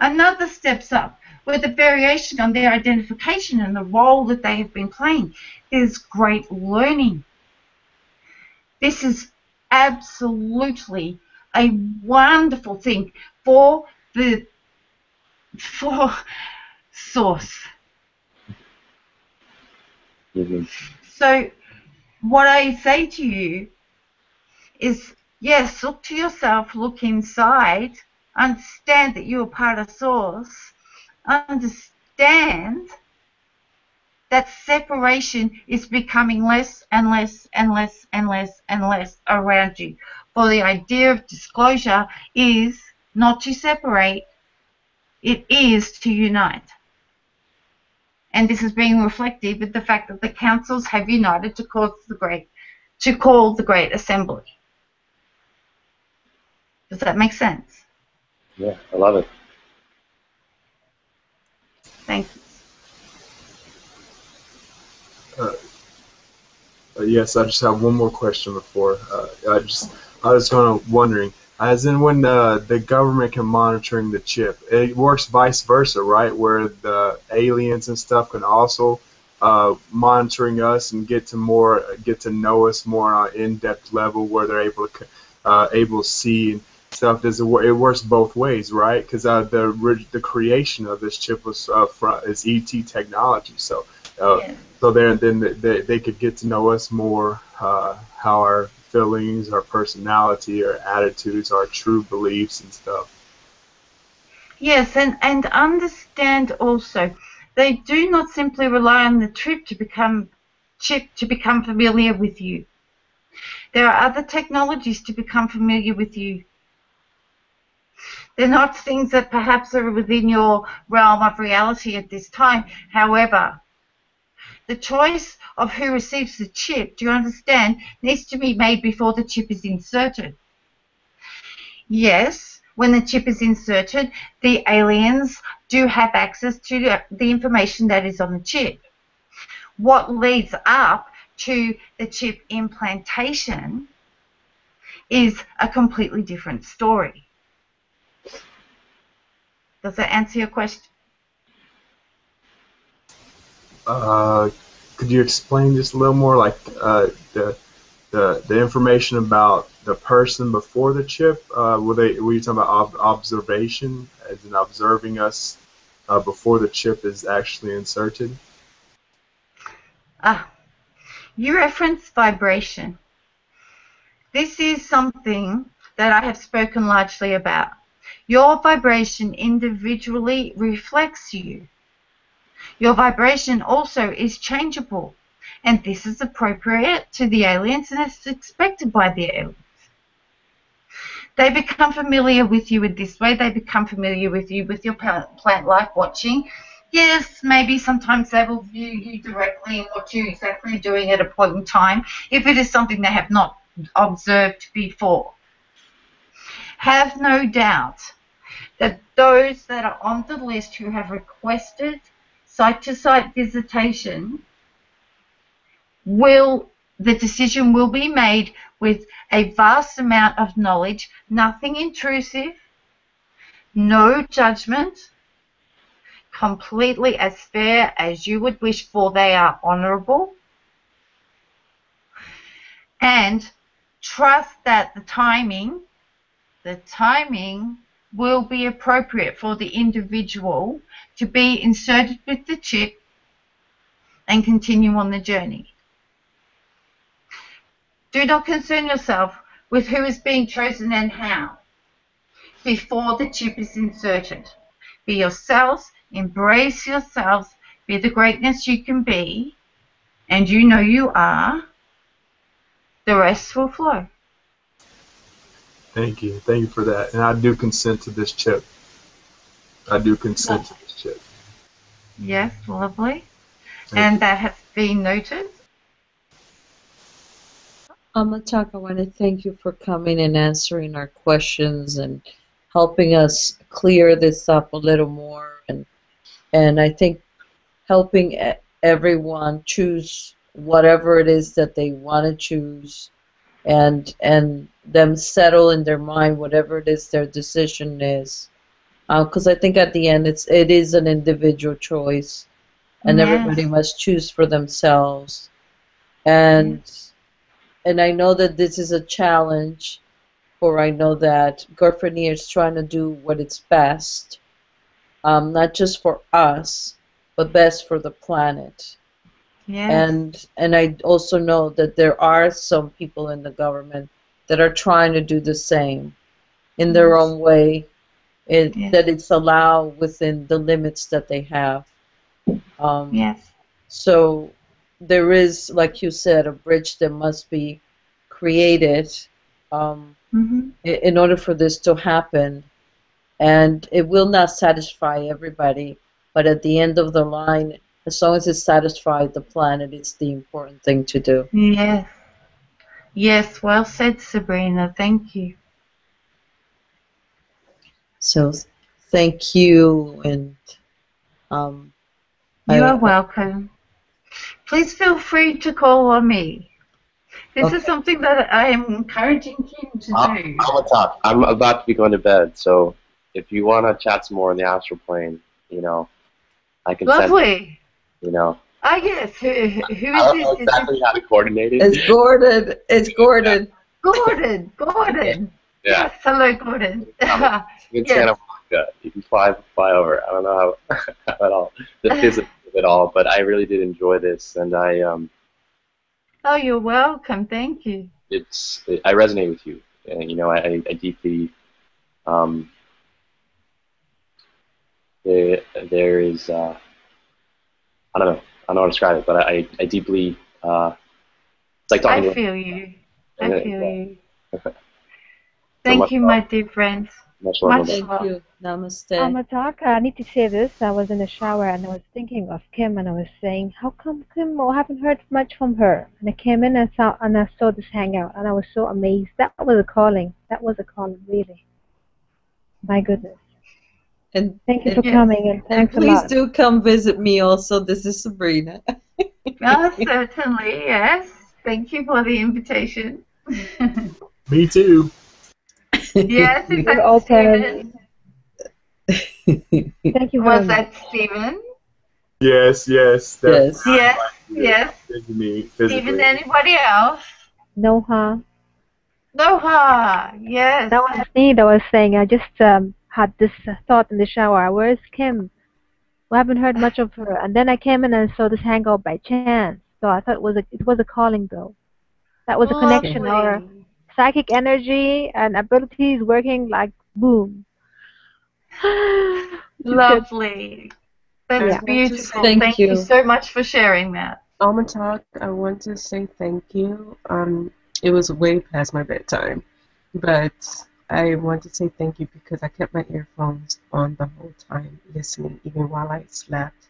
Speaker 2: Another steps up with a variation on their identification and the role that they have been playing. There's great learning. This is absolutely a wonderful thing for the for source.
Speaker 5: Mm-hmm.
Speaker 2: So what I say to you is yes, look to yourself, look inside, understand that you are part of source, understand that separation is becoming less and less and less and less and less around you. For the idea of disclosure is not to separate, it is to unite. And this is being reflected with the fact that the councils have united to cause the great to call the Great Assembly. Does that make sense?
Speaker 5: Yeah, I love it.
Speaker 2: Thank you.
Speaker 1: Uh, uh, yes, I just have one more question before. Uh, I just I was kind of wondering, as in when the the government can monitoring the chip, it works vice versa, right? Where the aliens and stuff can also uh, monitoring us and get to more get to know us more on an in-depth level, where they're able to uh, able to see stuff. Does it, it works both ways, right? Because uh, the the creation of this chip was uh, from is ET technology, so. Uh,
Speaker 2: Yes.
Speaker 1: so there, then they, they could get to know us more, uh, how our feelings, our personality, our attitudes, our true beliefs and stuff.
Speaker 2: Yes, and, and understand also, they do not simply rely on the trip to become chip to become familiar with you. There are other technologies to become familiar with you. They're not things that perhaps are within your realm of reality at this time. However, the choice of who receives the chip, do you understand, needs to be made before the chip is inserted. Yes, when the chip is inserted, the aliens do have access to the, information that is on the chip. What leads up to the chip implantation is a completely different story. Does that answer your question?
Speaker 1: Uh, could you explain just a little more, like uh, the, the the information about the person before the chip? Uh, were they were you talking about ob- observation, as in observing us uh, before the chip is actually inserted?
Speaker 2: Ah, you reference vibration. This is something that I have spoken largely about. Your vibration individually reflects you. Your vibration also is changeable, and this is appropriate to the aliens and it's expected by the aliens. They become familiar with you in this way. They become familiar with you with your plant plant life watching. Yes, maybe sometimes they will view you directly and what you're exactly doing at a point in time if it is something they have not observed before. Have no doubt that those that are on the list who have requested site to site visitation will the decision will be made with a vast amount of knowledge, nothing intrusive, no judgment, completely as fair as you would wish for. They are honourable. And trust that the timing, the timing will be appropriate for the individual to be inserted with the chip and continue on the journey. Do not concern yourself with who is being chosen and how before the chip is inserted. Be yourselves, embrace yourselves, be the greatness you can be, and you know you are. The rest will flow.
Speaker 1: Thank you, thank you for that. And I do consent to this chip. I do consent to this chip.
Speaker 2: Yes, lovely.
Speaker 1: Thank
Speaker 2: And that has been noted.
Speaker 3: Um, Almatok, I want to thank you for coming and answering our questions and helping us clear this up a little more and and I think helping e- everyone choose whatever it is that they want to choose and and them settle in their mind whatever it is their decision is because I think at the end it's it is an individual choice, and
Speaker 2: Yes.
Speaker 3: everybody must choose for themselves. And and I know that this is a challenge, for I know that Girk Fitneer is trying to do what it's best, um, not just for us, but best for the planet.
Speaker 2: Yes.
Speaker 3: And and I also know that there are some people in the government that are trying to do the same in their own way. It,
Speaker 2: Yes.
Speaker 3: That it's allowed within the limits that they have. Um,
Speaker 2: yes.
Speaker 3: So there is, like you said, a bridge that must be created um,
Speaker 2: hmm
Speaker 3: in order for this to happen. And it will not satisfy everybody, but at the end of the line, as long as it satisfies the planet, it's the important thing to do.
Speaker 2: Yes. Yes. Well said, Sabrina. Thank you.
Speaker 3: So thank you, and um,
Speaker 2: You
Speaker 3: I-
Speaker 2: are welcome. Please feel free to call on me. This is something that I am encouraging Kim to
Speaker 5: I'm,
Speaker 2: do.
Speaker 5: I'm gonna talk. I'm about to be going to bed, so if you want to chat some more in the astral plane, you know, I can send.
Speaker 2: Lovely.
Speaker 5: You know,
Speaker 2: Ah, yes. Who, who
Speaker 5: I don't
Speaker 2: this? Is
Speaker 5: exactly how to coordinate it.
Speaker 3: it's Gordon. It's Gordon.
Speaker 2: this Gordon? Gordon.
Speaker 5: Yeah,
Speaker 2: Yes. Hello, Gordon.
Speaker 5: in
Speaker 2: Yes.
Speaker 5: Santa Monica, you can fly fly over. I don't know how, how at all the physics of it all, but I really did enjoy this, and I um,
Speaker 2: oh, you're welcome. Thank you.
Speaker 5: it's I resonate with you, and you know, I, I- I deeply um, there there is uh, I don't know I don't know how to describe it, but I I deeply uh, it's like talking
Speaker 2: I
Speaker 5: to
Speaker 2: feel you. I feel
Speaker 5: yeah.
Speaker 2: you.
Speaker 5: So
Speaker 2: Thank
Speaker 5: much
Speaker 2: you,
Speaker 5: love.
Speaker 2: my dear friends.
Speaker 5: much love.
Speaker 2: Much
Speaker 5: Linda.
Speaker 3: Thank you. Namaste.
Speaker 4: Almatok, I need to say this. I was in the shower and I was thinking of Kim and I was saying, how come Kim? I haven't heard much from her. And I came in and saw and I saw this hangout and I was so amazed. That was a calling. That was a calling, really. My goodness.
Speaker 3: And
Speaker 4: Thank you
Speaker 3: and,
Speaker 4: for
Speaker 2: Yes.
Speaker 4: coming and
Speaker 3: and
Speaker 4: thanks a
Speaker 3: please
Speaker 4: lot.
Speaker 3: do come visit me also. This is Sabrina.
Speaker 2: Oh, certainly, yes. Thank you for the invitation.
Speaker 1: Me too.
Speaker 2: yes, is
Speaker 4: You're
Speaker 2: that
Speaker 4: open.
Speaker 2: Stephen?
Speaker 4: Thank you very
Speaker 2: Was
Speaker 4: much.
Speaker 2: that Stephen?
Speaker 1: Yes, yes.
Speaker 3: Yes.
Speaker 2: Yes, yes.
Speaker 1: Visit me
Speaker 2: Stephen,
Speaker 1: physically.
Speaker 2: anybody else?
Speaker 4: No, huh?
Speaker 2: Noha, yes.
Speaker 4: That was me that was saying. I just um, had this thought in the shower. Where's Kim? We haven't heard much of her. And then I came in and saw this hangout by chance. So I thought it was a it was a calling though. That was a connection. Our
Speaker 2: Lovely.
Speaker 4: psychic energy and abilities working like boom.
Speaker 2: Lovely. That's
Speaker 4: Yeah.
Speaker 2: beautiful.
Speaker 3: Thank
Speaker 2: Thank you
Speaker 3: you.
Speaker 2: so much for sharing that.
Speaker 6: Almatok, I want to say thank you. Um, it was way past my bedtime, but I want to say thank you because I kept my earphones on the whole time, listening, even while I slept,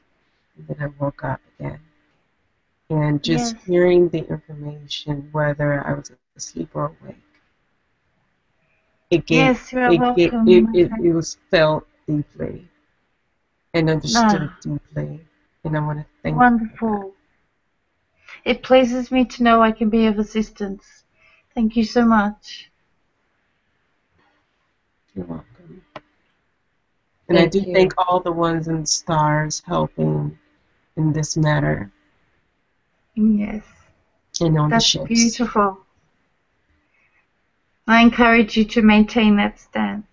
Speaker 6: and then I woke up again. And just hearing the information, whether I was asleep or awake, it gave,
Speaker 2: Yes, you're
Speaker 6: it, gave- it, it, it was felt deeply and understood
Speaker 2: Ah.
Speaker 6: deeply, and I want to thank you.
Speaker 2: Wonderful. It pleases me to know I can be of assistance. Thank you so much.
Speaker 6: You're welcome. And I do
Speaker 3: you.
Speaker 6: thank all the ones in stars helping in this matter
Speaker 2: Yes,
Speaker 6: and on
Speaker 2: that's
Speaker 6: the ships.
Speaker 2: beautiful. I encourage you to maintain that stance.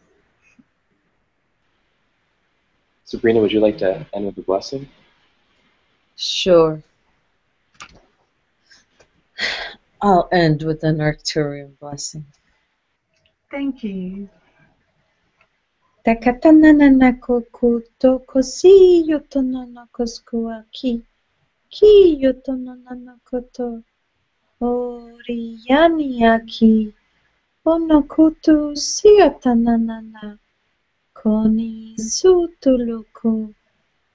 Speaker 5: Sabrina, would you like to end with a blessing?
Speaker 3: Sure. I'll end with an Arcturian blessing.
Speaker 2: Thank you.
Speaker 3: たかたなななこことこしよとののこすくわききよとのなのことおりやにあき。おのことしよたななな。こにそとろこ。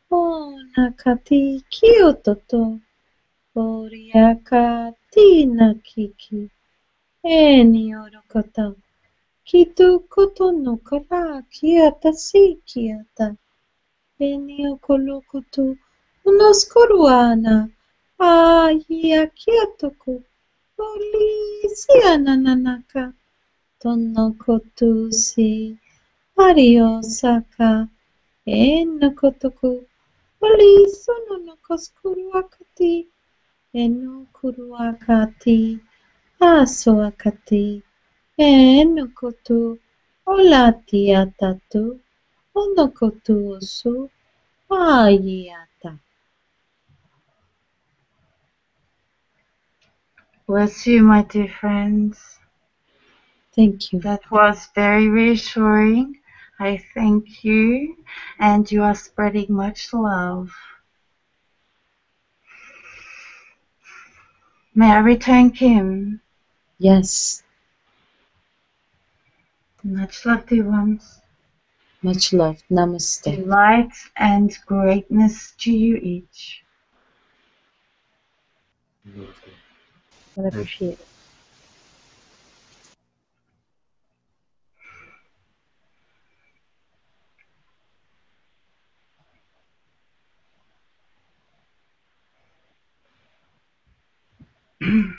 Speaker 3: おなかてきよとと。おりやかてなきき。えにおること。きどことのから消えたし消えた。Veni o coloco tu unos coruana. Ai, aqui a toco. Policia nananaka. Tono kotusi. Mario saka. Eno kotoku. Poliso no koskuruakati. Eno kuruakati. Aso akati. Eno Kotu, Olati Atatu, Ono Kotu Osu, Ayata.
Speaker 2: Bless you, my dear friends.
Speaker 3: Thank you.
Speaker 2: That was very reassuring. I thank you, and you are spreading much love. May I return Kim?
Speaker 3: Yes,
Speaker 2: Much love, dear ones.
Speaker 3: much love. Namaste.
Speaker 2: Light and greatness to you each.
Speaker 4: I appreciate it.